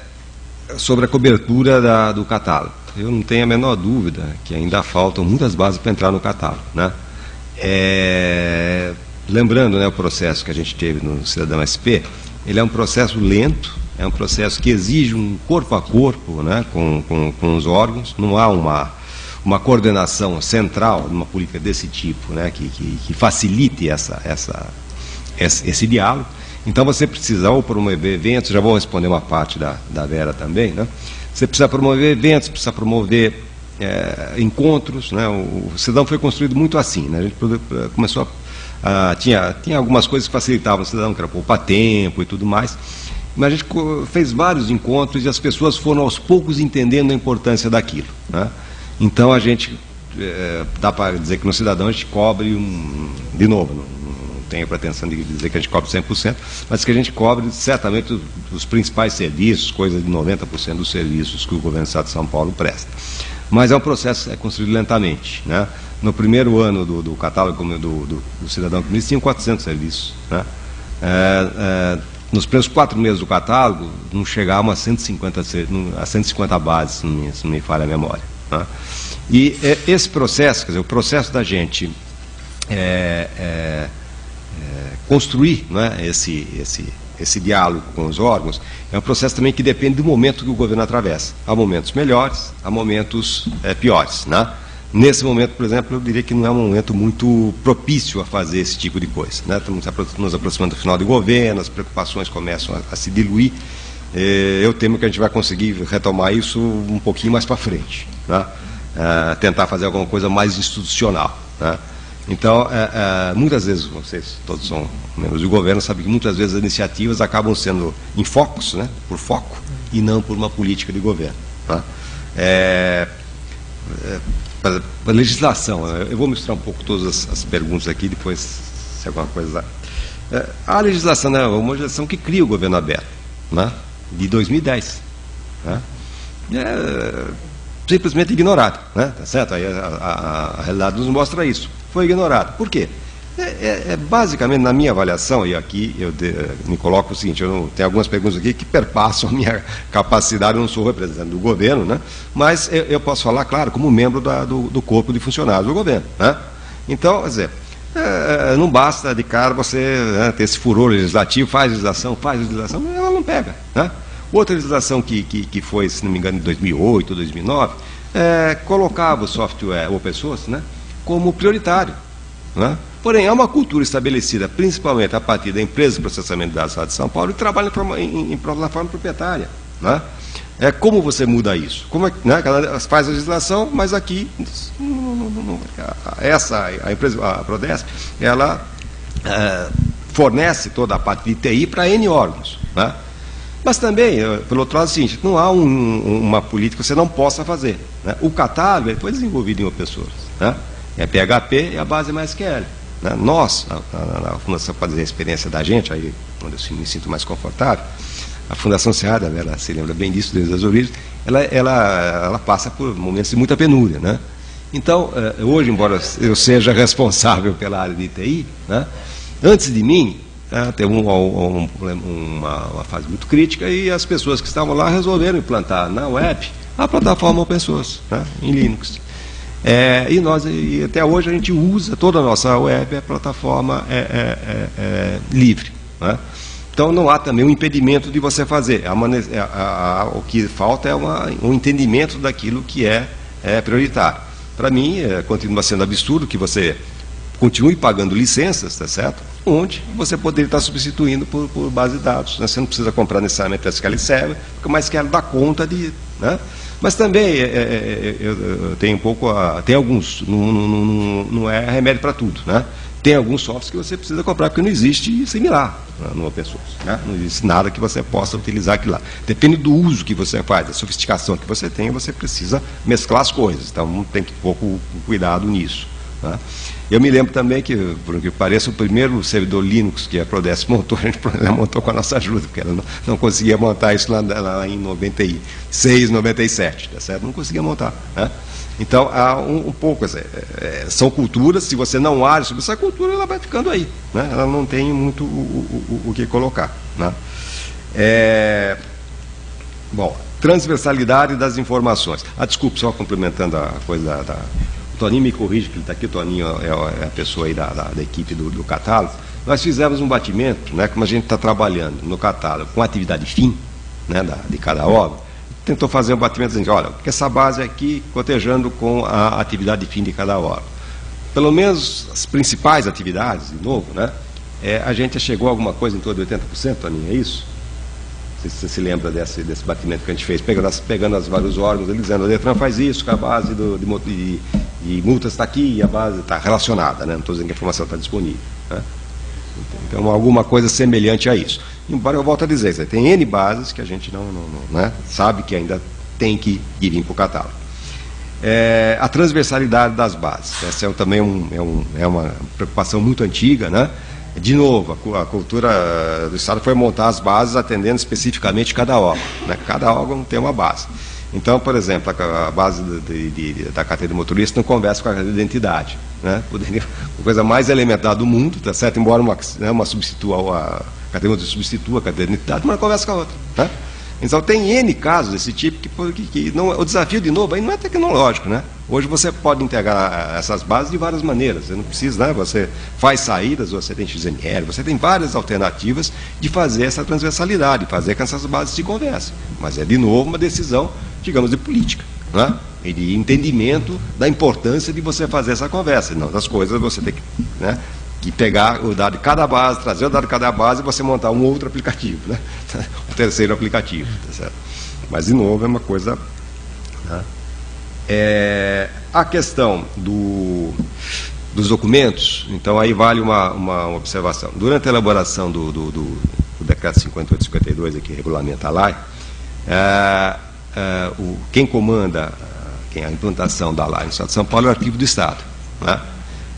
sobre a cobertura da, do catálogo. Eu não tenho a menor dúvida que ainda faltam muitas bases para entrar no catálogo. Né? É, lembrando né, o processo que a gente teve no Cidadão SP, ele é um processo lento, é um processo que exige um corpo a corpo né, com, com, com os órgãos, não há uma, uma coordenação central numa política desse tipo, né, que, que, que facilite essa, essa, esse, esse, diálogo. Então você precisa ou promover eventos, já vou responder uma parte da, da Vera também, né? Você precisa promover eventos, precisa promover é, encontros, né? O, o cidadão foi construído muito assim, né? A gente começou a, a, tinha, tinha algumas coisas que facilitavam o cidadão, que era poupar tempo e tudo mais. Mas a gente fez vários encontros e as pessoas foram aos poucos entendendo a importância daquilo. Né? Então a gente, é, dá para dizer que no cidadão a gente cobre, um, de novo, não, não tenho pretensão de dizer que a gente cobre 100%, mas que a gente cobre certamente os, os principais serviços, coisa de 90% dos serviços que o governo do Estado de São Paulo presta. Mas é um processo é construído lentamente. Né? No primeiro ano do, do catálogo do, do, do cidadão comunista, tinham 400 serviços. Né? É, é, nos primeiros quatro meses do catálogo, não chegava a 150, a 150 bases, se não me, se não me falha a memória. Né? E é, esse processo, quer dizer, o processo da gente é, é, é construir né, esse, esse, esse diálogo com os órgãos, é um processo também que depende do momento que o governo atravessa. Há momentos melhores, há momentos é, piores. Né? Nesse momento, por exemplo, eu diria que não é um momento muito propício a fazer esse tipo de coisa. Né? Estamos nos aproximando do final do governo, as preocupações começam a, a se diluir. É, eu temo que a gente vai conseguir retomar isso um pouquinho mais para frente. Né? É, tentar fazer alguma coisa mais institucional. Né? Então, é, é, muitas vezes, vocês todos são membros do governo, sabem que muitas vezes as iniciativas acabam sendo em focos, né? por foco, e não por uma política de governo. Né? É, é, para a legislação, eu vou misturar um pouco todas as, as perguntas aqui, depois, se alguma coisa. É, a legislação é uma legislação que cria o governo aberto, né, de 2010. Né, é simplesmente ignorada, né, tá certo? Aí a, a, a realidade nos mostra isso. Foi ignorado. Por quê? É, é, é, basicamente, na minha avaliação, e aqui eu de, me coloco o seguinte, eu não, tenho algumas perguntas aqui que perpassam a minha capacidade, eu não sou representante do governo, né? mas eu, eu posso falar, claro, como membro da, do, do, corpo de funcionários do governo. Né? Então, quer dizer, é, não basta de cara você né, ter esse furor legislativo, faz legislação, faz legislação, ela não pega. Né? Outra legislação que, que, que foi, se não me engano, em 2008, 2009, é, colocava o software open source né, como prioritário. Né? Porém, há uma cultura estabelecida, principalmente a partir da empresa de processamento de dados de São Paulo, que trabalha em, em, plataforma proprietária. Né? É, como você muda isso? Como é, né, faz a legislação, mas aqui, essa, a empresa, a Prodesp, ela é, fornece toda a parte de TI para N órgãos. Né? Mas também, eh, pelo outro lado, é o seguinte, não há um, uma política que você não possa fazer. Né? O catálogo foi desenvolvido em open source. Né? É PHP e a base é MySQL. Né? Nós, a, a, a Fundação fazer a experiência da gente, aí onde eu me sinto mais confortável, a Fundação Seada, ela se lembra bem disso desde as origens, ela, ela, ela passa por momentos de muita penúria. Né? Então, eh, hoje, embora eu seja responsável pela área de TI, né? antes de mim, né, teve um, um, uma, uma, fase muito crítica e as pessoas que estavam lá resolveram implantar na web a plataforma open source, né, em Linux. É, e nós, e até hoje, a gente usa toda a nossa web, a plataforma é, é, é, é livre. Né? Então não há também um impedimento de você fazer. A, é, a, a, o que falta é uma, um entendimento daquilo que é, prioritário. Para mim, continua sendo absurdo que você continue pagando licenças, tá certo? Onde você poderia estar substituindo por, por base de dados. Né? Você não precisa comprar necessariamente SQL Server, mais quero dar conta de. Né? Mas também é, é, é, eu, eu tenho um pouco. A, tem alguns, não, não, não, não é remédio para tudo. Né? Tem alguns softwares que você precisa comprar, porque não existe similar né, no open source. Né? Não existe nada que você possa utilizar aquilo lá. Depende do uso que você faz, da sofisticação que você tem, você precisa mesclar as coisas. Então tem que ter um pouco cuidado nisso. Né? Eu me lembro também que, por que pareça, o primeiro servidor Linux que a Prodesp montou, a gente montou com a nossa ajuda, porque ela não, não conseguia montar isso lá, lá, em 96, 97, tá certo? Não conseguia montar. Né? Então, há um, um pouco, é, são culturas, se você não age sobre essa cultura, ela vai ficando aí. Né? Ela não tem muito o, o, o que colocar. Né? É, bom, transversalidade das informações. Ah, desculpe, só complementando a coisa da, da Toninho me corrige, que ele está aqui, o Toninho é, é a pessoa aí da, da, da equipe do, do, catálogo. Nós fizemos um batimento, né, como a gente está trabalhando no catálogo, com atividade fim né, da, de cada obra, tentou fazer um batimento dizendo, olha, essa base aqui cotejando com a atividade fim de cada obra. Pelo menos as principais atividades, de novo, né, é, a gente chegou a alguma coisa em torno de 80%, Toninho, é isso? Se você se lembra desse, desse batimento que a gente fez, pegando, as, pegando as vários órgãos, ele dizendo, o Detran faz isso, que a base do, de, de, de multas está aqui e a base está relacionada, né? não estou dizendo que a informação está disponível. Né? Então, alguma coisa semelhante a isso. Embora eu volto a dizer, tem N bases que a gente não, não, não né? sabe que ainda tem que ir para o catálogo. É, a transversalidade das bases. Essa é também um, é, um, é uma preocupação muito antiga, né? De novo, a, cultura do Estado foi montar as bases atendendo especificamente cada órgão. Né? Cada órgão tem uma base. Então, por exemplo, a, base de, de, de, da carteira de motorista não conversa com a carteira de identidade. Né? Poderia, a coisa mais elementar do mundo, tá certo? Embora uma, né, uma substitua, a carteira de motorista substitua a carteira de identidade, mas não conversa com a outra. Né? Então tem N casos desse tipo que, que, que não, o desafio de novo aí não é tecnológico, né? Hoje você pode integrar eh, essas bases de várias maneiras. Você não precisa, né? Você faz saídas, você tem XML, você tem várias alternativas de fazer essa transversalidade, fazer com que essas bases se conversem. Mas é de novo uma decisão, digamos, de política, né? E de entendimento da importância de você fazer essa conversa. Não das coisas você tem que, né? Que pegar o dado de cada base, trazer o dado de cada base e você montar um outro aplicativo, né? um terceiro aplicativo. Tá certo? Mas, de novo, é uma coisa. Né? É, a questão do, dos documentos, então aí vale uma, uma observação. Durante a elaboração do, do, do, do decreto 5852, que regulamenta a LAI, é, eh, o, quem comanda quem a implantação da LAI no Estado de São Paulo é o Arquivo do Estado. Né?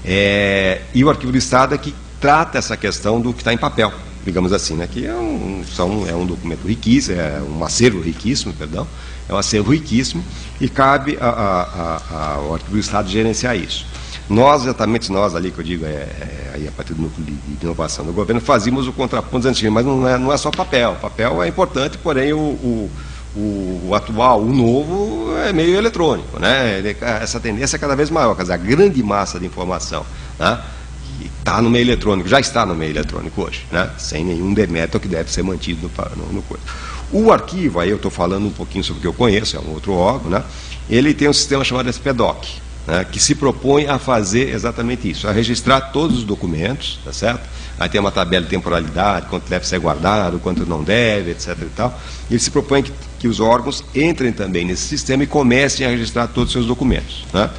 É, e o Arquivo do Estado é que trata essa questão do que está em papel, digamos assim, né? que é um, são, é um documento riquíssimo, é um acervo riquíssimo, perdão, é um acervo riquíssimo e cabe a, ao Arquivo do Estado gerenciar isso. Nós, exatamente nós ali, que eu digo, é, é, aí a partir do núcleo de, de, inovação do governo, fazíamos o contraponto antigo, mas não é, não é só papel. Papel é importante, porém o, o, o, atual, o novo, é meio eletrônico. Né? Ele, essa tendência é cada vez maior, quer dizer, a grande massa de informação né? está no meio eletrônico, já está no meio eletrônico hoje, né? sem nenhum demérito que deve ser mantido no, no, no coisa. O arquivo, aí eu estou falando um pouquinho sobre o que eu conheço, é um outro órgão, né? ele tem um sistema chamado SPDOC né, que se propõe a fazer exatamente isso, a registrar todos os documentos, tá certo? Aí tem uma tabela de temporalidade, quanto deve ser guardado, quanto não deve, etc. E tal. Ele se propõe que, que os órgãos entrem também nesse sistema e comecem a registrar todos os seus documentos. Né?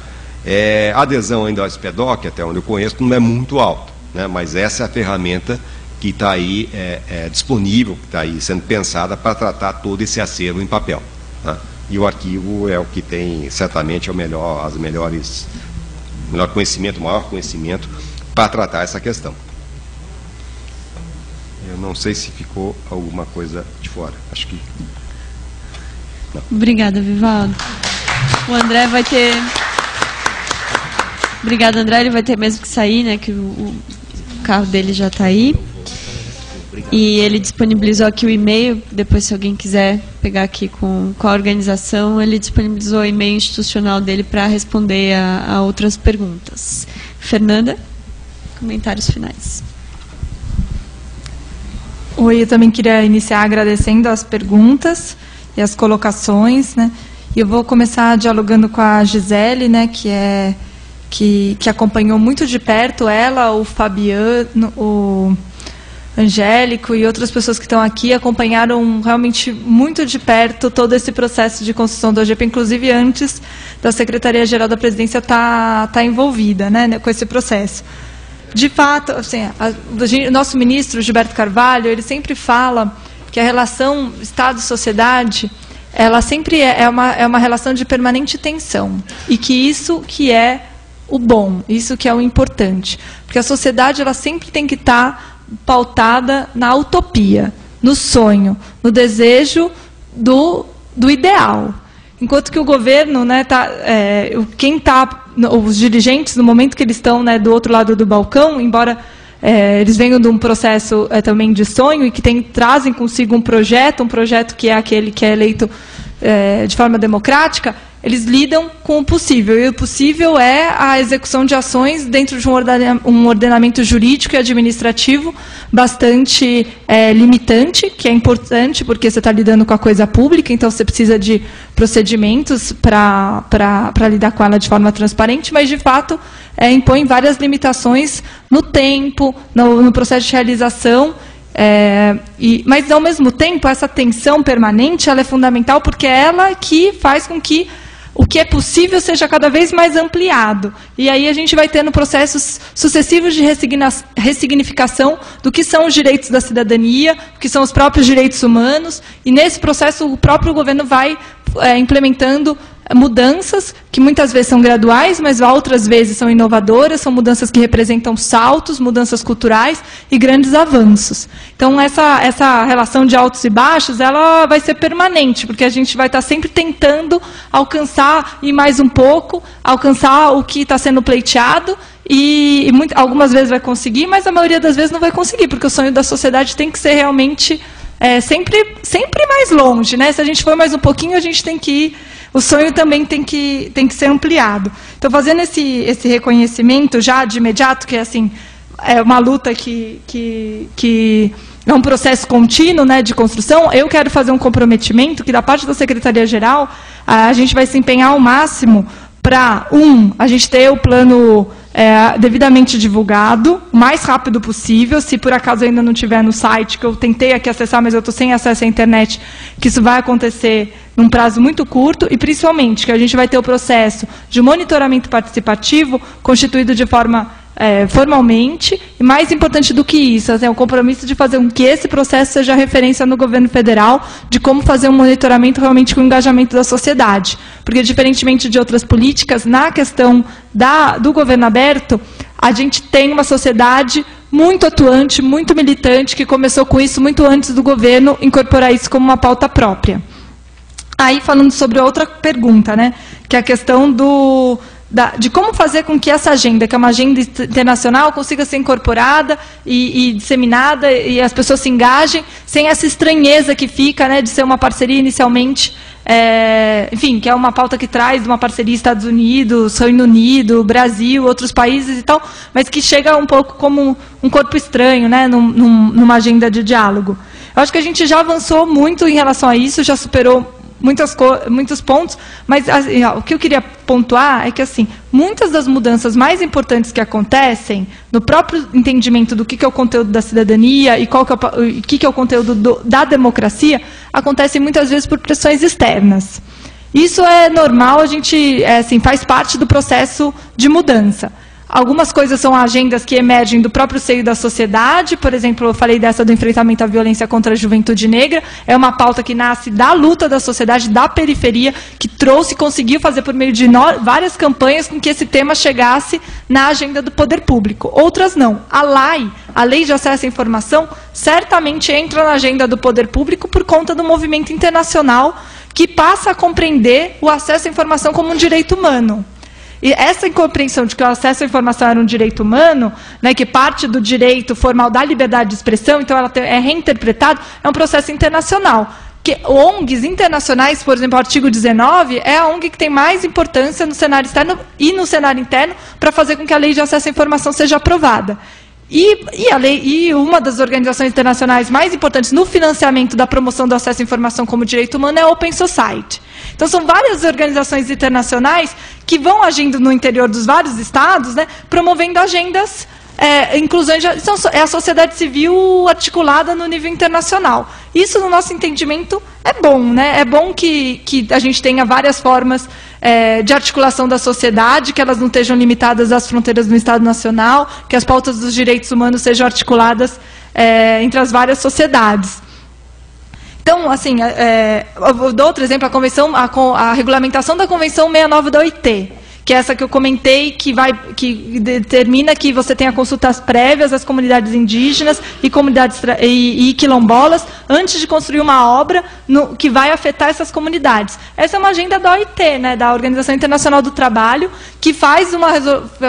É, a adesão ainda ao SPEDOC, até onde eu conheço, não é muito alta, né? mas essa é a ferramenta que está aí é, é, disponível, que está aí sendo pensada para tratar todo esse acervo em papel. Né? e o arquivo é o que tem certamente é o melhor, as melhores, melhor conhecimento, maior conhecimento para tratar essa questão. Eu não sei se ficou alguma coisa de fora. Acho que. Não. Obrigada, Vivaldo. O André vai ter. Obrigada, André. Ele vai ter mesmo que sair, né? Que o, carro dele já está aí. E ele disponibilizou aqui o e-mail, depois se alguém quiser pegar aqui com, com a organização, ele disponibilizou o e-mail institucional dele para responder a, a outras perguntas. Fernanda, comentários finais. Oi, eu também queria iniciar agradecendo as perguntas e as colocações, né? E eu vou começar dialogando com a Gisele, né, que é que, que acompanhou muito de perto ela, o Fabiano, o Angélico e outras pessoas que estão aqui acompanharam realmente muito de perto todo esse processo de construção do OGP, inclusive antes da Secretaria-Geral da Presidência estar tá, tá envolvida né, com esse processo. De fato, assim, a, o nosso ministro, Gilberto Carvalho, ele sempre fala que a relação Estado-sociedade ela sempre é, é uma, é uma relação de permanente tensão e que isso que é o bom, isso que é o importante, porque a sociedade ela sempre tem que estar tá pautada na utopia, no sonho, no desejo do, do ideal. Enquanto que o governo, né, tá, é, quem está, os dirigentes, no momento que eles estão né, do outro lado do balcão, embora é, eles venham de um processo é, também de sonho e que tem, trazem consigo um projeto, um projeto que é aquele que é eleito é, de forma democrática, eles lidam com o possível. E o possível é a execução de ações dentro de um ordenamento jurídico e administrativo bastante é, limitante, que é importante porque você está lidando com a coisa pública, então você precisa de procedimentos para lidar com ela de forma transparente, mas de fato é, impõe várias limitações no tempo, no, no processo de realização é, e, mas, ao mesmo tempo, essa tensão permanente ela é fundamental porque é ela que faz com que o que é possível seja cada vez mais ampliado. E aí a gente vai tendo processos sucessivos de ressignificação do que são os direitos da cidadania, do que são os próprios direitos humanos, e nesse processo o próprio governo vai é, implementando mudanças que muitas vezes são graduais, mas outras vezes são inovadoras, são mudanças que representam saltos, mudanças culturais e grandes avanços. Então essa essa relação de altos e baixos, ela vai ser permanente, porque a gente vai estar sempre tentando alcançar e mais um pouco, alcançar o que está sendo pleiteado e, e muito, algumas vezes vai conseguir, mas a maioria das vezes não vai conseguir, porque o sonho da sociedade tem que ser realmente é, sempre sempre mais longe, né? Se a gente for mais um pouquinho, a gente tem que ir o sonho também tem que, tem que ser ampliado. Então, fazendo esse, esse reconhecimento já de imediato, que é assim, é uma luta que, que, que é um processo contínuo né, de construção, eu quero fazer um comprometimento que, da parte da Secretaria-Geral, a gente vai se empenhar ao máximo para, um, a gente ter o plano é, devidamente divulgado, o mais rápido possível. Se por acaso ainda não tiver no site, que eu tentei aqui acessar, mas eu estou sem acesso à internet, que isso vai acontecer num prazo muito curto e, principalmente, que a gente vai ter o processo de monitoramento participativo constituído de forma é, formalmente, e mais importante do que isso, assim, é o compromisso de fazer com que esse processo seja referência no governo federal de como fazer um monitoramento realmente com o engajamento da sociedade. Porque, diferentemente de outras políticas, na questão da, do governo aberto, a gente tem uma sociedade muito atuante, muito militante, que começou com isso muito antes do governo incorporar isso como uma pauta própria. Aí, falando sobre outra pergunta, né, que é a questão do, da, de como fazer com que essa agenda, que é uma agenda internacional, consiga ser incorporada e, e, disseminada e as pessoas se engajem, sem essa estranheza que fica né, de ser uma parceria inicialmente, é, enfim, que é uma pauta que traz uma parceria Estados Unidos, Reino Unido, Brasil, outros países e tal, mas que chega um pouco como um corpo estranho, né, num, numa agenda de diálogo. Eu acho que a gente já avançou muito em relação a isso, já superou muitas muitos pontos, mas assim, o que eu queria pontuar é que assim muitas das mudanças mais importantes que acontecem no próprio entendimento do que, que é o conteúdo da cidadania e qual que é o, que, que é o conteúdo do, da democracia acontecem muitas vezes por pressões externas. Isso é normal, a gente é, assim, faz parte do processo de mudança. Algumas coisas são agendas que emergem do próprio seio da sociedade, por exemplo, eu falei dessa do enfrentamento à violência contra a juventude negra, é uma pauta que nasce da luta da sociedade, da periferia, que trouxe, conseguiu fazer por meio de várias campanhas com que esse tema chegasse na agenda do poder público. Outras não. A LAI, a Lei de Acesso à Informação, certamente entra na agenda do poder público por conta do movimento internacional que passa a compreender o acesso à informação como um direito humano. E essa incompreensão de que o acesso à informação era um direito humano, né, que parte do direito formal da liberdade de expressão, então ela é reinterpretado, é um processo internacional. Que ONGs internacionais, por exemplo, o artigo 19, é a ONG que tem mais importância no cenário externo e no cenário interno para fazer com que a lei de acesso à informação seja aprovada. E, e, lei, e, uma das organizações internacionais mais importantes no financiamento da promoção do acesso à informação como direito humano é a Open Society. Então, são várias organizações internacionais que vão agindo no interior dos vários estados, né, promovendo agendas é, é a sociedade civil articulada no nível internacional. Isso, no nosso entendimento, é bom. Né? É bom que, que a gente tenha várias formas é, de articulação da sociedade, que elas não estejam limitadas às fronteiras do Estado Nacional, que as pautas dos direitos humanos sejam articuladas é, entre as várias sociedades. Então, assim, é, eu dou outro exemplo, a, convenção, a, a regulamentação da Convenção 69 da OIT que é essa que eu comentei, que, vai, que determina que você tenha consultas prévias às comunidades indígenas e comunidades e, e quilombolas antes de construir uma obra no, que vai afetar essas comunidades. Essa é uma agenda da OIT, né, da Organização Internacional do Trabalho, que faz uma,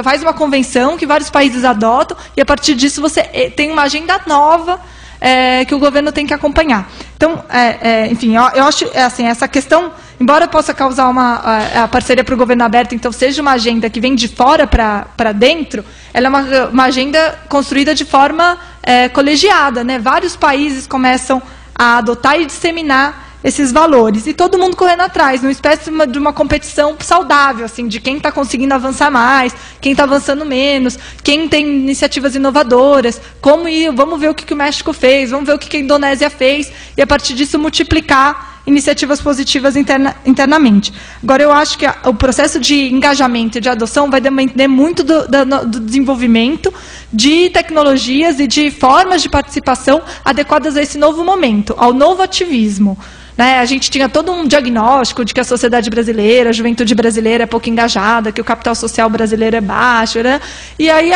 faz uma convenção que vários países adotam, e a partir disso você eh, tem uma agenda nova é, que o governo tem que acompanhar. Então, é, é, enfim, eu, eu acho é, assim, essa questão, embora possa causar uma a, a parceria para o governo aberto, então seja uma agenda que vem de fora para dentro, ela é uma, uma agenda construída de forma é, colegiada. Né? Vários países começam a adotar e disseminar esses valores. E todo mundo correndo atrás, numa espécie de uma competição saudável, assim, de quem está conseguindo avançar mais, quem está avançando menos, quem tem iniciativas inovadoras, como ir, vamos ver o que, que o México fez, vamos ver o que, que a Indonésia fez, e a partir disso multiplicar iniciativas positivas interna, internamente. Agora, eu acho que a, o processo de engajamento e de adoção vai depender muito do, do, do, desenvolvimento de tecnologias e de formas de participação adequadas a esse novo momento, ao novo ativismo. Né? A gente tinha todo um diagnóstico de que a sociedade brasileira, a juventude brasileira é pouco engajada, que o capital social brasileiro é baixo. Né? E aí,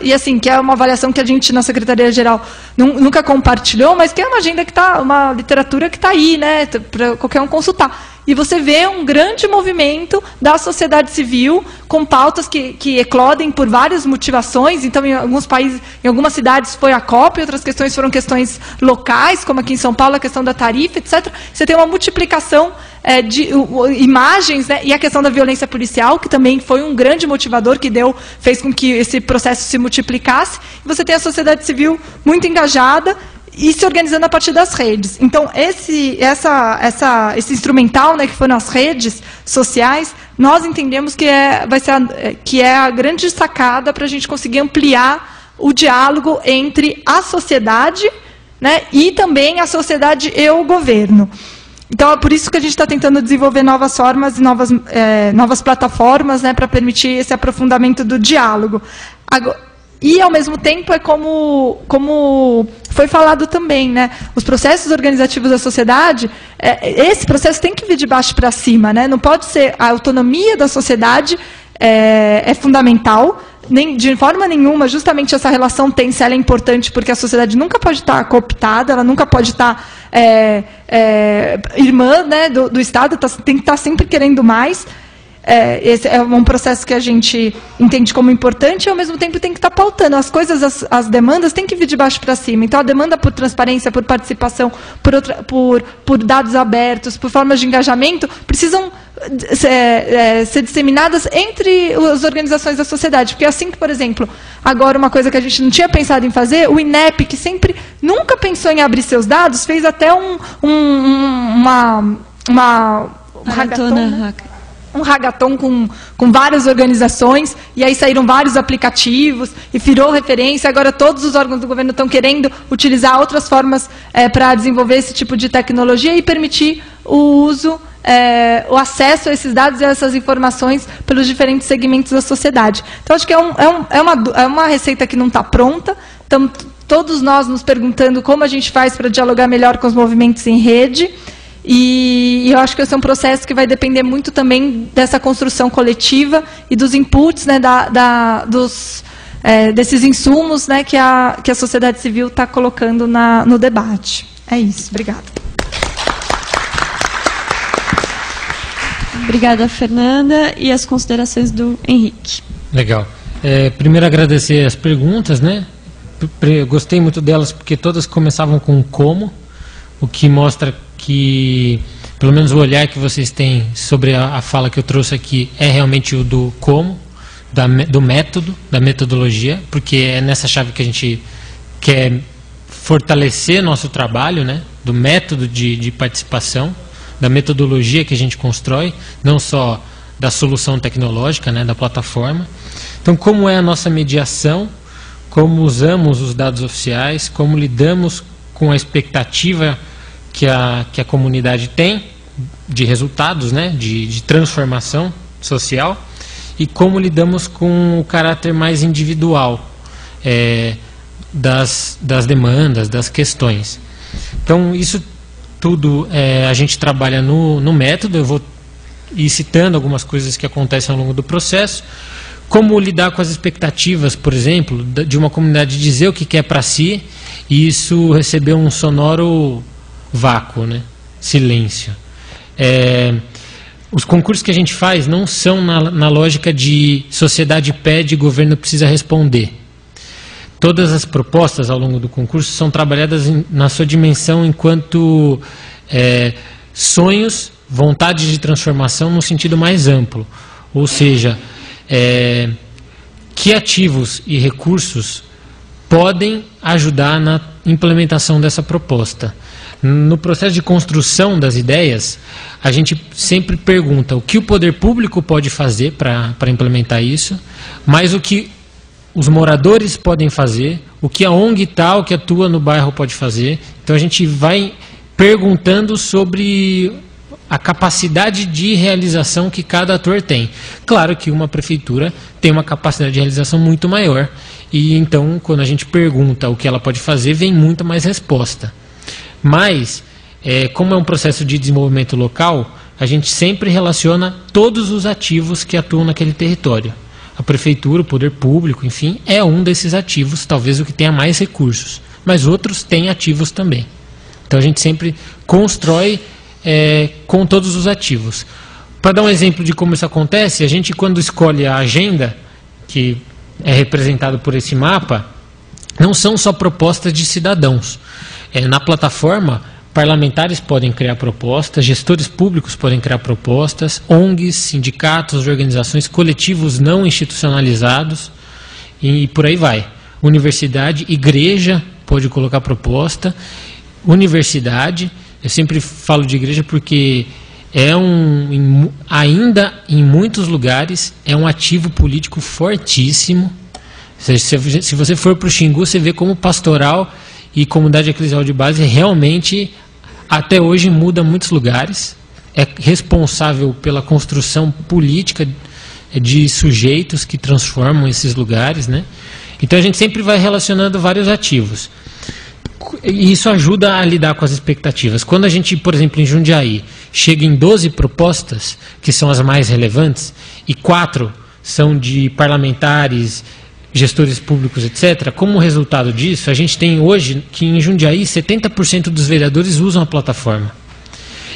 e assim, que é uma avaliação que a gente na Secretaria-Geral nunca compartilhou, mas que é uma agenda que está, uma literatura que está aí, né, para qualquer um consultar. E você vê um grande movimento da sociedade civil com pautas que, que eclodem por várias motivações. Então, em alguns países, em algumas cidades foi a COP, outras questões foram questões locais, como aqui em São Paulo, a questão da tarifa, etc. Você tem uma multiplicação é, de uh, imagens né, e a questão da violência policial, que também foi um grande motivador que deu, fez com que esse processo se multiplicasse. Você tem a sociedade civil muito engajada e se organizando a partir das redes. Então, esse, essa, essa, esse instrumental, né, que foram as redes sociais, nós entendemos que é, vai ser a, que é a grande sacada para a gente conseguir ampliar o diálogo entre a sociedade né, e também a sociedade e o governo. Então, é por isso que a gente está tentando desenvolver novas formas e novas, é, novas plataformas né, para permitir esse aprofundamento do diálogo. Agora, e, ao mesmo tempo, é como, como foi falado também, né? os processos organizativos da sociedade, é, esse processo tem que vir de baixo para cima. Né? Não pode ser a autonomia da sociedade é, é fundamental, nem, de forma nenhuma, justamente essa relação tensa ela é importante porque a sociedade nunca pode estar cooptada, ela nunca pode estar é, é, irmã né, do, do Estado, tá, tem que estar sempre querendo mais. É, esse é um processo que a gente entende como importante e, ao mesmo tempo, tem que estar pautando. As coisas, as, as demandas têm que vir de baixo para cima. Então, a demanda por transparência, por participação, por, outra, por, por dados abertos, por formas de engajamento, precisam ser, é, ser disseminadas entre as organizações da sociedade. Porque, é assim que, por exemplo, agora uma coisa que a gente não tinha pensado em fazer, o INEP, que sempre nunca pensou em abrir seus dados, fez até um, um uma. uma Maratona né? Um hackathon com, com várias organizações, e aí saíram vários aplicativos, e virou referência. Agora todos os órgãos do governo estão querendo utilizar outras formas é, para desenvolver esse tipo de tecnologia e permitir o uso, é, o acesso a esses dados e a essas informações pelos diferentes segmentos da sociedade. Então, acho que é, um, é, um, é, uma, é uma receita que não está pronta. Estamos todos nós nos perguntando como a gente faz para dialogar melhor com os movimentos em rede. E eu acho que esse é um processo que vai depender muito também dessa construção coletiva e dos inputs, né, da, da dos, é, desses insumos né, que, a, que a sociedade civil está colocando na, no debate. É isso. Obrigada. Obrigada, Fernanda. E as considerações do Henrique. Legal. É, primeiro agradecer as perguntas, né? Gostei muito delas porque todas começavam com como, o que mostra que, pelo menos o olhar que vocês têm sobre a, a fala que eu trouxe aqui é realmente o do como, da, do método, da metodologia, porque é nessa chave que a gente quer fortalecer nosso trabalho, né? do método de, de participação, da metodologia que a gente constrói, não só da solução tecnológica, né? da plataforma. Então, como é a nossa mediação, como usamos os dados oficiais, como lidamos com a expectativa que a, que a comunidade tem de resultados, né, de, de transformação social, e como lidamos com o caráter mais individual é, das, das demandas, das questões. Então, isso tudo é, a gente trabalha no, no método, eu vou ir citando algumas coisas que acontecem ao longo do processo. Como lidar com as expectativas, por exemplo, de uma comunidade dizer o que quer para si e isso receber um sonoro vácuo, né? silêncio. É, os concursos que a gente faz não são na, na lógica de sociedade pede e governo precisa responder. Todas as propostas ao longo do concurso são trabalhadas em, na sua dimensão enquanto é, sonhos, vontades de transformação no sentido mais amplo. Ou seja, é, que ativos e recursos podem ajudar na implementação dessa proposta. No processo de construção das ideias, a gente sempre pergunta o que o poder público pode fazer para implementar isso, mas o que os moradores podem fazer, o que a ONG tal que atua no bairro pode fazer. Então a gente vai perguntando sobre a capacidade de realização que cada ator tem. Claro que uma prefeitura tem uma capacidade de realização muito maior, e então quando a gente pergunta o que ela pode fazer, vem muito mais resposta. Mas, é, como é um processo de desenvolvimento local, a gente sempre relaciona todos os ativos que atuam naquele território. A prefeitura, o poder público, enfim, é um desses ativos, talvez o que tenha mais recursos. Mas outros têm ativos também. Então a gente sempre constrói é, com todos os ativos. Para dar um exemplo de como isso acontece, a gente quando escolhe a agenda, que é representado por esse mapa, não são só propostas de cidadãos. É, na plataforma, parlamentares podem criar propostas, gestores públicos podem criar propostas, ONGs, sindicatos, organizações, coletivos não institucionalizados e por aí vai. Universidade, igreja pode colocar proposta, universidade, eu sempre falo de igreja porque é um ainda em muitos lugares é um ativo político fortíssimo. Se, se, se você for para o Xingu, você vê como pastoral e comunidade eclesial de base realmente até hoje muda muitos lugares, é responsável pela construção política de sujeitos que transformam esses lugares, né? Então a gente sempre vai relacionando vários ativos. E isso ajuda a lidar com as expectativas. Quando a gente, por exemplo, em Jundiaí, chega em 12 propostas, que são as mais relevantes, e quatro são de parlamentares, gestores públicos, etc., como resultado disso, a gente tem hoje que em Jundiaí 70% dos vereadores usam a plataforma.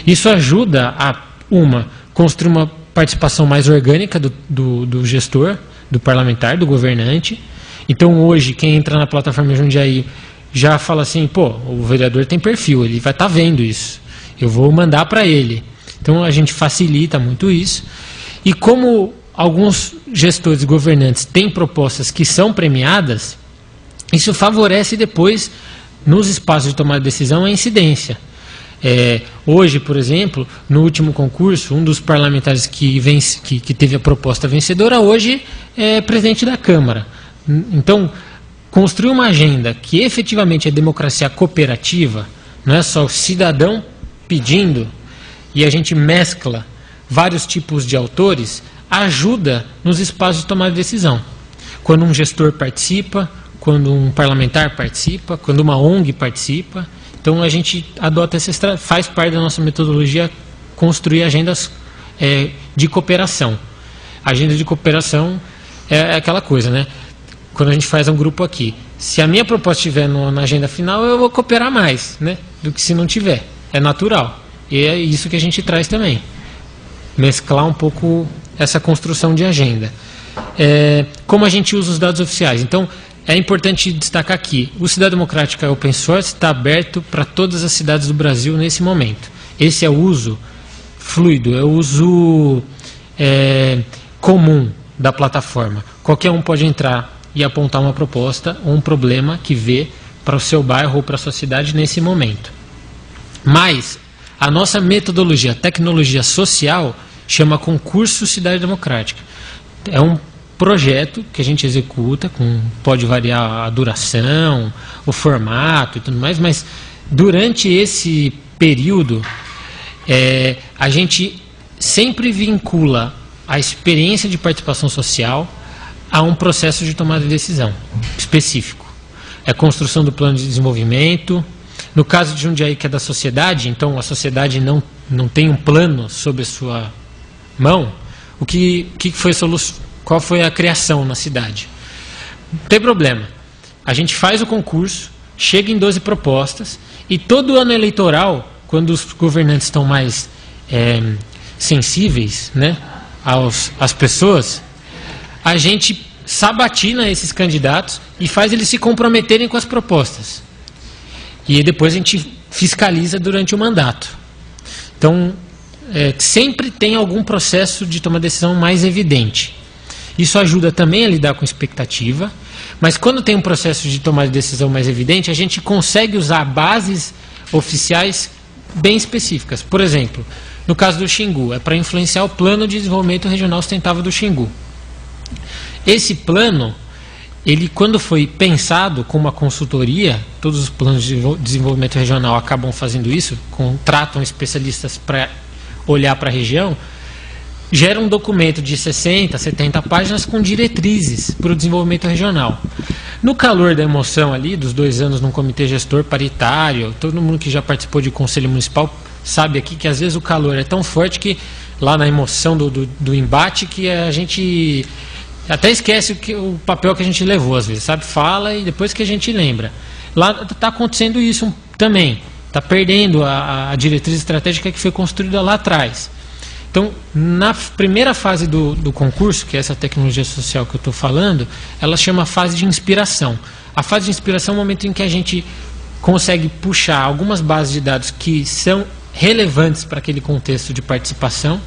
Isso ajuda a, uma, construir uma participação mais orgânica do, do, do gestor, do parlamentar, do governante. Então hoje, quem entra na plataforma Jundiaí já fala assim, pô, o vereador tem perfil, ele vai estar tá vendo isso. Eu vou mandar para ele. Então a gente facilita muito isso. E como alguns gestores governantes têm propostas que são premiadas, isso favorece depois, nos espaços de tomada de decisão, a incidência. É, hoje, por exemplo, no último concurso, um dos parlamentares que, vence, que, que teve a proposta vencedora hoje é presidente da Câmara. Então, construir uma agenda que efetivamente é democracia cooperativa, não é só o cidadão pedindo e a gente mescla vários tipos de autores, ajuda nos espaços de tomada de decisão. Quando um gestor participa, quando um parlamentar participa, quando uma ONG participa. Então a gente adota essa faz parte da nossa metodologia construir agendas é, de cooperação. agenda de cooperação é aquela coisa, né? Quando a gente faz um grupo aqui, se a minha proposta estiver no, na agenda final, eu vou cooperar mais, né? Do que se não tiver. É natural. E é isso que a gente traz também. Mesclar um pouco essa construção de agenda. É, como a gente usa os dados oficiais? Então, é importante destacar aqui: o Cidade Democrática Open Source está aberto para todas as cidades do Brasil nesse momento. Esse é o uso fluido, é o uso é, comum da plataforma. Qualquer um pode entrar e apontar uma proposta ou um problema que vê para o seu bairro ou para a sua cidade nesse momento. Mas a nossa metodologia, tecnologia social, chama Concurso Cidade Democrática. É um projeto que a gente executa, com, pode variar a duração, o formato e tudo mais, mas durante esse período é, a gente sempre vincula a experiência de participação social a um processo de tomada de decisão específico. É construção do plano de desenvolvimento. No caso de Jundiaí, que é da sociedade, então a sociedade não, não tem um plano sobre a sua mão, o que, que foi qual foi a criação na cidade? Não tem problema. A gente faz o concurso, chega em 12 propostas, e todo ano eleitoral, quando os governantes estão mais é, sensíveis né, aos, às pessoas, a gente sabatina esses candidatos e faz eles se comprometerem com as propostas. E depois a gente fiscaliza durante o mandato. Então, é, sempre tem algum processo de tomar decisão mais evidente. Isso ajuda também a lidar com expectativa, mas quando tem um processo de tomar decisão mais evidente, a gente consegue usar bases oficiais bem específicas. Por exemplo, no caso do Xingu, é para influenciar o plano de desenvolvimento regional sustentável do Xingu. Esse plano, ele quando foi pensado com uma consultoria, todos os planos de desenvolvimento regional acabam fazendo isso, contratam especialistas para olhar para a região, gera um documento de 60, 70 páginas com diretrizes para o desenvolvimento regional. No calor da emoção ali, dos dois anos num comitê gestor paritário, todo mundo que já participou de conselho municipal sabe aqui que às vezes o calor é tão forte que, lá na emoção do, do, do embate, que a gente até esquece o, que, o papel que a gente levou às vezes, sabe? Fala e depois que a gente lembra. Lá está acontecendo isso também está perdendo a, a, diretriz estratégica que foi construída lá atrás. Então, na primeira fase do, do concurso, que é essa tecnologia social que eu estou falando, ela chama fase de inspiração. A fase de inspiração é o momento em que a gente consegue puxar algumas bases de dados que são relevantes para aquele contexto de participação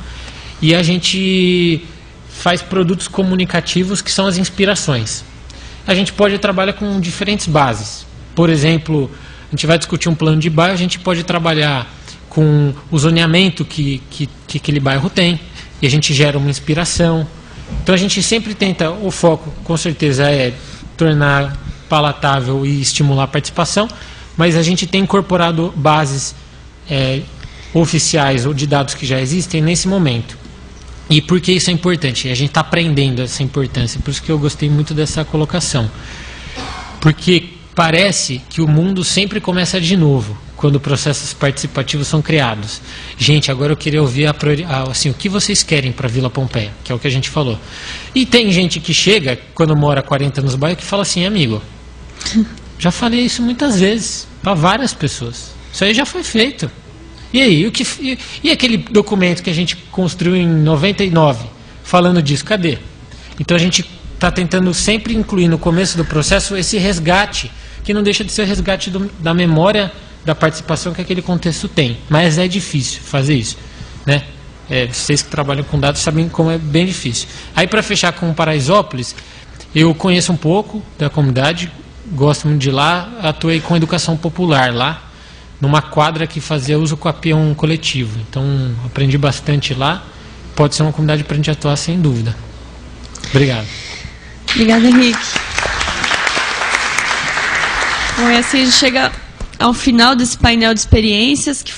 e a gente faz produtos comunicativos que são as inspirações. A gente pode trabalhar com diferentes bases. Por exemplo, a gente vai discutir um plano de bairro, a gente pode trabalhar com o zoneamento que, que, que aquele bairro tem, e a gente gera uma inspiração. Então a gente sempre tenta, o foco com certeza é tornar palatável e estimular a participação, mas a gente tem incorporado bases é, oficiais ou de dados que já existem nesse momento. E por que isso é importante? A gente está aprendendo essa importância, por isso que eu gostei muito dessa colocação. Porque parece que o mundo sempre começa de novo quando processos participativos são criados. Gente, agora eu queria ouvir a, assim, o que vocês querem para Vila Pompeia, que é o que a gente falou. E tem gente que chega, quando mora 40 anos no bairro, que fala assim, amigo, já falei isso muitas vezes, para várias pessoas. Isso aí já foi feito. E aí, o que, e, e aquele documento que a gente construiu em 99, falando disso, cadê? Então a gente está tentando sempre incluir no começo do processo esse resgate, que não deixa de ser resgate do, da memória da participação que aquele contexto tem. Mas é difícil fazer isso. Né? É, vocês que trabalham com dados sabem como é bem difícil. Aí, para fechar com Paraisópolis, eu conheço um pouco da comunidade, gosto muito de lá, atuei com educação popular lá, numa quadra que fazia uso com a peão coletivo. Então, aprendi bastante lá. Pode ser uma comunidade para a gente atuar sem dúvida. Obrigado. Obrigada, Henrique. Bom, e assim a gente chega ao final desse painel de experiências que